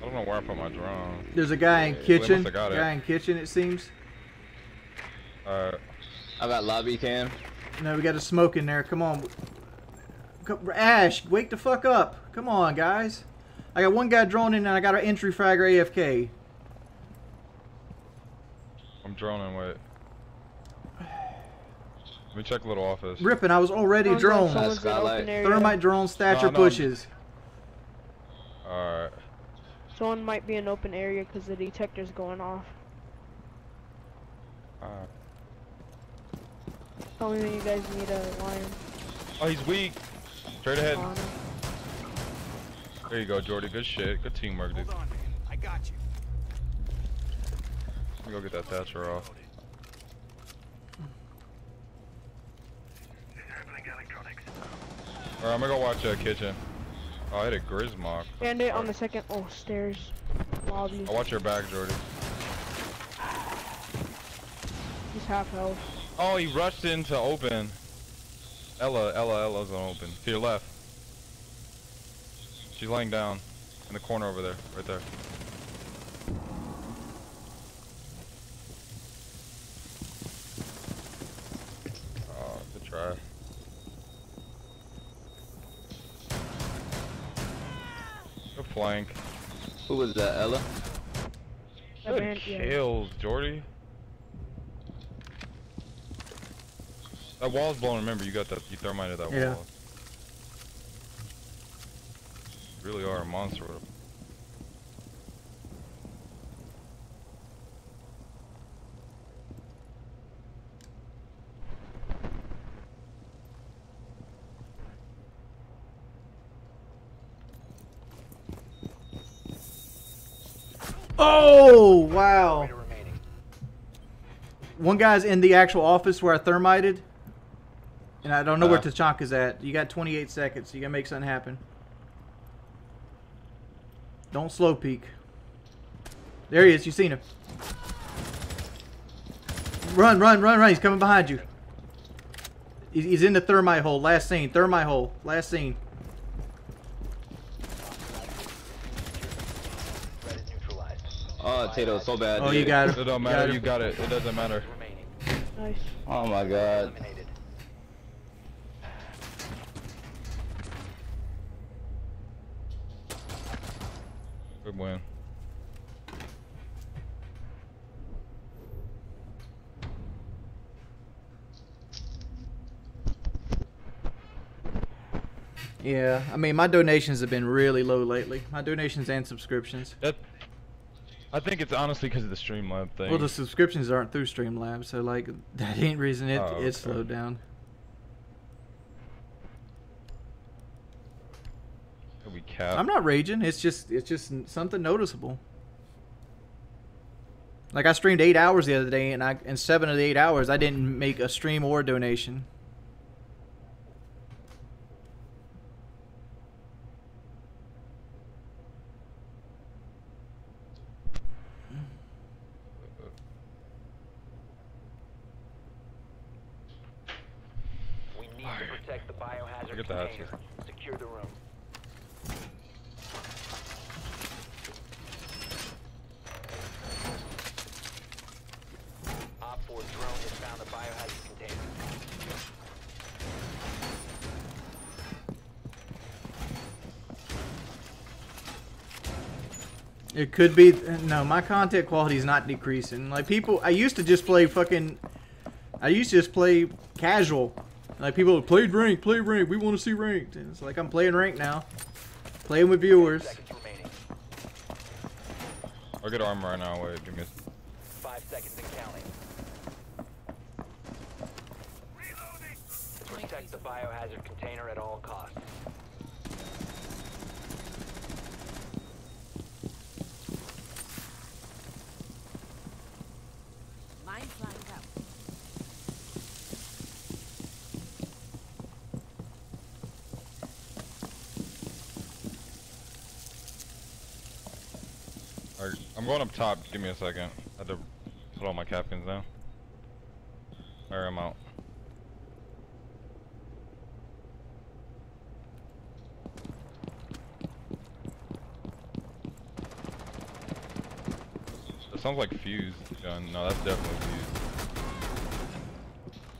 I don't know where I put my drone. There's a guy in They kitchen. must've got it. Guy in kitchen, it seems. Alright. I got lobby cam. No, we got a smoke in there. Come on. Ash, wake the fuck up. Come on, guys. I got one guy drawn in and I got an entry fragger AFK. I'm droning, wait. Let me check little office. Ripping, I was already Sounds like drawn. someone's in Skylight. open area. Thermite drone, stature No, no. pushes. Alright. Someone might be in open area because the detector's going off. Alright. Tell me when you guys need a lion Oh, he's weak. Straight ahead. There you go, Jordie. Good shit. Good teamwork, dude. Hold on, man. I got you. Let me go get that Thatcher off. Alright, I'm gonna go watch that kitchen. Oh, I hit a Grzmot. Bandit on the second. Oh, stairs. Lobby. I'll watch your back, Jordie. He's half health. Oh, he rushed into open. Ela, Ela, Ela's on open. To your left. She's laying down in the corner over there, right there. Oh, good try. Flank. Who was that, Ela? That Good band- kills, Jordie. That wall's blown. Remember, you got that. You thermited that Yeah. wall. You really are a monster. with a- Oh, wow. One guy's in the actual office where I thermited. And I don't know where Uh. Tachanka's at. You got 28 seconds. You gotta make something happen. Don't slow peek. There he is. You seen him. Run, run, run, run. He's coming behind you. He's- He's in the thermite hole. Last scene. Thermite hole. Last scene. it, Tato, so bad. Oh, dude. you got it. It don't matter. You got, you got it. it. Doesn't matter. Nice. Oh my god. Good win. Yeah, I mean, my donations have been really low lately. My donations and subscriptions. I think it's honestly because of the Streamlab thing. Well, the subscriptions aren't through Streamlabs, so like [LAUGHS] that ain't reason it Oh, it slowed down. we cap. I'm not raging. It's just it's just something noticeable. Like I streamed eight hours the other day, and I in seven of the eight hours I didn't make a stream or a donation. We need to protect the biohazard Look at the hatches. container. Secure the room. Op 4 drone has found the biohazard container. It could be no. My content quality is not decreasing. Like people, I used to just play fucking. I used to just play casual. Like people would play rank, play rank. We want to see ranked. And it's like I'm playing rank now, playing with viewers. Seconds remaining. I'll get armor right now. Wait, give me. A, Five seconds and counting. Protect the biohazard container at all costs. Mine flying out. Alright, I'm going up top. Give me a second. I had to put all my Kapkans down. Alright, I'm out. That sounds like fuse gun. No, that's definitely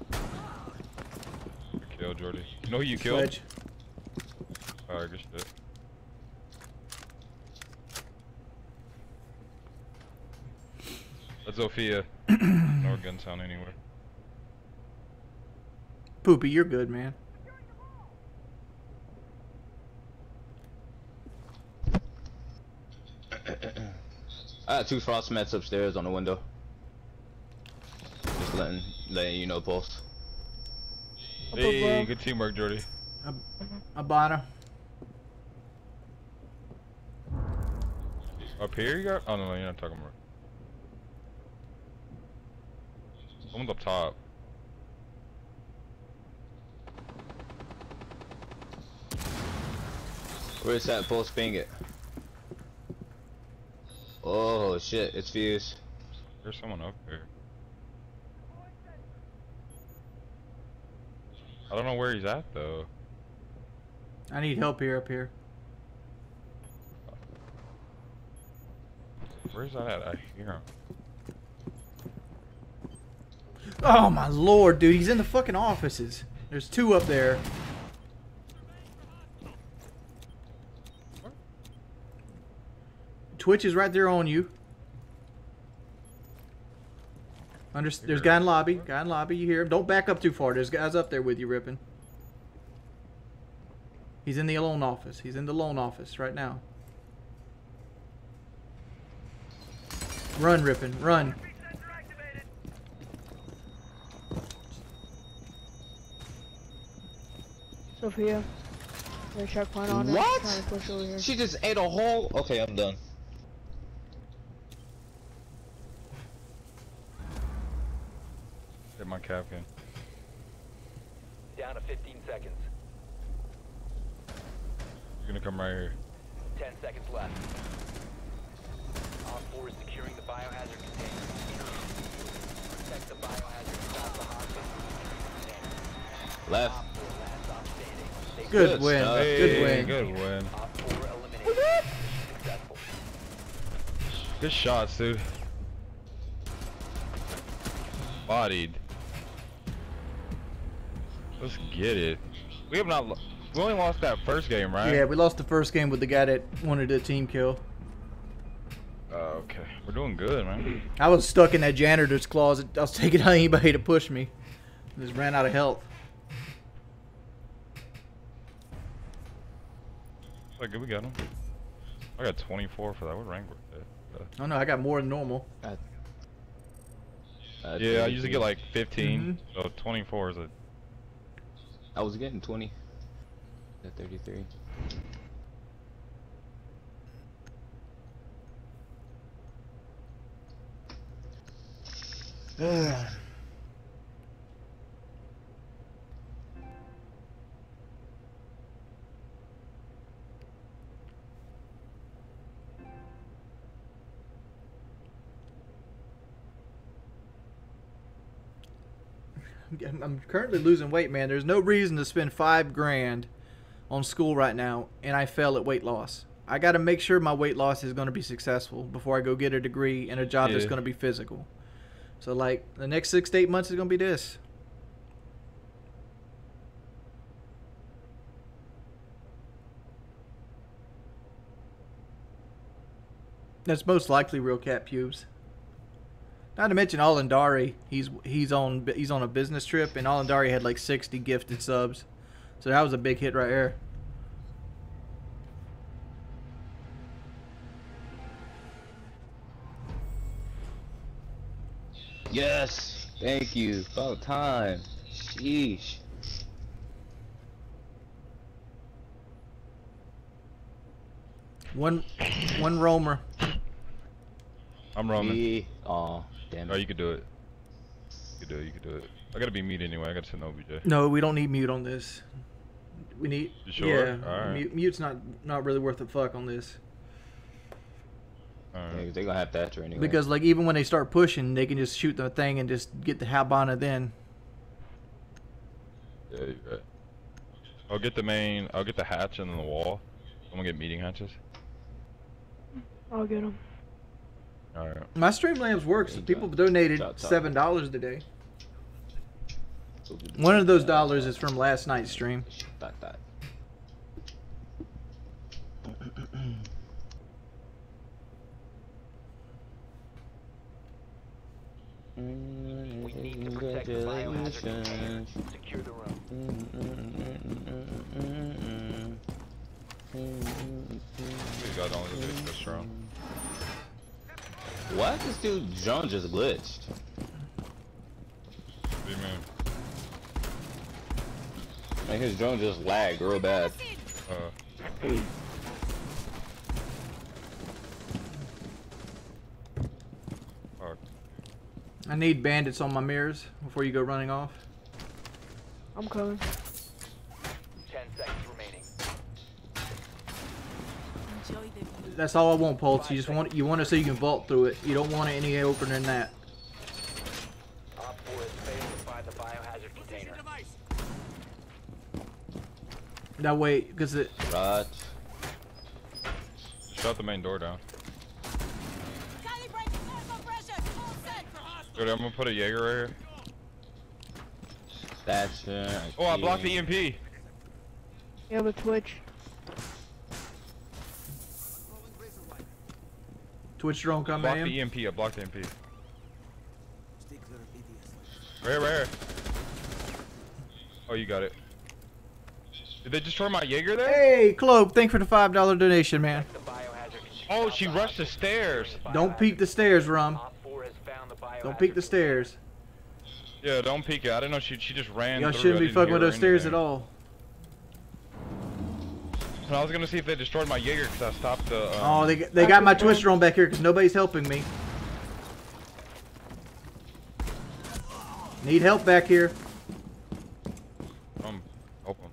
fuse. Kill, Jordie. You know who you killed? Alright, good shit. That's Sophia. [CLEARS THROAT] no gun sound anywhere. Poopy, you're good, man. I got two frost mats upstairs on the window. Just letting, letting you know, Pulse. Hey, good teamwork, Jordie. Hibana. Up here you got? Oh no, no, you're not talking about. Someone's up top. Where's that Pulse? Ping it. Oh shit, it's Fuse. There's someone up here. I don't know where he's at though. I need help here, up here. Where's that at? I hear him. Oh my lord, dude, he's in the fucking offices. There's two up there. Twitch is right there on you. Under, there's guy in lobby. Guy in lobby. You hear him? Don't back up too far. There's guys up there with you, ripping. He's in the loan office. He's in the loan office right now. Run, ripping. Run. Sophia. There's a checkpoint on. What? Trying to push over here. She just ate a whole. Okay, I'm done. Hit my Kapkan. Down to 15 seconds. You're gonna come right here. 10 seconds left. Op 4 is securing the biohazard container. Protect the biohazard stop the hostage. Left. Good Good win. stuff. Good win. Good win. Op 4 eliminated. Successful. Good shots, dude. Bodied. Let's get it. We have not. We only lost that first game, right? Yeah, we lost the first game with the guy that wanted a team kill. Oh, okay. We're doing good, man. I was stuck in that janitor's closet. I was taking out anybody to push me. Just ran out of health. Like, we got him. I got 24 for that. What rank was that? Oh no, I got more than normal. Uh, yeah, I usually 23. get like 15. So 24 is a. I was getting 20. At 33. I'm- [SIGHS] [SIGHS] I'm currently losing weight, man. There's no reason to spend five grand on school right now, and I fail at weight loss. I got to make sure my weight loss is going to be successful before I go get a degree and a job that's going to be physical. So, like, the next six to eight months is going to be this. That's most likely real cat pubes. Not to mention Alandari, he's he's on he's on a business trip, and Alandari had like 60 gifted subs, so that was a big hit right there. Yes! Thank you. About time. Sheesh. One one roamer. I'm roaming. Yeah. Aw, damn Oh, you could do it. You could do it. You could do it. I gotta be mute anyway. I gotta send OBJ. No, we don't need mute on this. We need You sure? yeah. Alright. Mute, mute's not not really worth a fuck on this Alright. Yeah, 'cause they gonna have Thatcher anyway. because like even when they start pushing, they can just shoot the thing and just get the Hibana then. Yeah, you're right. I'll get the main. I'll get the hatch and then the wall. I'm gonna get meeting hatches. I'll get him. All right. My Streamlabs works. Yeah, People donated seven dollars today. One of those dollars is from last night's stream. Dot, dot. We need to protect the biohazard container. Secure the room. These guys only look at this strong. What? This dude drone just glitched. What do you mean? Like his drone just lagged real bad. Uh, fuck. I need bandits on my mirrors before you go running off. I'm coming. Ten seconds remaining. Enjoy the view. That's all I want, Pulse. You just want you want it so you can vault through it. You don't want it any opener than that. Op 4 has failed to find the biohazard container. That way, because it Right. Shut the main door down. Calibrate thermal pressure. All set. Dude, I'm gonna put a Jaeger right here. Thatcher. Oh, I blocked the EMP. You have a Twitch. Twitch drone I coming blocked in. the EMP. I blocked the EMP. Right here, right here. Oh, you got it. Did they destroy my Jaeger there? Hey, Cloak, thank you for the five dollar donation, man. The biohazard container. Oh, she rushed the stairs. Don't peek the stairs, Rum. Op 4 has found the biohazard Don't peek the stairs. Yeah, don't peek it. I didn't know she she just ran. Y'all shouldn't be fucking with her those stairs anything. at all. And I was gonna see if they destroyed my Jaeger because I stopped the. Um, Oh, they they got my twister on back here because nobody's helping me. Need help back here. Um, open.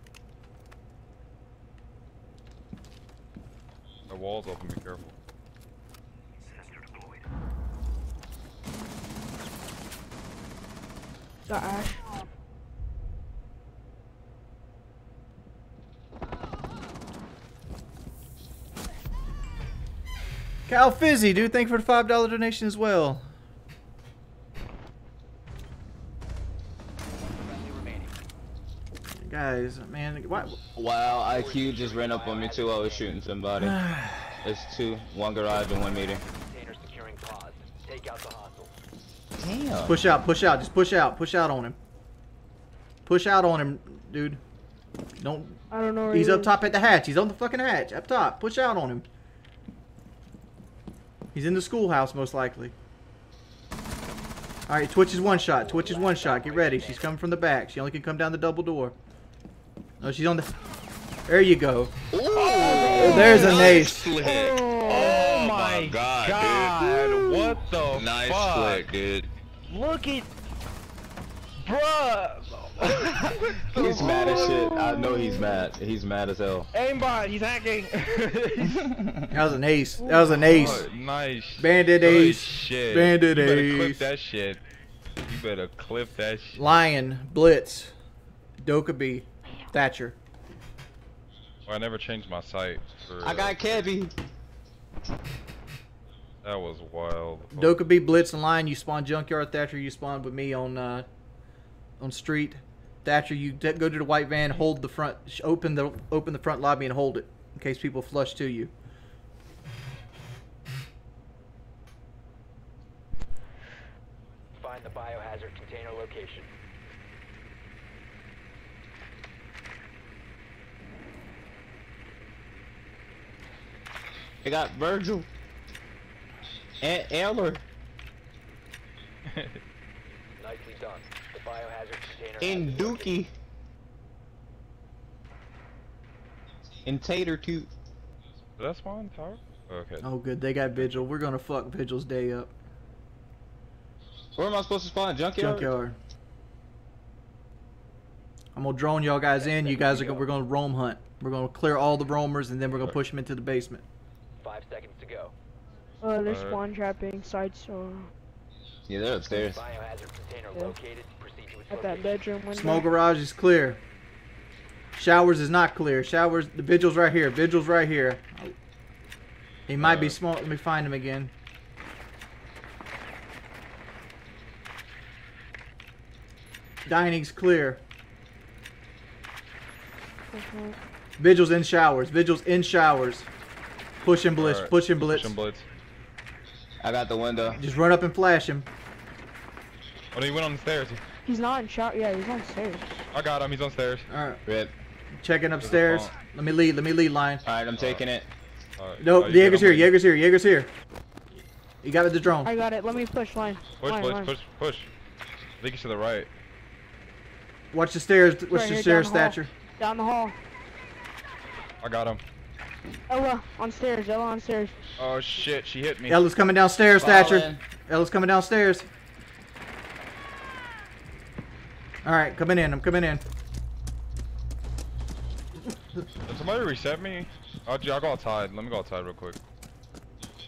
The wall's open. Be careful. Got Ash. Cal Fizzy, dude, thank you for the five dollar donation as well. Guys, man, why? Wow, IQ just ran up on me too. while I was shooting somebody. [SIGHS] There's two, one garage and one meter. Container securing pods. Take out the hostile. Damn. Push out, push out, just push out, push out on him. Push out on him, dude. Don't. I don't know where He's he up is. top at the hatch. He's on the fucking hatch. Up top. Push out on him. He's in the schoolhouse, most likely. All right, Twitch is one shot. Twitch is one shot. Get ready. She's coming from the back. She only can come down the double door. No, she's on the. There you go. Oh, There's a ace. Flick. Oh, oh my God, god, what the dude. Nice fuck? flick, dude. Look at, bruh. [LAUGHS] He's mad as shit. I know he's mad. He's mad as hell. Aimbot, he's hacking. [LAUGHS] That was an ace. That was an ace. Oh, nice. Bandit Holy ace. Shit. Bandit you better clip that shit. You better clip that shit. Lion, Blitz, Dokkaebi, Thatcher. Well, I never changed my sight. For, I got Kevy. That was wild. Dokkaebi, Blitz, and Lion. You spawn Junkyard. Thatcher, you spawn with me on uh, on Street. Thatcher, you go to the white van, hold the front, open the open the front lobby and hold it in case people flush to you. Find the biohazard container location. I got Vigil. And Ela. [LAUGHS] Nicely done. The biohazard container. And has been located. Dookie. And Tater Toot. Did that spawn tower? Okay. Oh, good. They got Vigil. We're gonna fuck Vigil's day up. Where am I supposed to spawn? Junkyard? Junkyard. I'm gonna drone y'all guys in. You guys are gonna, we're gonna roam hunt. We're gonna clear all the roamers and then we're gonna push them into the basement. Five seconds to go. Uh, they're spawn trapping side so Yeah, they're upstairs. Biohazard container Yeah. located. Proceed to its at that bedroom window. Small garage is clear. Showers is not clear. Showers, the vigil's right here. Vigil's right here. He might be Uh. small. Let me find him again. Dining's clear. Mhm. Vigil's in showers. Vigil's in showers. Push and blitz. Push and blitz. Push and blitz. I got the window. Just run up and flash him. Oh, he went on the stairs. He's not in shot. Yeah, he's on stairs. I got him. He's on stairs. All right. Rip. Checking upstairs. Let me lead. Let me lead line. Alright, I'm taking it. Alright. Nope. Oh, Jaeger's here. him? Jaeger's here. Jaeger's here. You got it, the drone. I got it. Let me push line. Push, line, push, line. push, push. I think it's to the right. Watch the stairs. Watch Right the here, stairs, down the hall. Thatcher. Down the hall. I got him. Ela on stairs. Ela on stairs. Oh shit, she hit me. Ela's coming downstairs, Thatcher. Ela's coming downstairs. All right, coming in. I'm coming in. Did somebody reset me? I'll, I'll go outside. Let me go outside real quick.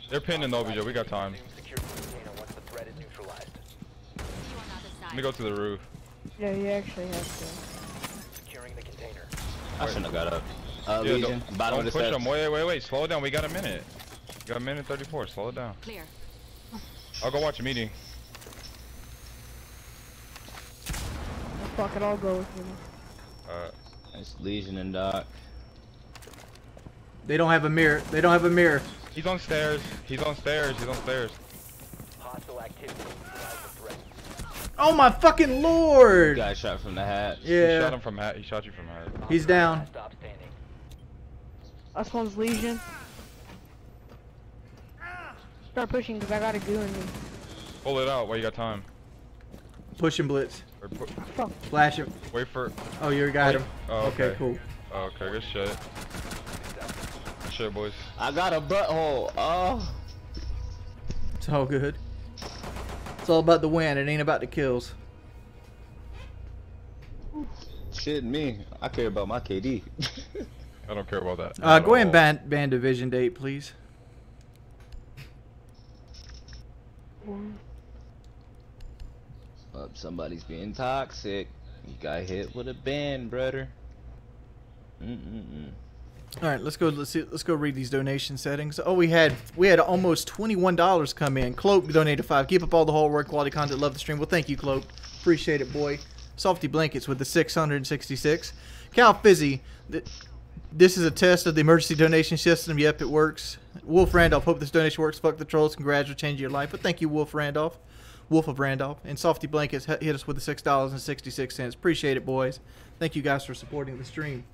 They're pinning though, BJ. We got time. Resume secure the container once the threat is neutralized. See you on the other Let me go to the roof. Yeah, you actually have to. Securing the container. I shouldn't have got up. Uh, Yeah, Lesion. don't, Bottom don't of the push steps. them. Wait, wait, wait. Slow it down. We got a minute. We got a minute 34. Slow it down. Clear. I'll go watch a meeting. Fuck it, I'll go with you. Alright. It's Lesion and Doc. They don't have a mirror. They don't have a mirror. he's on stairs. He's on stairs. He's on stairs. Hostile activity neutralize the threat. Oh my fucking lord! Guy shot from the hat. Yeah. He shot him from hat. He shot you from hat. he's down. Last Stop standing. Last one's Lesion. Start pushing because I got a goo in me. Pull it out while you got time. Pushing blitz. Or pu- Flash him. wait for. Oh, you got him. Oh, Okay, okay. cool. Oh, okay, good shit. Good shit, boys. I got a butthole. Oh. It's all good. It's all about the win. It ain't about the kills. Shit, me. I care about my KD. [LAUGHS] I don't care about that. Uh, go ahead and ban, ban division date, please. Up, somebody's being toxic. You got hit with a ban, brother. Mm-mm-mm. All right, let's go. Let's see. Let's go read these donation settings. Oh, we had we had almost twenty one dollars come in. Cloak donated five. Keep up all the hard work, quality content. Love the stream. Well, thank you, Cloak. Appreciate it, boy. Softy blankets with the six hundred and sixty six. Cal Fizzy. th- This is a test of the emergency donation system. Yep, it works. Wolf Randolph. Hope this donation works. Fuck the trolls. Congrats for changing your life. But thank you, Wolf Randolph. Wolf of Randolph. And Softy Blankets hit hit us with the six dollars and sixty six cents. Appreciate it, boys. Thank you guys for supporting the stream. [LAUGHS]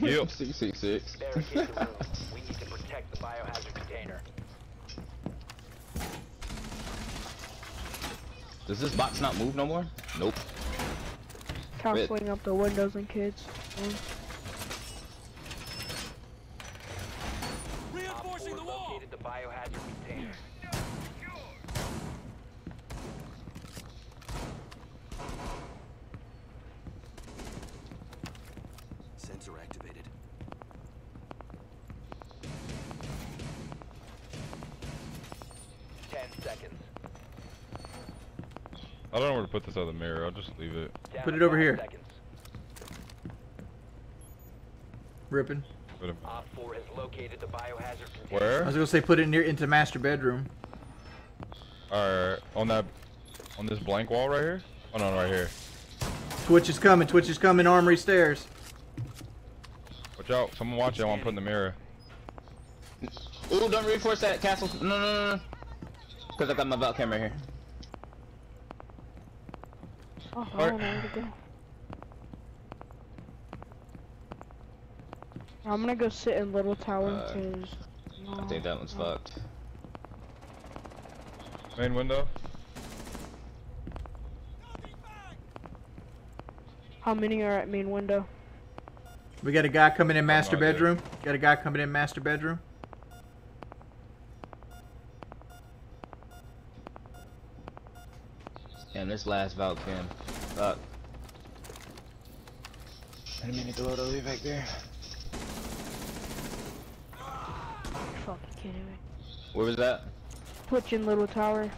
Yep. Six six six. Barricade the room. We need to protect the biohazard container. Does this box not move no more? Nope. Counseling up the windows and kids. Mm. Op 4 located the biohazard I don't know where to put this other mirror. I'll just leave it. Put it over here. Seconds. Ripping. Put it- Op 4 has located the biohazard container. I was gonna say put it near into master bedroom. Alright, on that, on this blank wall right here? Oh no, right here. Twitch is coming. Twitch is coming. Armory stairs. Watch out, someone watch it. I want to put in the mirror. Ooh, don't reinforce that castle. No, no, no, no. Cause I got my vault camera here. Oh, I don't know where to go. I'm gonna go sit in Little Tower Uh, because. I think that one's fucked. Main window. How many are at main window? We got a guy coming in master bedroom. Got a guy coming in master bedroom. Damn, this last vault cam. Fuck. I didn't mean to throw it all the way back there. Fucking kidding me. Where was that? Twitch in Little Tower.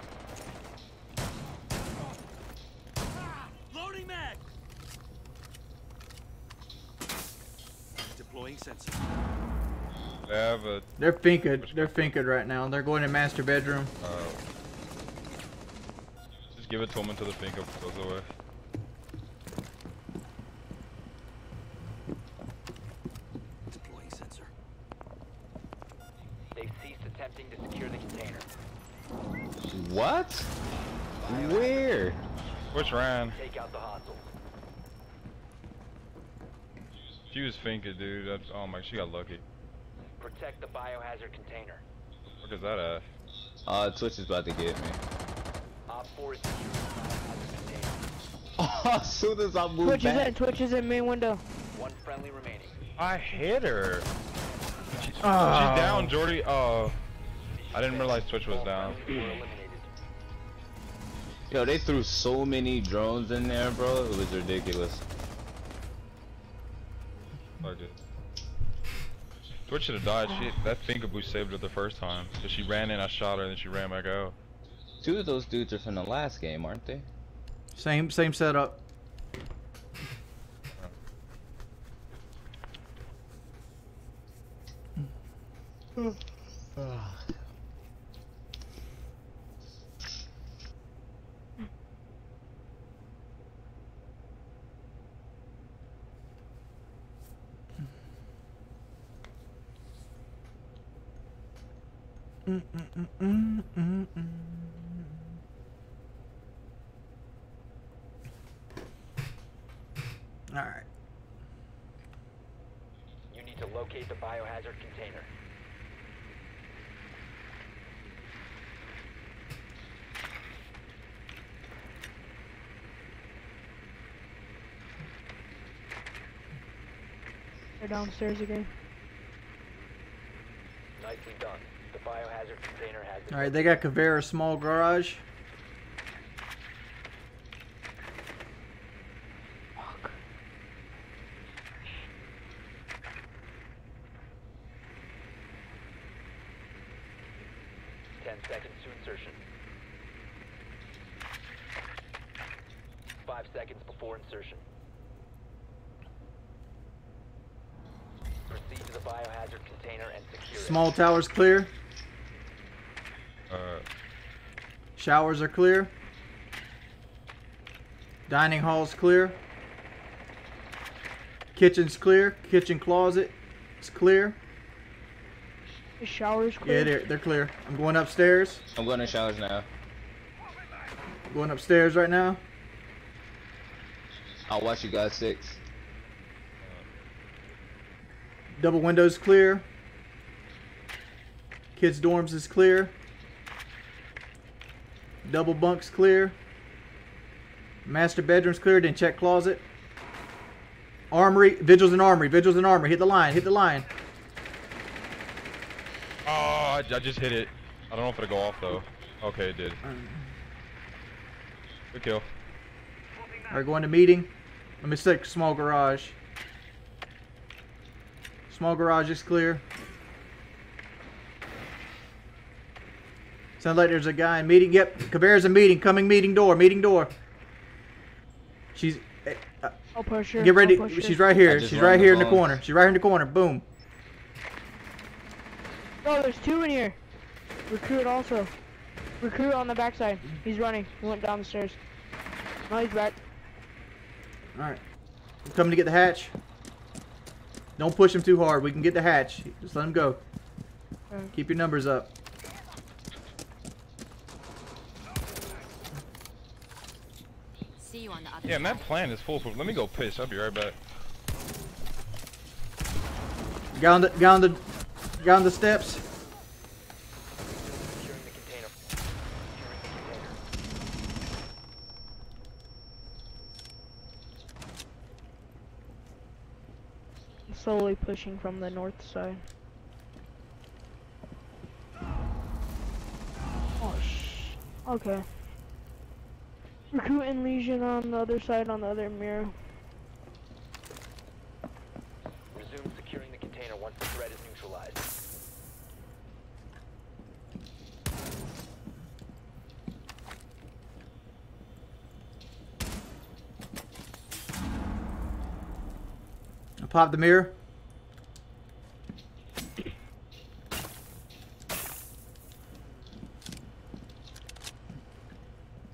Loading mag. Deploying sensor. They have a. They're finkered. They're finkered right now. They're going to master bedroom. Uh, just give it to him until the pink up goes away. Deploying sensor. They've ceased attempting to secure the container. What? Where? Which ran? Take out the hostiles. She was finking, dude. That's, oh my, she got lucky. Protect the biohazard container. What is that at? Uh, Twitch is about to get me. Op 4 is securing the biohazard container. [LAUGHS] as soon as I move Twitch is in. Twitch is in main window. One friendly remaining. I hit her. She- Oh. She's ah. down, Jordie. Oh, I didn't realize Twitch was down. friendlies were eliminated. Yo, they threw so many drones in there, bro. It was ridiculous. Fuck it. Twitch should have died. She, that Finka boost saved her the first time. So she ran in, I shot her, and then she ran back out. Two of those dudes are from the last game, aren't they? Same same setup. All right. You need to locate the biohazard container. They're downstairs again. Nicely done. The biohazard container has All right. They got Caveira small garage. Ten seconds to insertion. Five seconds before insertion. Proceed to the biohazard container and secure it. Small towers clear. Uh, Showers are clear. Dining hall's clear. Kitchen's clear. Kitchen closet is clear. The shower's Yeah, clear. they're they're clear. I'm going upstairs. I'm going to showers now. Going upstairs right now. I'll watch you guys six. Double windows clear. Kids dorms is clear. Double bunks clear. Master bedroom's clear. Then check closet. Armory. Vigils and armory. Vigils and armory. Hit the line. Hit the line. Oh, I, I just hit it. I don't know if it'll go off though. Okay, it did. Good kill. All right, going to meeting. Let me stick small garage. Small garage is clear. Sounds like there's a guy in meeting. Yep, Caveira's in meeting. Coming meeting door. Meeting door. She's. uh, I'll push her. get ready. Her. She's right here. She's right here in the corner. She's right here in the corner. Boom. Oh, there's two in here. Recruit also. Recruit on the backside. He's running. He went down the stairs. No, he's back. All right. I'm coming to get the hatch. Don't push him too hard. We can get the hatch. Just let him go. Okay. Keep your numbers up. See you on the other Yeah, and that plan is foolproof. Let me go piss. I'll be right back. Guy on the guy on the guy on the steps. Securing the container. Securing the container. Slowly pushing from the north side. Oh, sh. Okay. Recruit and Lesion on the other side, on the other mirror. Pop the mirror.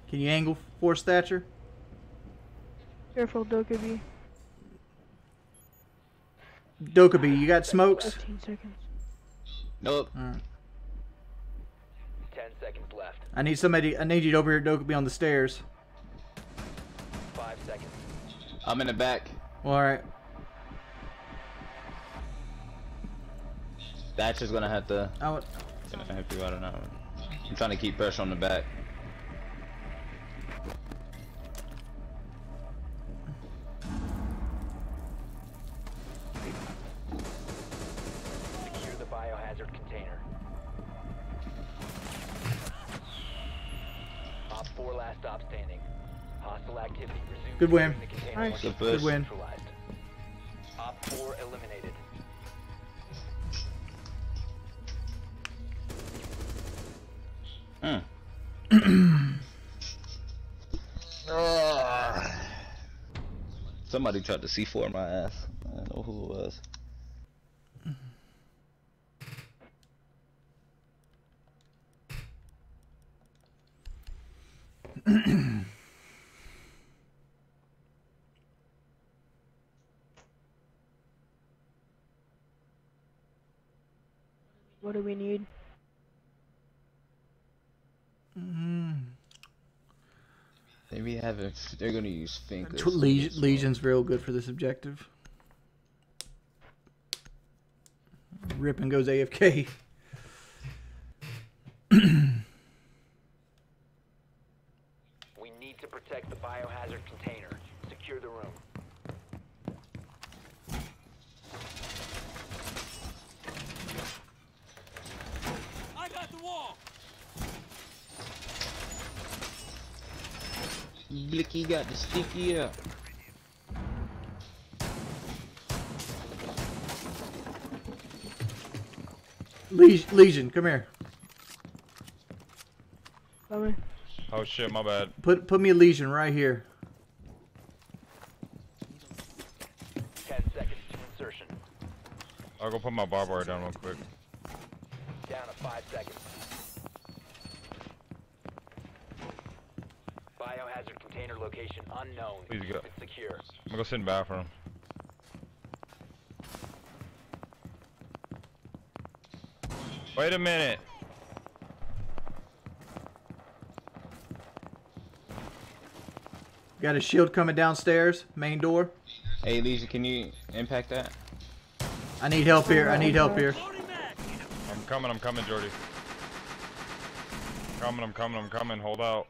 Can you angle for stature? Careful, Dokkaebi. Dokkaebi, you got smokes? 15 seconds. Nope. Alright. Ten seconds left. I need somebody. I need you to over here, Dokkaebi, on the stairs. Five seconds. I'm in the back. All right. Thatcher's gonna have to. I would, Gonna have to. I don't know. I'm trying to keep pressure on the back. Secure the biohazard container. Op 4 last stop standing. Hostile activity. Resume Good win. securing the container Nice. once Good the threat win. Op 4 eliminated. Hmm. [CLEARS THROAT] Somebody tried to C4 my ass. I don't know who it was. What do we need? Mm-hmm. Maybe have a, they're gonna use fingers. Tw- Leg- Lesion's real good for this objective. Rippin goes AFK. [CLEARS THROAT] We need to protect the biohazard container. Secure the room. I got the wall. Blicky got the sticky up. Leg- Lesion, come here. Coming. Oh shit, my bad. Put put me a Lesion right here. Ten seconds to insertion. I'll go put my barbed wire down real quick. Down to five seconds. Biohazard container location unknown. Please Keep go. it secure. I'm gonna go sit in the bathroom. Wait a minute. Got a shield coming downstairs, main door. Hey, Leisha, can you impact that? I need help here. I need help here. I'm coming, I'm coming, Jordie. I'm Coming, I'm coming, I'm coming. Hold out.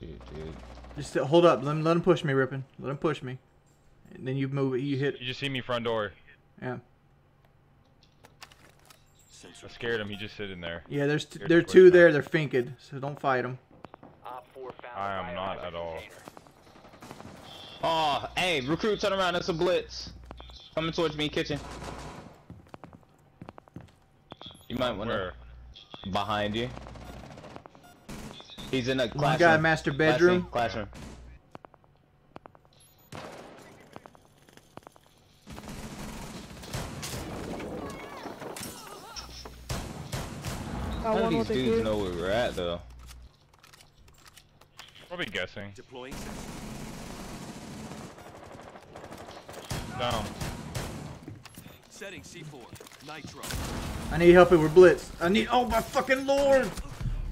Dude, dude. Just hold up. Let him, let him push me, Rippin. Let him push me. And then you move it. You hit. You just see me front door. Yeah. I scared him. He just sitting there. Yeah, there's t- there are two back. there. They're finked, so don't fight them. Op 4 found I am not at all. Oh, hey, recruit, turn around. That's a blitz. Coming towards me, kitchen. You might want to Where? behind you. He's in a One classroom. guy master bedroom. Classroom. Got None of these dudes cube. know where we're at, though. Probably guessing. Deploying. Down. Setting C4. Nitro. I need help. We're blitz. I need. Oh my fucking lord!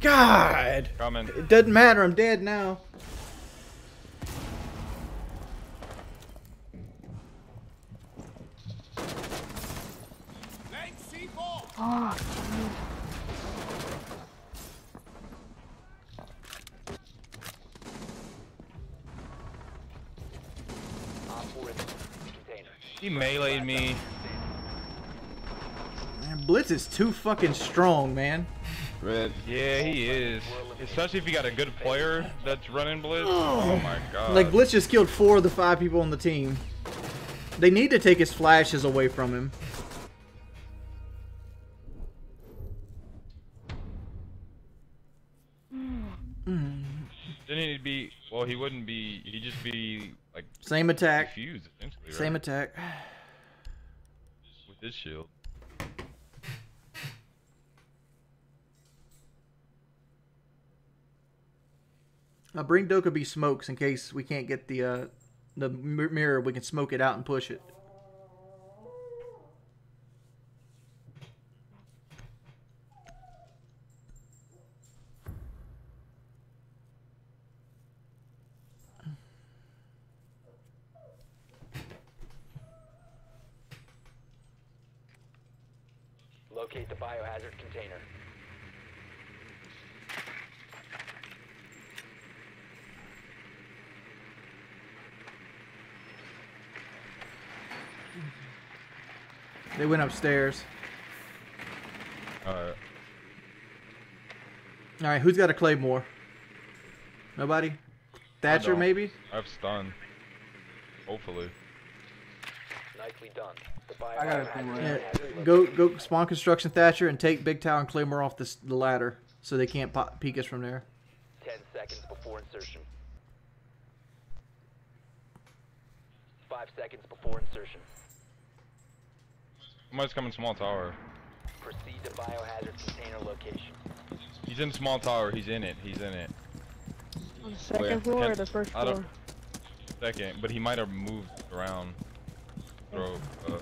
God! Coming. It doesn't matter. I'm dead now. Laying C4. Op 4 is in the container. He meleeed me. Man, blitz is too fucking strong, man. Red. Yeah, he is. Especially if you got a good player that's running blitz. [SIGHS] Oh my god. Like blitz just killed four of the five people on the team. They need to take his flashes away from him. Didn't he be? Well, he wouldn't be. He'd just be like Same attack. confused essentially. Same attack. with his shield. I'll bring Dokkaebi smokes in case we can't get the uh, the mirror. We can smoke it out and push it. Locate the biohazard container. They went upstairs. Alright. All right, who's got a claymore? Nobody. Thatcher, maybe. I've stunned. Hopefully. Nicely done. I got a. Yeah, container has been go go spawn construction Thatcher and take Big Tower and Claymore off this the ladder so they can't pop, peek us from there. 10 seconds before insertion. 5 seconds before insertion. Somebody's coming small tower. Proceed to biohazard container location. He's in small tower. He's in it. He's in it. on the second Where? floor or Can't- the first floor? Second, but he might have moved around. Throw. Uh,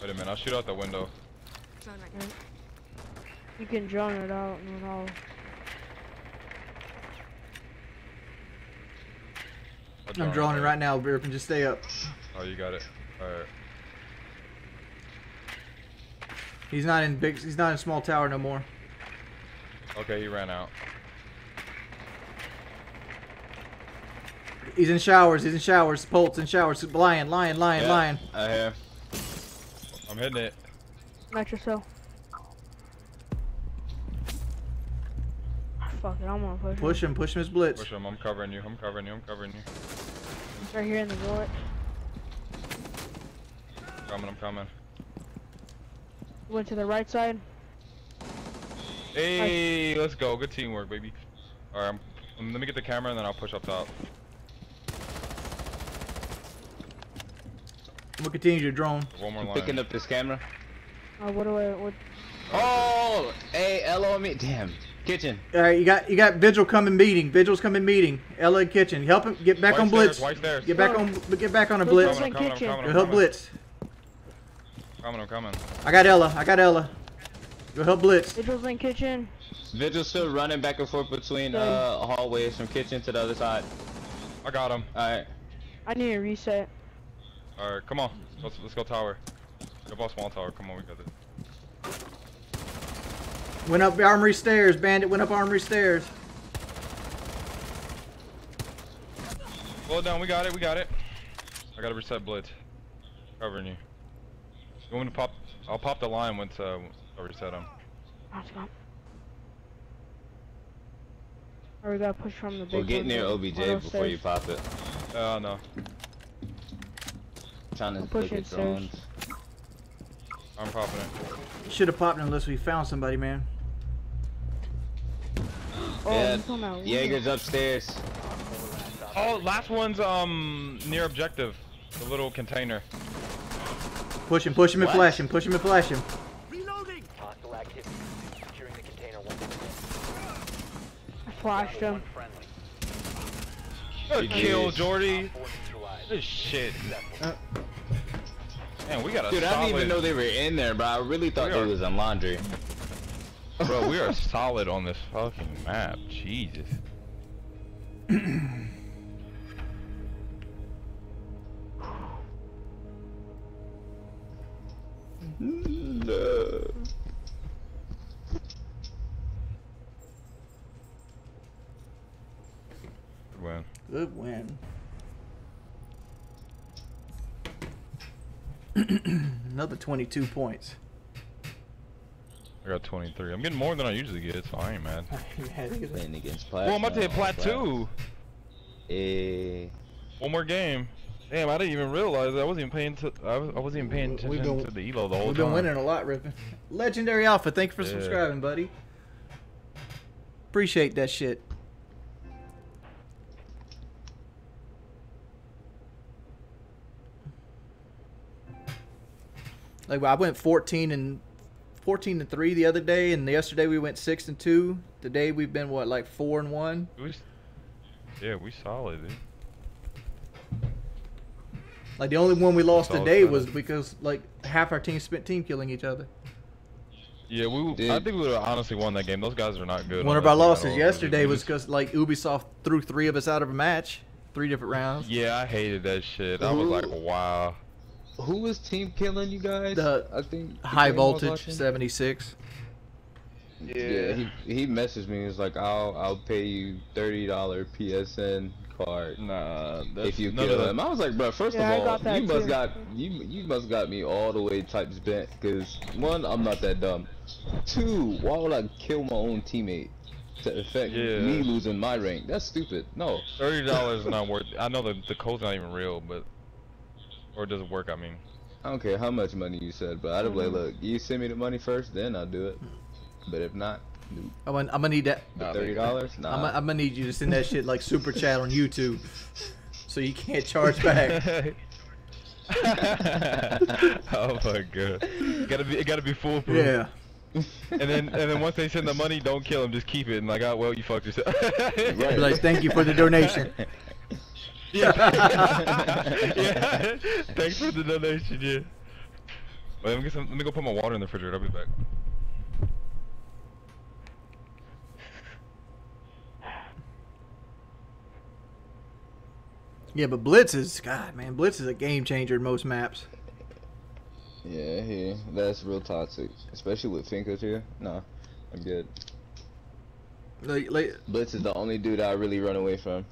wait a minute. I'll shoot out the window. Drone right now. You can drone it out and then I'll. I'll I'm drone drawing it there. right now, Birpin. Just stay up. Oh, you got it. Alright. He's not in big. He's not in small tower no more. Okay, he ran out. He's in showers. He's in showers. Pulse in showers. Lion, lion, lion, Yeah, lion. I hear. I'm hitting it. Nitro cell. Fuck it, I'm gonna push, him. Push him. Push him his blitz. Push him. I'm covering you. I'm covering you. I'm covering you. He's right here in the bullet. Coming. I'm coming. Went to the right side. Hey, let's go. Good teamwork, baby. Alright, I'm- um, let me get the camera and then I'll push up top. We'll continue to drone. One more line. Picking up this camera. Uh, what do I? What? Oh, hey, Elo on me. Damn. Kitchen. All right, you got you got Vigil coming meeting. Vigil's coming meeting. Ela Kitchen, help him get back White on stairs, blitz. white stairs. Get back on get back on a Look, blitz. look. Coming, I'm coming, I'm Kitchen. coming, I'm help coming. blitz. Coming, I'm coming. I got Ela. I got Ela. Go help blitz. Vigil's in kitchen. Vigil's still running back and forth between uh hallways from kitchen to the other side. I got him. Alright. I need a reset. All right, come on. Let's let's go tower. Go boss small tower. Come on, we got this. Went up armory stairs. Bandit went up armory stairs. Slow it down. We got it. We got it. I gotta reset blitz. Covering you. You want me to pop? I'll pop the line once uh I reset him. Let's go. Or we gotta push from the big Well, get near OBJ one of before you pop it. Uh no. trying to I'm look pushing drones. I'm popping it. Should have popped it unless we found somebody, man. Oh, Yeah, he's out. Jaeger's upstairs. Oh, last one's um near objective. The little container. Push him, push him, and flash him. Push him and flash him. Reloading. Hostile activity. Securing the container once I flashed him. One friendly. Good kill, Jordie. Four neutralized. Good shit. Successful. Man, we got a Dude, I didn't even know they were in there, but I really thought We they are- was in laundry. Bro, we are solid on this fucking map. Jesus. [CLEARS THROAT] no. Good win. Good win. [CLEARS THROAT] Another 22 points. I got 23. I'm getting more than I usually get, so I ain't mad. Playing against Well, I'm about to hit Plat. plat two. Eh. One more game. Damn, I didn't even realize I wasn't even paying. To, I, was, wasn't even paying attention been- to the elo the whole We've time. been winning a lot, Rippin. Legendary Alpha, thank you for Yeah. subscribing, buddy. Appreciate that shit. Like I went 14 and 14 and 3 the other day and yesterday we went 6 and 2. Today we've been what like 4 and 1. We, yeah, we solid, dude. Like the only one we lost today was because like half our team spent team killing each other. Yeah, we. Dude. I think we would have honestly won that game. Those guys are not good. One on of our losses yesterday was because like Ubisoft threw three of us out of a match, three different rounds. Yeah, I hated that shit. I was like, wow. Who was team killing you guys? The I think the High game I was voltage 76. Yeah, he he messaged me. He's like, "I'll I'll pay you thirty dollar PSN card Nah, that's if you kill of that- him." I was like, "Bro, first Yeah, of all, you must too. got you you must got me all the way types bent. Cause one, I'm not that dumb. Two, why would I kill my own teammate to affect Yeah. me losing my rank? That's stupid. No. Thirty dollars is [LAUGHS] not worth. It. I know the the code's not even real, but or it doesn't work. I mean, I don't care how much money you said, but I'd have like, look, you send me the money first, then I'll do it. But if not, nope. I'm gonna, I'm gonna need that. The thirty dollars, nah. I'm, gonna- I'm gonna need you to send that shit like super chat on YouTube, so you can't charge back. [LAUGHS] [LAUGHS] oh my god, gotta be it gotta be foolproof. yeah. And then and then once they send the money, don't kill him. Just keep it and like, oh well, you fucked yourself. Right. Be like, thank you for the donation. [LAUGHS] yeah. yeah. Thanks for the donation. Yeah. Wait, let me get some. Let me go put my water in the refrigerator. I'll be back. Yeah, but Blitz is God, man. Blitz is a game changer in most maps. Yeah, yeah, that's real toxic, especially with Finkos here. Nah, I'm good. Like, like, Blitz is the only dude I really run away from.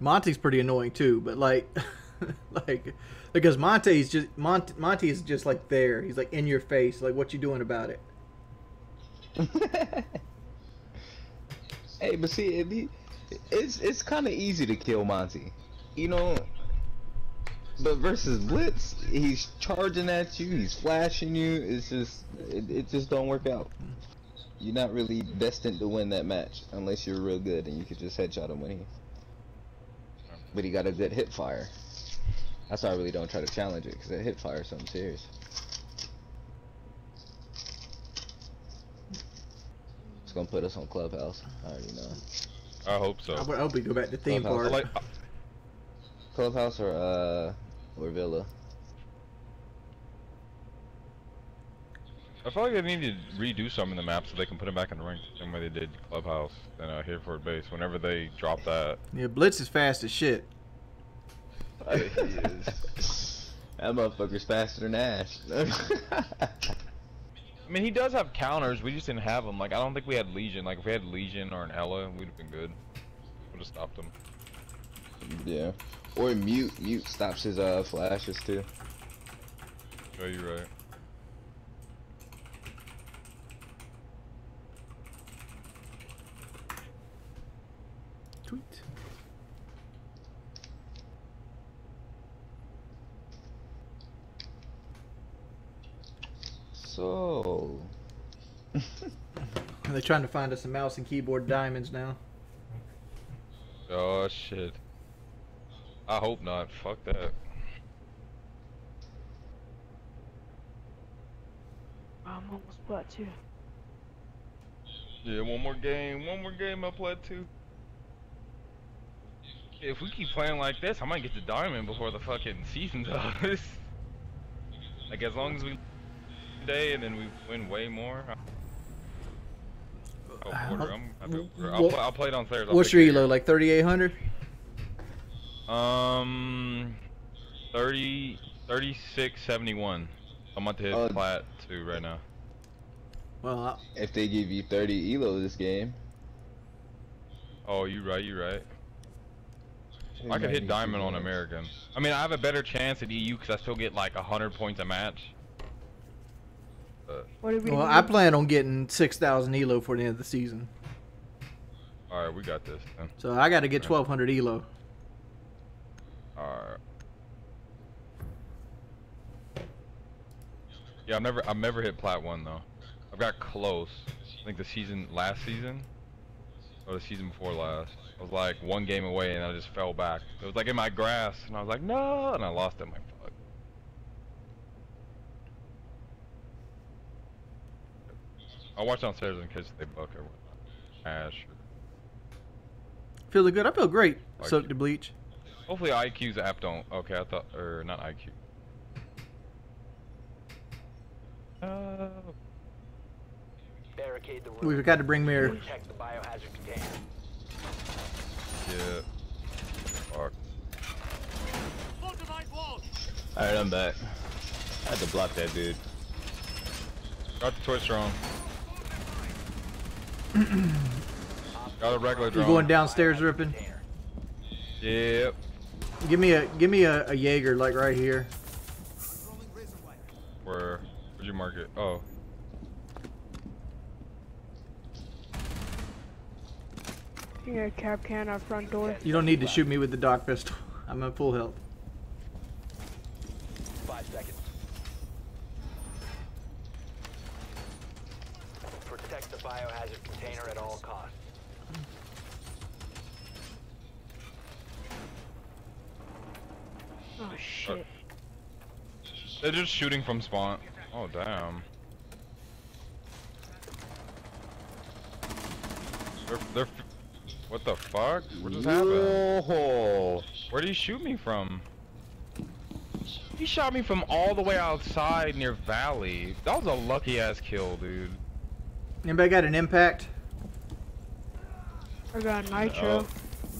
Monty's pretty annoying too, but like, [LAUGHS] like, because Monty's just Monty, Monty is just like there. He's like in your face. Like, what you doing about it? [LAUGHS] Hey, but see, it it's it's kind of easy to kill Monty, you know. But versus Blitz, he's charging at you, he's flashing you. It's just it, it just don't work out. You're not really destined to win that match unless you're real good and you could just headshot him when he. But he got a good hip fire. That's why I really don't try to challenge it because that hip fire is something serious. It's gonna put us on Clubhouse. I already know. I hope so. I would- hope we go back to theme Clubhouse. park. I like. Clubhouse or uh or Villa. I feel like they need to redo some in the map so they can put them back in the ring. Same way they did Clubhouse and uh, Hereford Base. Whenever they drop that, Yeah, Blitz is fast as shit. he is. [LAUGHS] That motherfucker's faster than Ash. [LAUGHS] I mean, he does have counters. We just didn't have them. Like, I don't think we had Lesion. Like, if we had Lesion or an Ela, we'd have been good. We would have stopped him. yeah. Or mute. Mute stops his uh flashes too. Yeah, you're right. Tweet. So. [LAUGHS] They're trying to find us some mouse and keyboard diamonds now. Oh shit. I hope not. Fuck that. I'm almost plat two. Yeah, one more game. One more game. I play too. If we keep playing like this, I might get the diamond before the fucking season's [LAUGHS] does. like as long as we day and then we win way more. Oh, quarter. I'm, I feel, I'll, What- play, I'll play downstairs. I'll What's your elo? Like 3,800? Um, 30, 36, 71. I'm about to hit Oh. plat two right now. Well, I, If they give you 30 elo this game. Oh, you right, you right. I could hit diamond on American. I mean, I have a better chance at EU because I still get like 100 points a match. But, What we well, do? I plan on getting 6,000 elo for the end of the season. alright, we got this then. So I got to get 1,200 elo. Alright. Yeah, I've never, I've never hit plat one though. I've got close. I think the season, last season, or the season before last. I was like one game away and I just fell back. It was like in my grass and I was like, no, and I lost it. My fuck. I'll watch downstairs in case they buck or whatnot. Ash. Feeling good? I feel great. Like Soaked you. to bleach. Hopefully IQ's app don't. Okay, I thought, or not IQ. Uh, Barricade the room. We've got to bring mirror. Protect the biohazard container. yeah. Fuck. Alright, I'm back. I had to block that dude. Got the twitch drone. Got a regular You drone. going downstairs, Rippin? Yep. Give me a give me a, a Jaeger like right here. Where? Where'd you mark it? Oh. Here, a Kapkan our front door. You don't need to shoot me with the Doc pistol. [LAUGHS] I'm at full health. Five seconds. Protect the biohazard container at all costs. Oh, oh shit. They're just shooting from spawn. Oh damn. They're, they're, f- what the fuck? What just happened? Whoa. Where'd he shoot me from? He shot me from all the way outside near Valley. That was a lucky ass kill, dude. Anybody got an impact? I got nitro. Oh.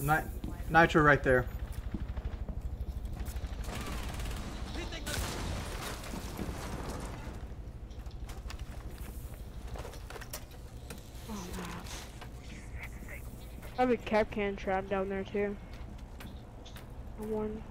Ni- nitro right there. Oh. I have a Kapkan trap down there too. One.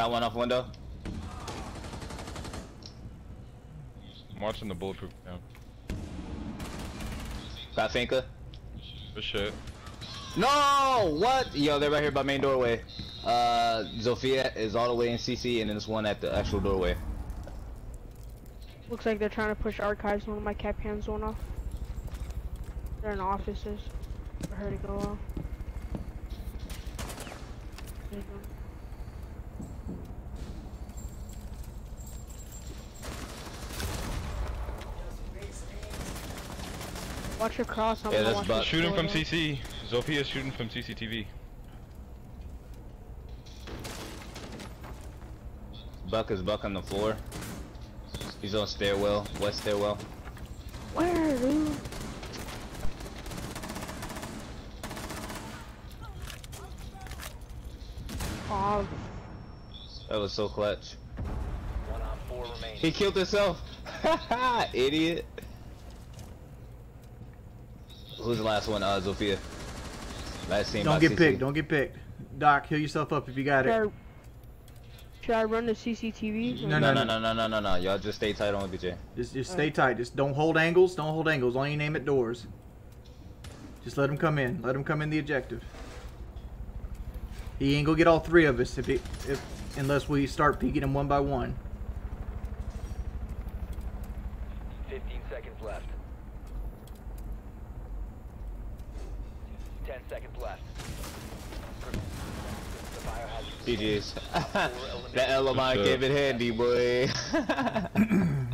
Got one off window. I'm watching the bulletproof cam. Got Finka. Good shit. No! What? Yo, they're right here by main doorway. Uh, Zofia is all the way in CC, and then there's one at the actual doorway. Looks like they're trying to push archives. One of my Kapkans went off. They're in offices. I heard it go off. There's one. Watch your cross. I'm Yeah, that's watch butt. your Shooting from. CC. Zofia's shooting from CCTV. Buck is buck on the floor. He's on stairwell, west stairwell. Where, dude? Oh, That was so clutch. One on four remaining. He killed himself. [LAUGHS] Idiot. Who's the last one? Uh, Zofia. Last team. Don't get CC. picked. Don't get picked. Doc, heal yourself up if you got should it. I, should I run the CCTV? No, No, no, no, no, no, no, no. Y'all just stay tight on OBJ. Just, just stay tight. Just don't hold angles. Don't hold angles. Only name it doors. Just let him come in. Let him come in the objective. He ain't gonna get all three of us if, he, if unless we start peeking him one by one. 15 seconds left. 10 seconds left. The biohazard GG's. [LAUGHS] container- that LMI Good came in handy, boy. [LAUGHS]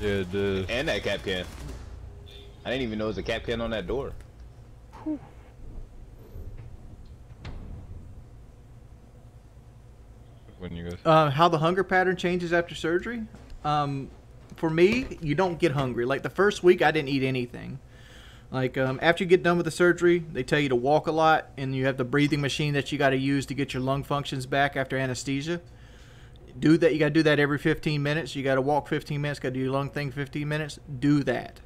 Yeah, dude. and that Kapkan. I didn't even know there was a Kapkan on that door. When you guys. Uh, how the hunger pattern changes after surgery. Um, for me, you don't get hungry. Like the first week, I didn't eat anything. Like um, after you get done with the surgery, they tell you to walk a lot, and you have the breathing machine that you got to use to get your lung functions back after anesthesia. Do that. You got to do that every 15 minutes. You got to walk 15 minutes. Got to do your lung thing 15 minutes. Do that,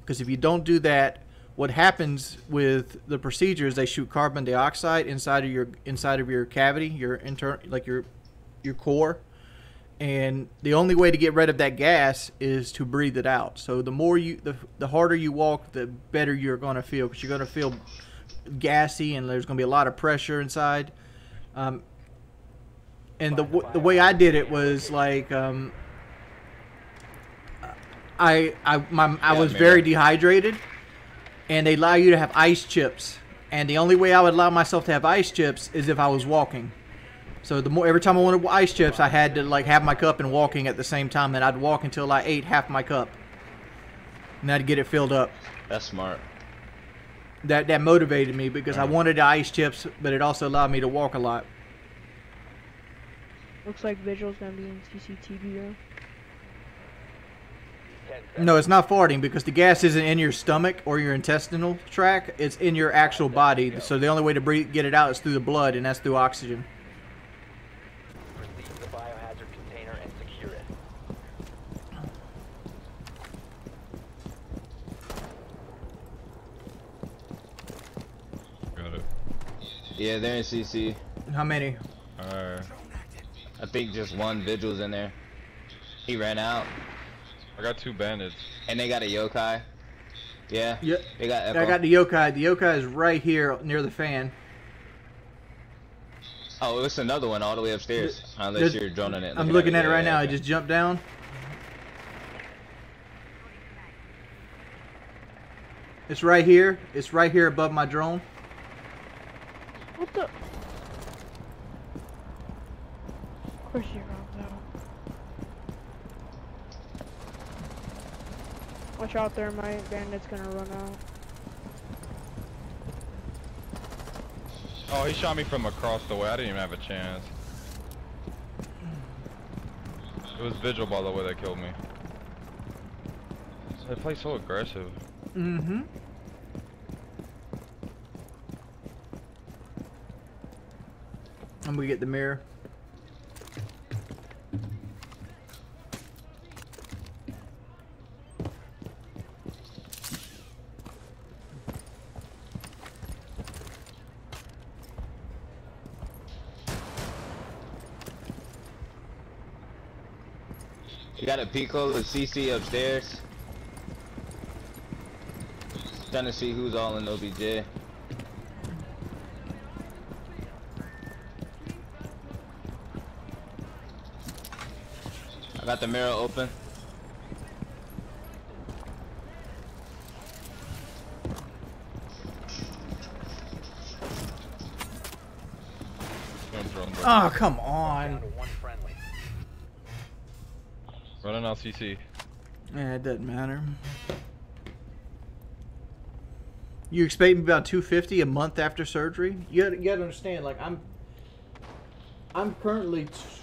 because if you don't do that, what happens with the procedure is they shoot carbon dioxide inside of your inside of your cavity, your inter like your your core, and the only way to get rid of that gas is to breathe it out. So the more you the, the harder you walk, the better you're going to feel because you're going to feel gassy and there's going to be a lot of pressure inside. Um, and the the way I did it was like um, I I my I was very dehydrated, and they allow you to have ice chips. And the only way I would allow myself to have ice chips is if I was walking. So the more every time I wanted ice chips, I had to like have my cup and walking at the same time. Then I'd walk until I ate half my cup, and I'd get it filled up. That's smart. That that motivated me because I wanted the ice chips, but it also allowed me to walk a lot. Looks like Vigil's gonna be in CCTV though. No, it's not farting because the gas isn't in your stomach or your intestinal tract. It's in your actual body. So the only way to breathe, get it out is through the blood, and that's through oxygen. Proceed to the biohazard container and secure it. Got it. Yeah, they're in CC. How many? Alright. I think just one vigil's in there. He ran out, I got two bandits. and they got a yokai. Yeah. Yep. They got Echo. I got the yokai. The yokai is right here near the fan. Oh, it's another one all the way upstairs. Unless There's- you're droning it. I'm looking at it Yeah, right now. I just jumped down. It's right here. It's right here above my drone. What the? Of course you're wrong though. Watch out there, my bandit's gonna run out. Oh, he shot me from across the way. I didn't even have a chance. It was Vigil, by the way, that killed me. They play so aggressive. Mm-hmm. I'm gonna get the mirror. You got a Pico, the CC upstairs. Trying to see who's all in OBJ. Got the mirror open. Don't drone break. Oh, come on. to one friendly. Running out CC. Yeah, it doesn't matter. You expect me about 250 a month after surgery? You gotta, you gotta understand, like I'm I'm currently t-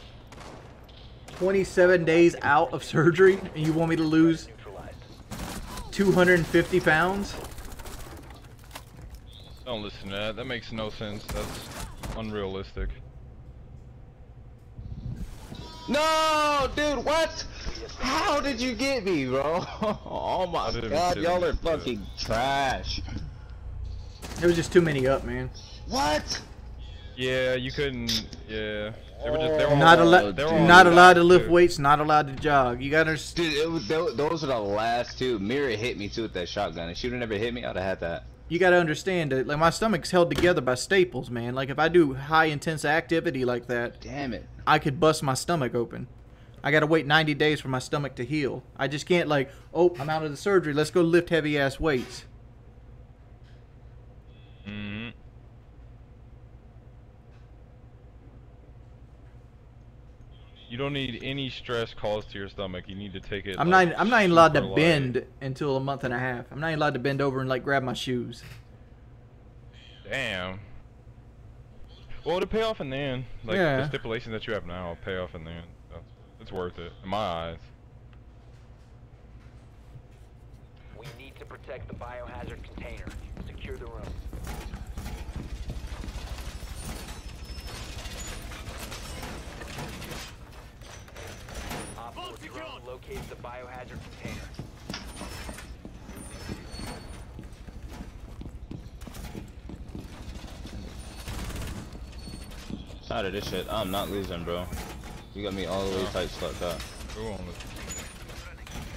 27 days out of surgery and you want me to lose 250 pounds? Don't listen to that. That makes no sense. That's unrealistic. No, dude, what? How did you get me, bro? [LAUGHS] oh my god, y'all see are it. fucking trash. There was just too many up, man. What? Yeah, you couldn't. Yeah, they were just. They were Not all- allowed they were not allowed to lift too. weights, not allowed to jog. You gotta understand. Dude, it was, tho- those are the last two. Mira hit me too with that shotgun. If she would have never hit me, I'd have had that. you got to understand that like my stomach's held together by staples, man. Like if I do high intense activity like that, Damn it. I could bust my stomach open. I got to wait 90 days for my stomach to heal. I just can't like, oh, I'm out of the surgery. Let's go lift heavy ass weights. Mhm. You don't need any stress caused to your stomach. You need to take it. I'm like, not I'm not even allowed to light. bend until a month and a half. I'm not even allowed to bend over and like grab my shoes. Damn. Well, to pay off in the end, like Yeah. the stipulations that you have now, will pay off in the end. So it's worth it in my eyes. We need to protect the biohazard container. Secure the room. Op four drone locates the biohazard container. Tired of this shit. I'm not losing, bro. You got me all the way tight stuck up. Who on this?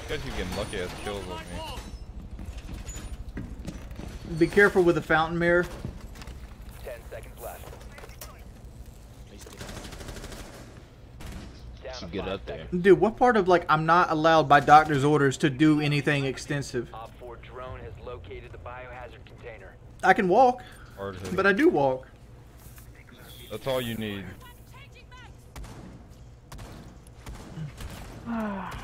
You guys keep getting lucky as kills with me. Be careful with the fountain mirror. Ten seconds left. Down to Should get five up there. seconds. Dude, what part of like I'm not allowed by doctor's orders to do anything extensive? Op 4 drone has located the biohazard container. I can walk, but I do walk. That's all you need. [SIGHS]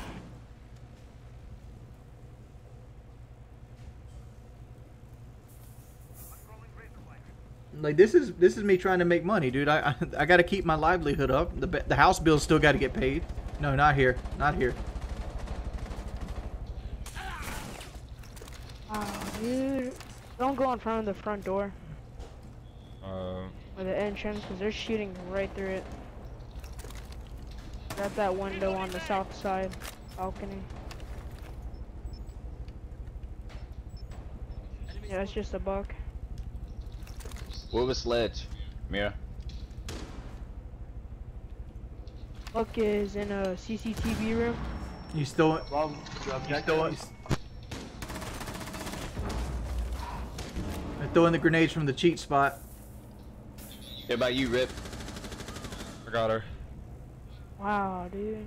Like this is this is me trying to make money, dude. I [LAUGHS] I, I got to keep my livelihood up. The the house bills still got to get paid. No, not here, not here. Oh, dude. Don't go in front of the front door Uh, or the entrance because they're shooting right through it. Got that window on the south side balcony. Yeah, it's just a buck. Where was Sledge? Mira. Buck is in a CCTV room. You still Well, you still They're throwing the grenades from the cheat spot. What about you, Rip? I got her. Wow, dude.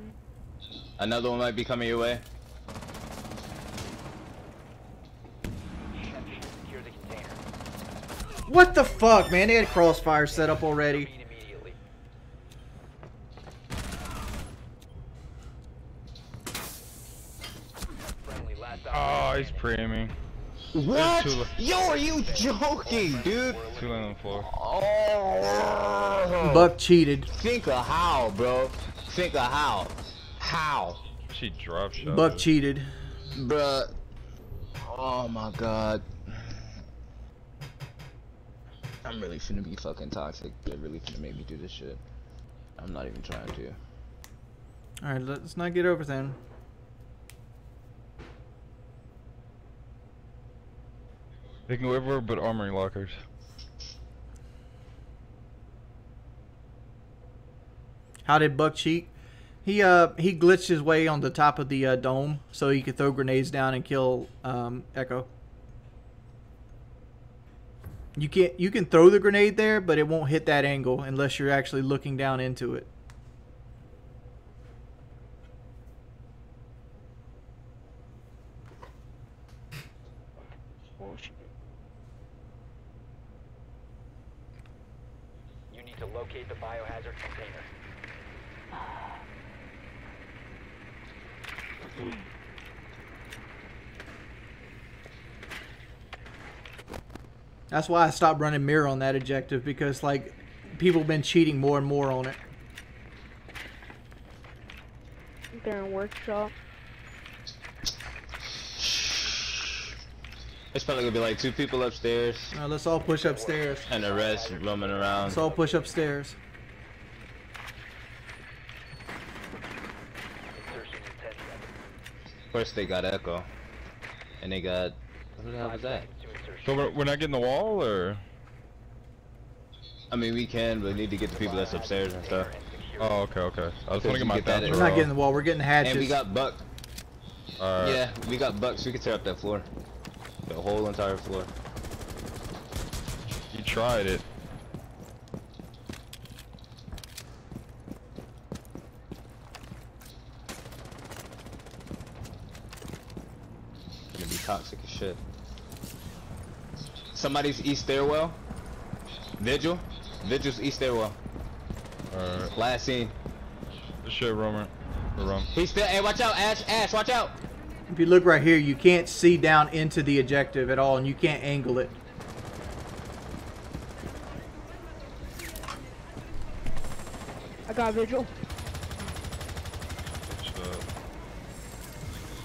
Another one might be coming your way. Secure the container. What the fuck, man? They had crossfire set up already. Intervene immediately. Friendly last Operator he's pre-aiming. What? Yo, are you joking, dude? Two on the floor. Oh. Buck cheated. Think of how, bro. Think of how. How? She drop shot. Buck it. cheated. Bruh. Oh my god. I'm really finna be fucking toxic. They're really finna make me do this shit. I'm not even trying to. All right, let's not get over then. They can go everywhere but armory lockers. How did Buck cheat? He uh he glitched his way on the top of the uh, dome so he could throw grenades down and kill um, Echo. You can't you can throw the grenade there, but it won't hit that angle unless you're actually looking down into it. Bullshit. You need to locate the biohazard container. That's why I stopped running mirror on that objective because like people have been cheating more and more on it. They're in workshop. It's probably gonna be like two people upstairs Uh, let's all push upstairs. and the rest roaming around. Let's all push upstairs. Insertion in 10 seconds. Of course, they got Echo, and they got. What the hell was that? To insertion. So we're, we're not getting the wall, or? I mean, we can, but we need to get the people that's upstairs and stuff. Oh, okay, okay. I was Because trying to get my get that fence in- We're not getting the wall. We're getting hatches. And we got Buck. Alright. Yeah, we got Bucks. We can tear up that floor, the whole entire floor. You tried it. Gonna be toxic as shit. Somebody's east stairwell. Vigil. Vigil's east stairwell. Alright. Last scene. This shit, Romer. Or Rum. He's still. Hey, watch out, Ash. Ash, watch out. If you look right here, you can't see down into the objective at all, and you can't angle it. I got vigil.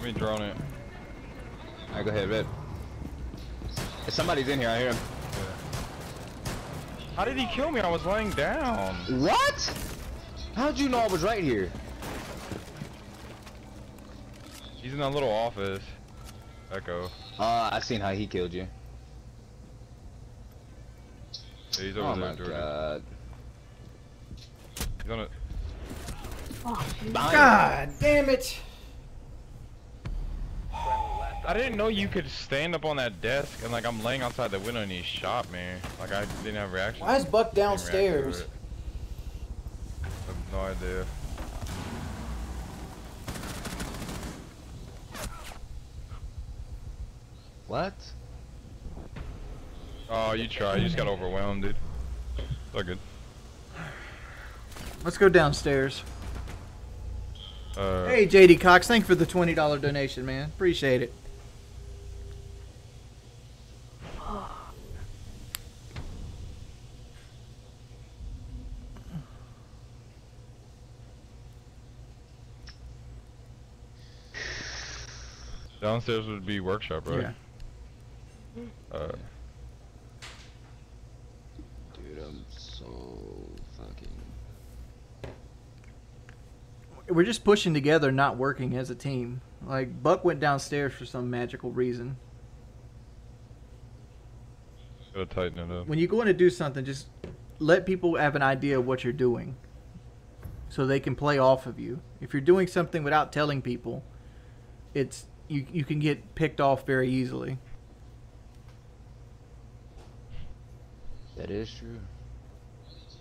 Let me drone it. Alright, go ahead, Red. Hey, somebody's in here. I hear him. How did he kill me? I was laying down. What? How'd you know I was right here? He's in that little office. Echo. Uh, I seen how he killed you. Yeah, he's over Oh there, my Jordan. god. He's on it. Oh, Behind God damn it! I didn't know you could stand up on that desk and like I'm laying outside the window and he shot me. Like I didn't have reaction. Why is Buck didn't react to downstairs? I have no idea. What? Oh, you tried. You just got overwhelmed, dude. It's all good. Let's go downstairs. Uh, Hey, JD Cox, thank you for the $20 donation, man. Appreciate it. Downstairs would be workshop, right? Yeah. Uh, Dude, I'm so fucking. We're just pushing together, not working as a team. Like, Buck went downstairs for some magical reason. gotta tighten it up. When you go in to do something, just let people have an idea of what you're doing so they can play off of you. If you're doing something without telling people, it's you, you can get picked off very easily. That is true.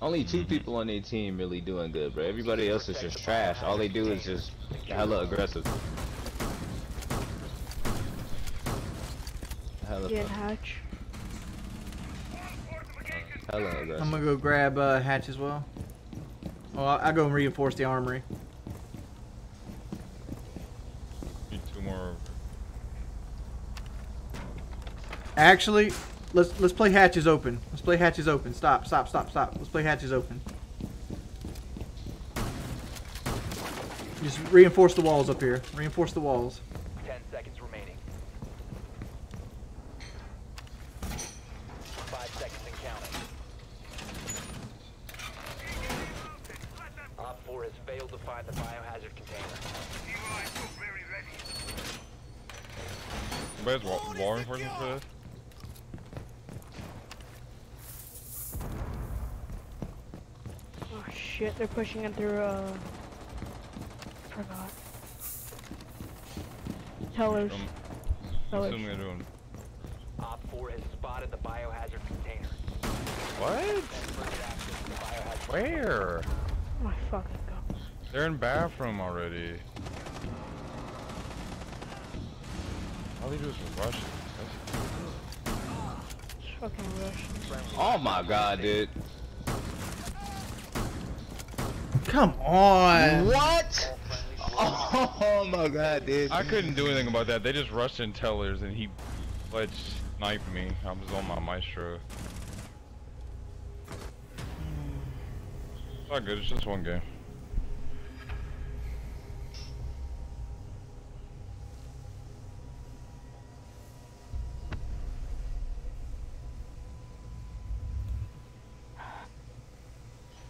Only two people on their team really doing good, bro. Everybody else is just trash. All they do is just hella aggressive. Hella, Get fu- hatch. hella aggressive. I'm gonna go grab uh, Hatch as well. Oh, I I go and reinforce the armory. Need two more. Actually, let's let's play hatches open. Let's play hatches open. Stop, stop, stop, stop. Let's play hatches open. Just reinforce the walls up here. Reinforce the walls. 10 seconds remaining. 5 seconds and counting. Op 4 has failed to find the biohazard container. Anybody has wall, wall reinforcements for this? Oh shit, they're pushing it through, uh... Forgot. Tellers. Tellers. assuming they're. Op 4 has spotted the biohazard container. What? Further access to the biohazard Where? Oh my fucking god. They're in bathroom already. All they do is rush. That's- fucking Russian. Oh my god, dude. Come on. What? Oh my god, dude. I couldn't do anything about that. They just rushed in tellers and he pledged sniped me. I was on my maestro. It's not good. It's just one game.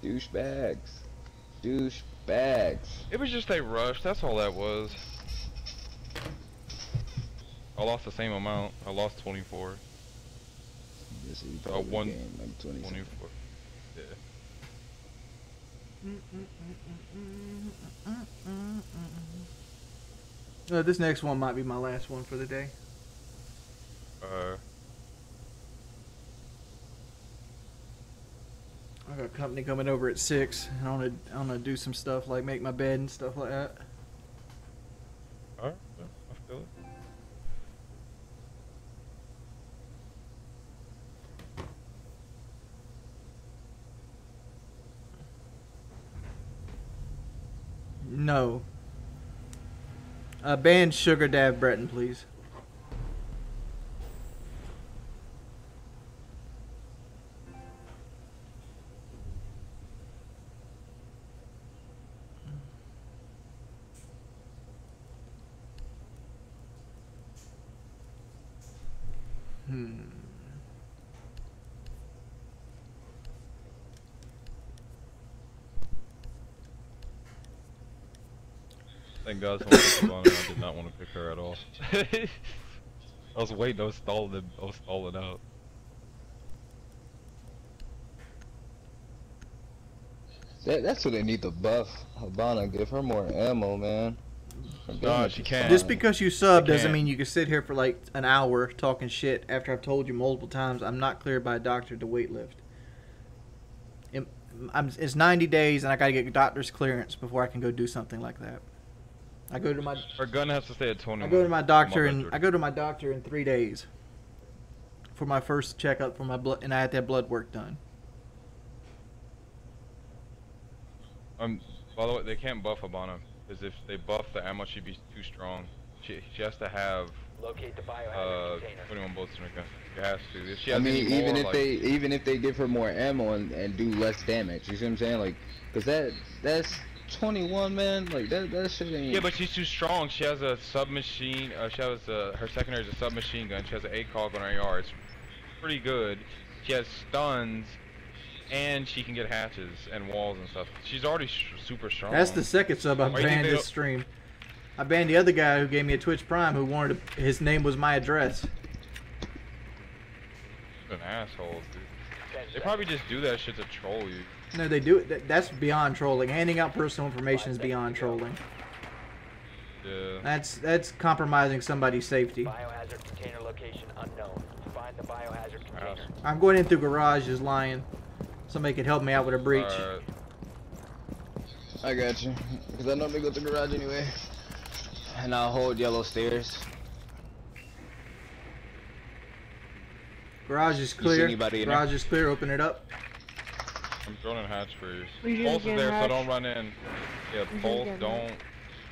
Douchebags. Douchebags. It was just a rush. That's all that was. I lost the same amount. I lost 24. Yes, you Uh, one, gained like 20 24. Yeah. Uh, this next one might be my last one for the day. Uh, I got company coming over at six, and I want to I want to do some stuff like make my bed and stuff like that. alright. I feel it. No. Uh, ban Sugar Dab Breton, please. Hmm. Thank God someone picked Hibana. I did not want to pick her at all. [LAUGHS] I was waiting. I was stalling. I was stalling out. That, that's what they need to buff Hibana. Give her more ammo, man. Her Nah, she can't. Just because you sub doesn't can't. mean you can sit here for like an hour talking shit after I've told you multiple times I'm not cleared by a doctor to weightlift. It- I'm, it's 90 days and I gotta get doctor's clearance before I can go do something like that. I go to my Her gun has to stay at 21. I go to my doctor and I go to my doctor in three days for my first checkup for my blood and I have to have blood work done. Um, by the way, they can't buff Hibana because if they buff the ammo, she'd be too strong. She she has to have Locate the uh biohazard container. 21 bullets in her gun. She has to. If she I mean, any even more, if like, they even if they give her more ammo and, and do less damage, you see what I'm saying? Like, cause that that's 21, man. Like that that shit ain't. Yeah, but she's too strong. She has a submachine. Uh, she has a, her secondary is a submachine gun. She has an ACOG on her AR. It's pretty good. She has stuns, and she can get hatches and walls and stuff. She's already sh super strong. That's the second sub I Why do you think banned this stream. I banned the other guy who gave me a Twitch Prime who wanted to, his name was my address. an asshole, dude. They probably just do that shit to troll you. No, they do it. That's beyond trolling. Handing out personal information is beyond trolling. Yeah. That's that's compromising somebody's safety. Biohazard container location unknown. Find the biohazard ah. container. I'm going in through garage is lying. Somebody could help me out with a breach. Alright. I got you. Cause I normally go to the garage anyway. And I'll hold yellow stairs. Garage is see clear. anybody in? Garage is clear. Open it up. I'm throwing in hatch for you. Lesion Pulse is again, there, so don't run in. Yeah, Lesion Pulse, again, don't.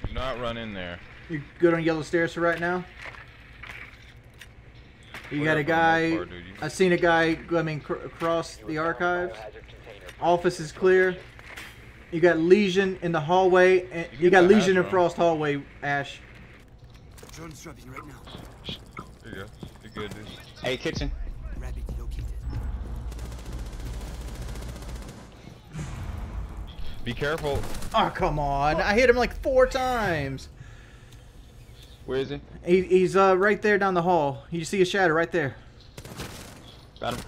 Do not run in there. You good on yellow stairs for right now? You got a guy. most part, dude. I seen a guy coming cr- across the archives. Office is clear. You got Lesion in the hallway. And You you got the Lesion in. Frost hallway. Ash. Drone strapping right now. There you go. You're good, dude. Hey, kitchen. Rabbit located. Be careful. Oh come on! I hit him like four times. Where is he? He, he's uh right there down the hall. You see a shadow right there. Got him.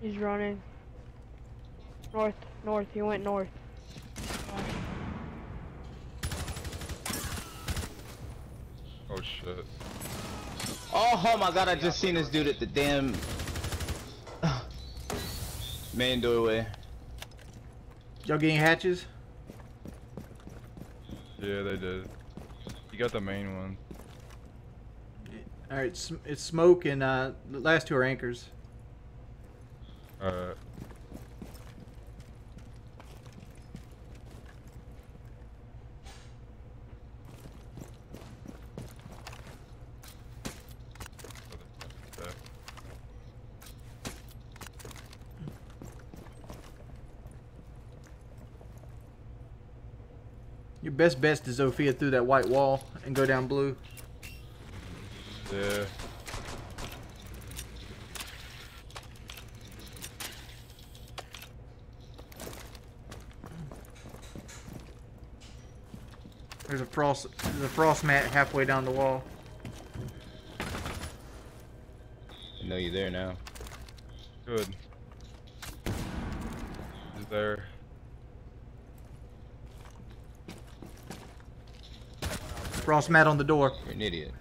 He's running. North, north. He went north. Oh shit. Oh, oh my god, I just seen this dude at the damn [SIGHS] main doorway. Y'all getting hatches? Yeah, they did. You got the main one. All right, sm- it's smoke and uh, the last two are anchors. Alright. Your best bet is Zofia through that white wall and go down blue. Yeah. There's a frost. There's a frost mat halfway down the wall. I know you're there now. Good. Is there? Frost mat on the door. You're an idiot.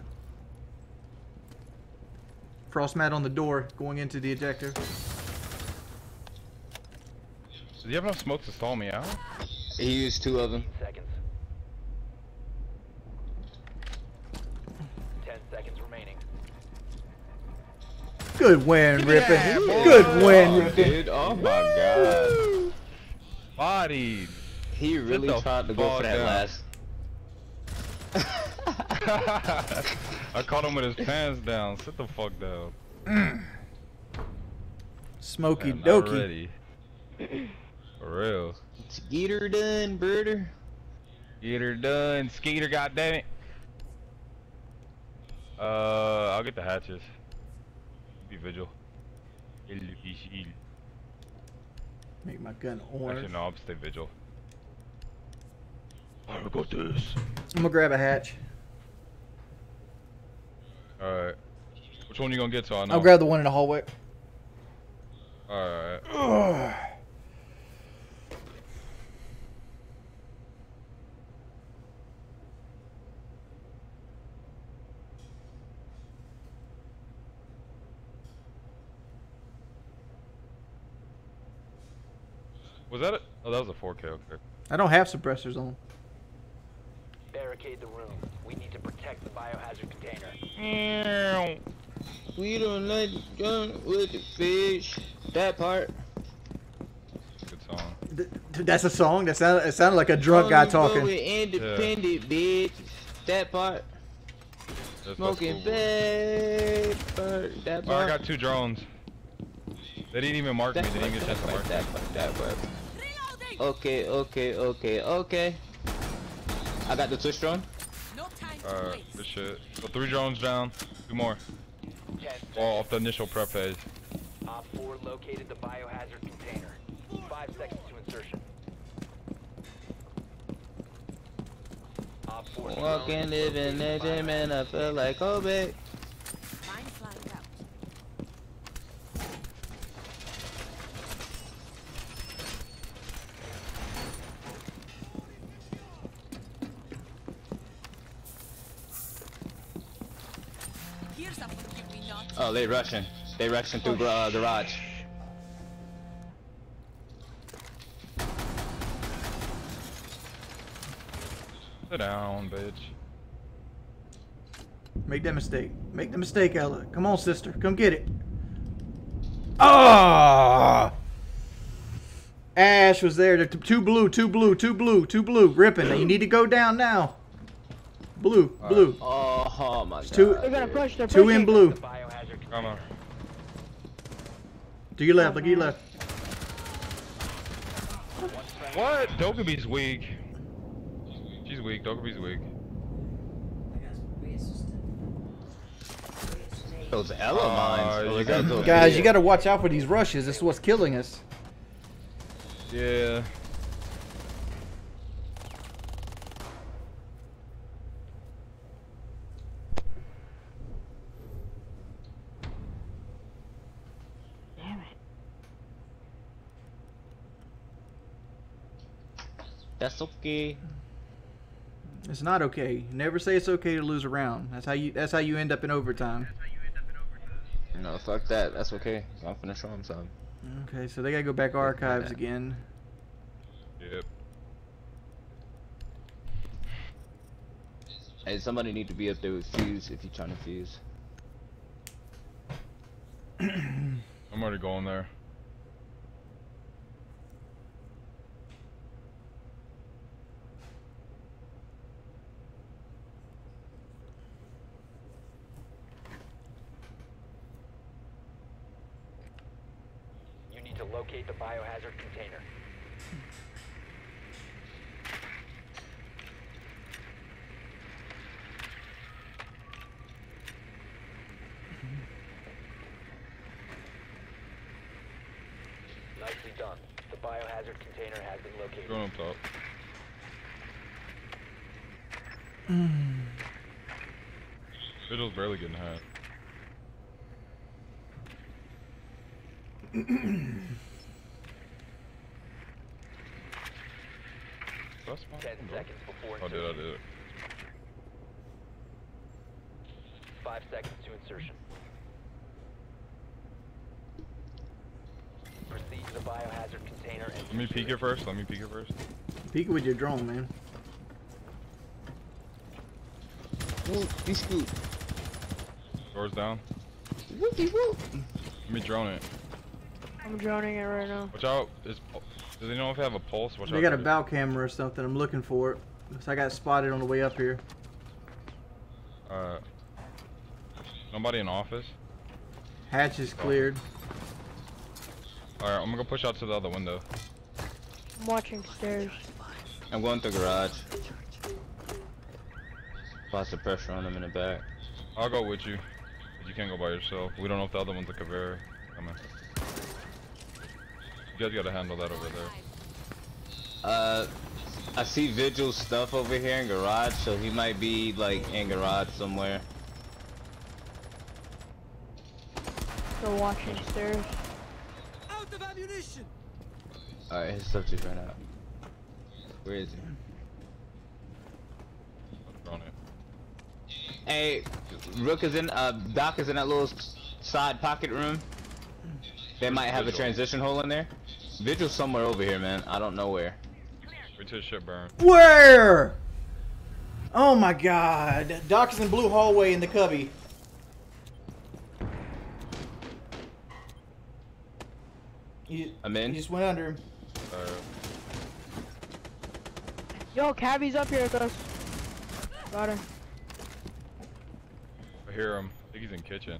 Frost mat on the door going into the ejector. Do you have enough smoke to stall me out? He used two of them. Seconds. Ten seconds remaining. Good win, Give me Rippin. that. Good win, Oh, Rippin. dude. Oh my god. Bodied. He really tried to go for that down. last. [LAUGHS] I caught him with his pants down. Sit the fuck down. [CLEARS THROAT] Smoky Man, dokey. ready. For real. It's Geeter done, brother. Get her done, Skeeter, goddammit. Uh, I'll get the hatches. Be vigil. El vigil. Make my gun Actually, orange. no, I'll stay vigil. I got this. I'm gonna grab a hatch. Alright. Which one you gonna get to? I know. I'll grab the one in the hallway. Alright. Was that it? Oh, that was a 4K, okay. I don't have suppressors on. Barricade the room. We protect the biohazard container. We don't let gun with the fish. That part. Good song. Th- th- That's a song. That sounded. It sounded like a drunk guy talking. We're with independent bitch. That part. That's- that's Smoking cool. paper. That part. Oh, I got two drones. They didn't even mark me. They didn't part, get a chance to that mark part, me. that part, that part. Okay, okay, okay, okay. I got the twitch drone. Alright, good shit. So three drones down. Two more. Ten All off the initial prep phase. Op 4 located the biohazard container. Five seconds to insertion. Op 4 Walking, living legend, man. I feel like Kobe. Mine flying out. Gears up, give me not. Oh, they rushing. They rushing through uh, garage. Sit down, bitch. Make that mistake. Make the mistake, Ela. Come on, sister. Come get it. Ah! Ash was there. There- Two blue, two blue, two blue, two blue. Rippin. You need to go down now. Blue, blue. Oh, oh my god. Two, They're gonna push. They're two pushing. in blue. The biohazard Come on. To your left. Look at your left. What? Dokkaebi's weak. She's weak. Dokkaebi's weak. Those Ela Uh, mines. you got- those Guys, you got to watch out for these rushes. This is what's killing us. Yeah. Damn it. That's okay. It's not okay. Never say it's okay to lose a round. That's how you. That's how you end up in overtime. No, fuck that. That's okay. I'm finna show him something. Okay, so they gotta go back archives again. Yep. Hey, somebody need to be up there with fuse if you're trying to fuse. I'm already going there. locate the biohazard container. Nicely done. The biohazard container has been located. Going up top. Mm. Fiddle's barely getting high. [CLEARS THROAT] peek it first. Let me peek it first. Peek it with your drone, man. Whoop, he scoot. Doors down. Whoopie whoop. Let me drone it. I'm droning it right now. Watch out. Is, pul- does anyone if they have a pulse? Watch They out. got a bow camera or something. I'm looking for it. So I got spotted on the way up here. Uh, nobody in office. Hatch is cleared. Alright, I'm gonna go push out to the other window. I'm watching stairs. I'm going to garage. Lots of pressure on him in the back. I'll go with you. You can't go by yourself. We don't know if the other one's a Caveira. Come on. You guys gotta handle that over there. Uh, I see Vigil stuff over here in garage, so he might be like in garage somewhere. Still watching stairs. Out of ammunition! Alright, his stuff just ran out. Where is he? On it. Hey, Rook is in, uh, Doc is in that little side pocket room. They might have a transition hole in there. Vigil's somewhere over here, man. I don't know where. Wait till shit burn. Where? Oh my god. Doc is in blue hallway in the cubby. You, I'm in. you just went under him. Uh, Yo, Cabby's up here with us. Got him. I hear him. I think he's in kitchen.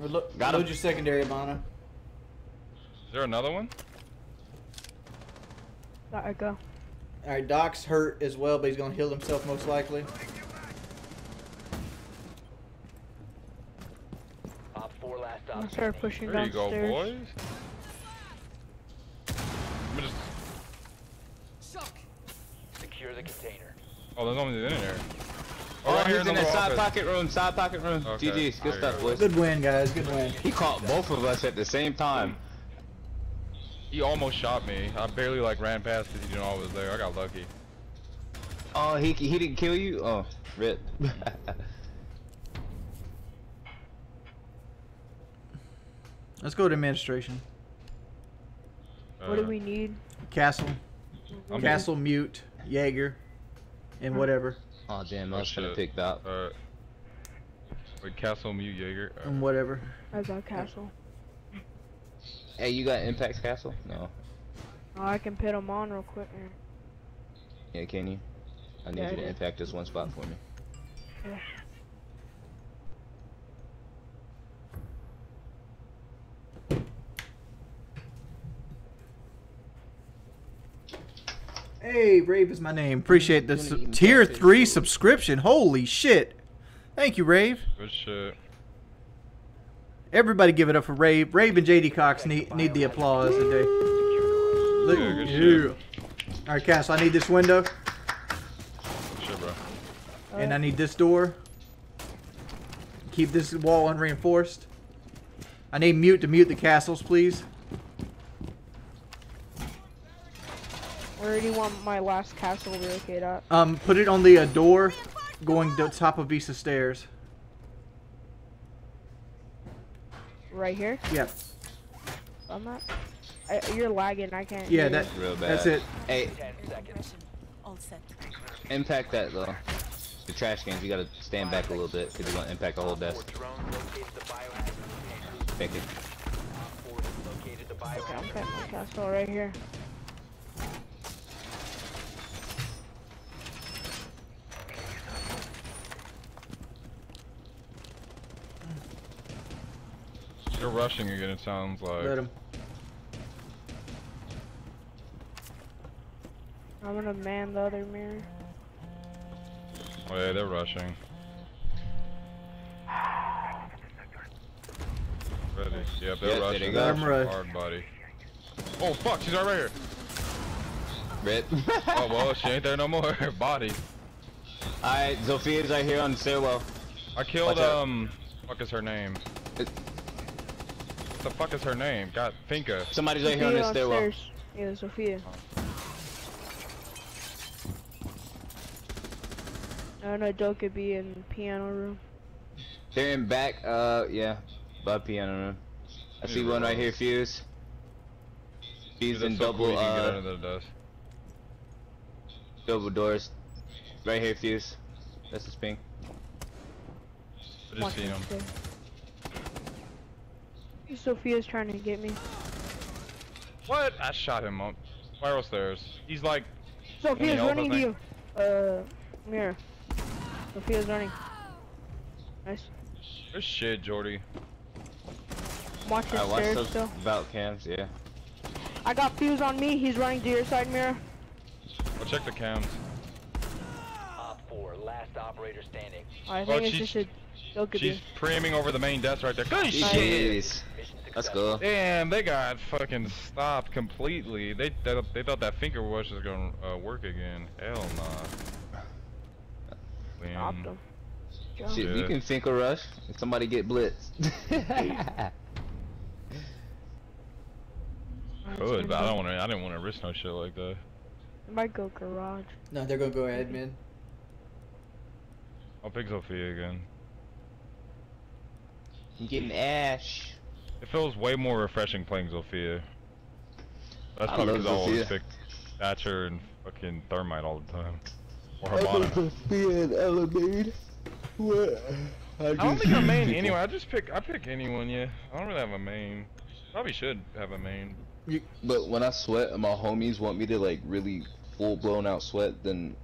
Look, Got him. load your secondary, Bono. Is there another one? Got it, go. Alright, Doc's hurt as well, but he's gonna heal himself most likely. Op 4 last I'm gonna start pushing There you go, downstairs. boys. Let me just. Shock. Secure the container. Oh, there's nobody in there. Oh, right he's in the that side office. pocket room, side pocket room. Okay. GG's, good stuff, boys. Good win, guys. Good win. He caught both of us at the same time. He almost shot me. I barely like ran past because he didn't know I was there. I got lucky. Oh, he he didn't kill you? Oh, rip. [LAUGHS] Let's go to administration. What do Uh, we need? Castle. I'm Castle, mute, Jaeger, and whatever. oh damn, I Oh, was gonna shit. pick that. Uh, wait, Castle Mute Jaeger. Uh, And whatever. I got castle. Hey, you got Impact Castle? No. Oh, I can pit him on real quick. man. Yeah, can you? I need Yeah, you to impact this one spot for me. Yeah. Hey, Rave is my name. Appreciate this tier three subscription. Holy shit! Thank you, Rave. good shit. Everybody give it up for Rave. Rave and JD Cox need need the applause today. Look, Yeah, you. All right, Castle. I need this window, Good shit, bro. and I need this door. Keep this wall unreinforced. I need mute to mute the castles, please. Where do you want my last castle relocated at? Um, put it on the uh, door, going to top of Visa stairs. Right here? Yep. On that? I, you're lagging. I can't. Yeah, hear that. Real bad. That's it. Hey, 10 seconds. Impression. All set. impact that though. The trash cans, you gotta stand back a little bit because you're gonna impact the whole desk. drones located the biohazard container. Thank you. Op 4 has located the Okay, I'm biohazard cutting my castle right here. You're rushing again. It sounds like. Let him. I'm gonna man the other mirror. Oh yeah, they're rushing. Ready. Yep, they'll Yeah, rush there they it. go. Let 'em. Hard body. Oh fuck, she's right right here. Red. [LAUGHS] Oh well, she ain't there no more. Her [LAUGHS] body. Alright, Zofia's right here on the stairwell. I killed Watch out. um. Fuck is her name? It- What the fuck is her name? God, Finka. Somebody's right here on Zofia the stairwell. downstairs. Yeah, Zofia. No, no, Doe could be in piano room. They're in back, uh, yeah, by piano room. I see one right here, Fuse. Fuse Dude, in that's so double, cool you get uh, under the double doors. Right here, Fuse. That's his ping. I just Watch seen him. Upstairs. Zofia's trying to get me. What? I shot him up. Spiral stairs. He's like. Zofia's running to you. Uh, mirror. Zofia's running. Nice. Good shit, Jordie. Watch the I watched stairs those still. bout cams, yeah. I got Fuse on me. He's running to your side mirror. I'll check the cams. Op 4, last operator standing. I Oh, think it's she's- just a Doe could She's be. preeming over the main desk right there. Good shit! Jeez. Mission Let's go. Damn, they got fucking stopped completely. They they, they thought that finger wash was gonna uh, work again. Hell nah. Stopped Win. him. Shit, we Yeah. can think a rush and somebody get blitzed. [LAUGHS] Could, but I don't want to. I didn't want to risk no shit like that. I might go garage. No, they're gonna go admin. I'll pick Zofia again. I'm getting ash. It feels way more refreshing playing Zofia. That's I probably because I always pick Thatcher and fucking Thermite all the time. Or Hibana. being elevated. What? I don't think I'm main anyway. I just pick. I pick anyone. Yeah. I don't really have a main. Probably should have a main. But when I sweat and my homies want me to like really full blown out sweat, then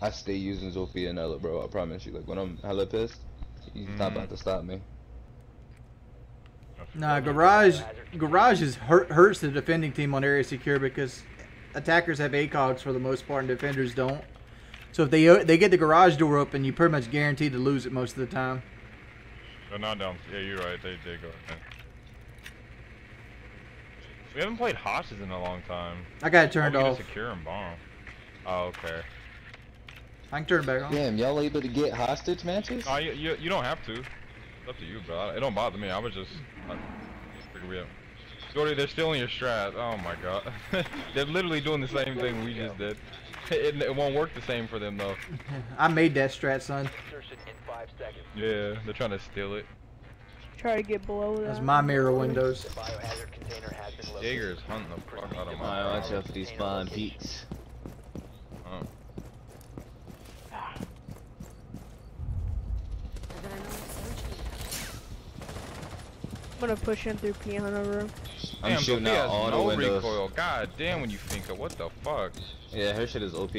I stay using Zofia and Ela, bro. I promise you. Like when I'm hella pissed, he's not Mhm. about to stop me. Nah, garage garage is hurt, hurts the defending team on area secure because attackers have ACOGs for the most part and defenders don't. So if they they get the garage door open, you pretty much guaranteed to lose it most of the time. They're not down. Yeah, you're right. They did go. ahead. We haven't played hostages in a long time. I got it turned Oh, off. Secure and bomb. Oh, okay. I can turn it back on. Damn, y'all able to get hostage matches? No, you, you, you don't have to. It's up to you, bro. It don't bother me. I was just. I, figure we have. Jordie, they're stealing your strat. Oh my god. [LAUGHS] they're literally doing the same thing we just did. [LAUGHS] It, it won't work the same for them though. [LAUGHS] I made that strat, son. In 5 seconds. Yeah, they're trying to steal it. Try to get below that. That's my mirror windows. The biohazard container has been located. Jaeger's hunting the fuck out of my Alright, watch house. out for these spawn peaks. Oh. I'm gonna push in through piano room. I'm Damn, shooting out has all the no windows. recoil. God damn, when you think of what the fuck. Yeah, her shit is OP.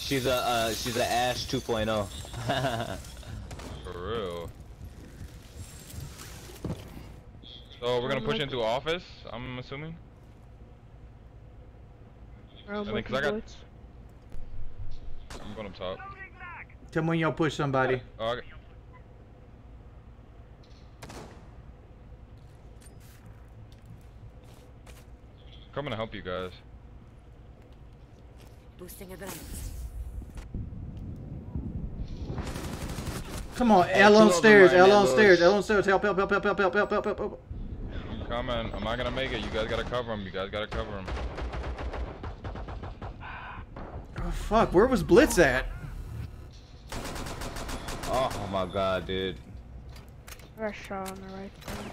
She's a uh, she's a Ash oh. 2.0. For real. So we're gonna push into office. I'm assuming. Around I think 'cause I got- bullets. I'm going up top. Tell me when y'all push somebody. Oh, okay. Coming to help you guys. Boosting adrenaline. Come on, Ela on stairs, Ela on stairs, Ela on stairs. Help, help, help, help, help, help, help, help, help, help. I'm coming. I'm not gonna make it. You guys gotta cover him. You guys gotta cover him. Oh, fuck, where was Blitz at? oh, oh my god, dude. I got shot on the right side.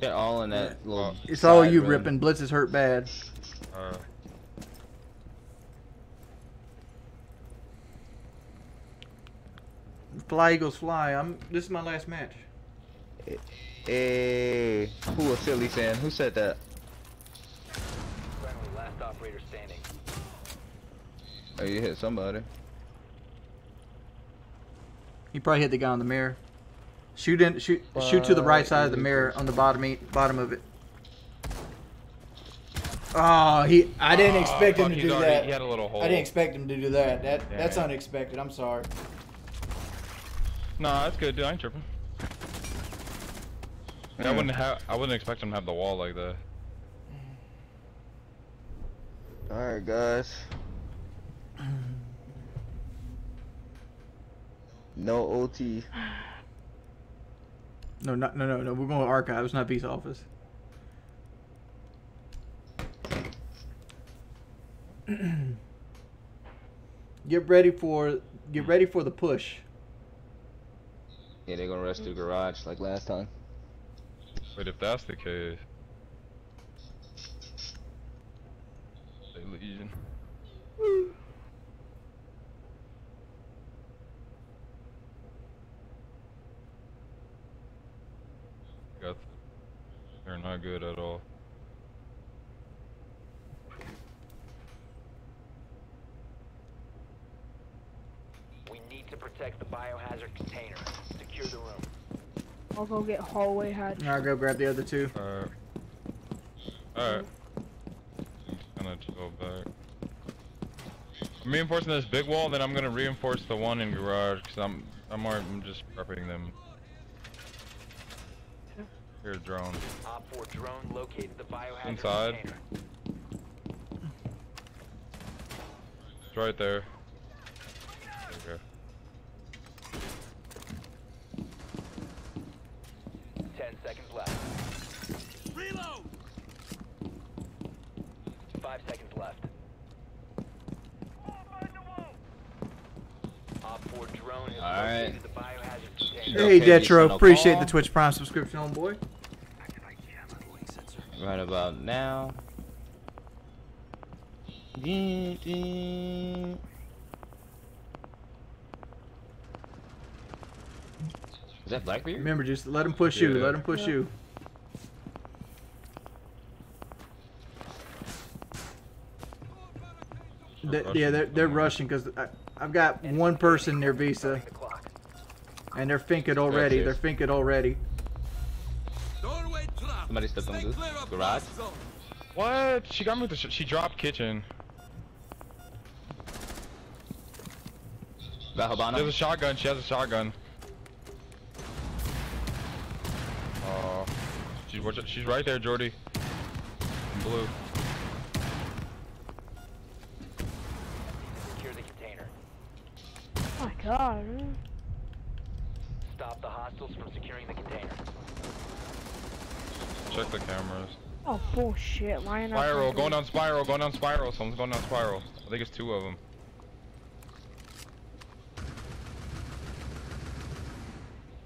They're all in that little. It's all you room. ripping. Blitz is hurt bad. Uh, Fly Eagles fly. I'm. This is my last match. Hey, who a Philly fan? Who said that? Friendly, last operator standing. Oh, you hit somebody. He probably hit the guy on the mirror. Shoot in. Shoot. Shoot to the right side of the mirror on the bottom bottom of it. Oh, he! I didn't Oh, expect him to do already- that. he had a little hole. I didn't expect him to do that. That that's Yeah. unexpected. I'm sorry. Nah, that's good, dude. I ain't tripping. I Hmm. wouldn't have. I wouldn't expect him to have the wall like that. Alright, guys. [CLEARS THROAT] No OT. No, not, no, no, no. We're going to archives, not peace office. [CLEARS THROAT] get ready for get ready for the push. Yeah, they're gonna rush through mm. garage like last time. But if that's the case, say Legion. [LAUGHS] Got. They're not good at all. We need to protect the biohazard container. Secure the room. I'll go get hallway hatch. I'll go grab the other two. Alright. Alright. Gonna chill back. I'm reinforcing this big wall, then I'm gonna reinforce the one in garage, cause I'm, I'm, I'm just prepping them. Here's drone. Op 4 drone located the biohazard Inside. container. It's right there. Okay. Ten seconds left. Reload! Five seconds left. Drone Alright. located the biohazard container. Hey, Detro, appreciate the Twitch Prime subscription, on boy. Right about now. Is that Blackbeard? Remember, just let him push you. Let him push Yeah. you. They're Th- yeah, they're they're rushing because I've got one person near Visa, Starting the clock. and they're finking already. They're finking already. Doorway trap. Somebody stepped on Stay the garage. What? She got me with the sh she dropped kitchen. Got She has a shotgun, she has a shotgun. Oh. She's, she's right there, Jordie. In blue. Secure the container. Oh my god. Stop the hostiles from securing the container. Check the cameras. Oh bullshit. Lying up. Spiral, going down spiral, going down spiral. Someone's going down spiral. I think it's two of them.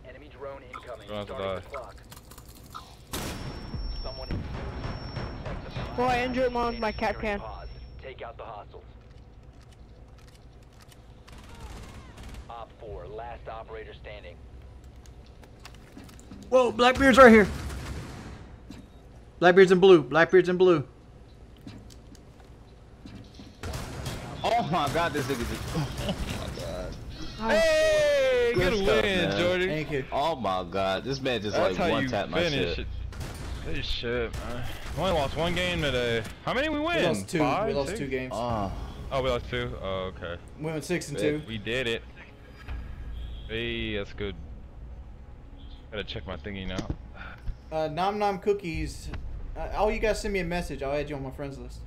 Enemy drone incoming. Don't have to die. clock. Someone is Boy, I biohazard injured one with my container Kapkan. pause. Take out the hostiles. Op 4, last operator standing. Whoa, Blackbeard's right here. Blackbeard's in blue. Blackbeard's in blue. Oh my god, this nigga just. Oh my god. Hey, Good good, stuff, win, man. Jordie. Thank you. Oh my god, this man just That's like one tap my finish shit. it. This shit, man. We only lost one game today. How many we win? We lost two. Five, we lost six? two games. Oh, Oh, we lost two? Oh, okay. we went six and bet. two. We did it. Hey, that's good. Gotta check my thingy now. Uh, Nom Nom Cookies. Uh, all you guys send me a message. I'll add you on my friends list.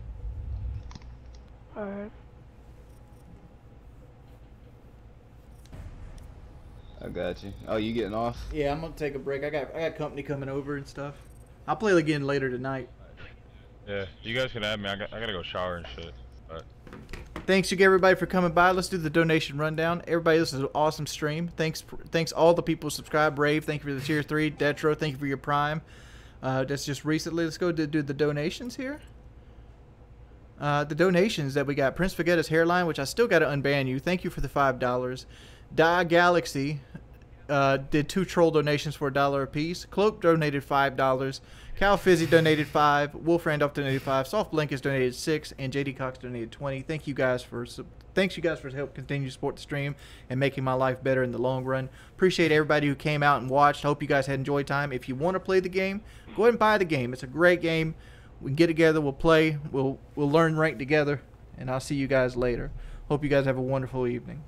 Alright. I got you. Oh, you getting off? Yeah, I'm gonna take a break. I got I got company coming over and stuff. I'll play again later tonight. Yeah, you guys can add me. I, got, I gotta go shower and shit. But Thanks to everybody for coming by. Let's do the donation rundown. Everybody, this is an awesome stream. Thanks, thanks all the people who subscribe. Brave, thank you for the tier three. Detro, thank you for your prime. Uh, that's just recently. Let's go to do the donations here. Uh, the donations that we got: Prince Spaghetti's hairline, which I still got to unban you. Thank you for the five dollars. Die Galaxy uh, did two troll donations for a dollar apiece. Cloak donated five dollars. Cal Fizzy donated five. Wolf Randolph donated five. Soft Blinkers donated six, and JD Cox donated twenty. Thank you guys for thanks you guys for help continue to support the stream and making my life better in the long run. Appreciate everybody who came out and watched. Hope you guys had enjoyed time. If you want to play the game, go ahead and buy the game. It's a great game. We can get together. We'll play. We'll we'll learn rank together. And I'll see you guys later. Hope you guys have a wonderful evening.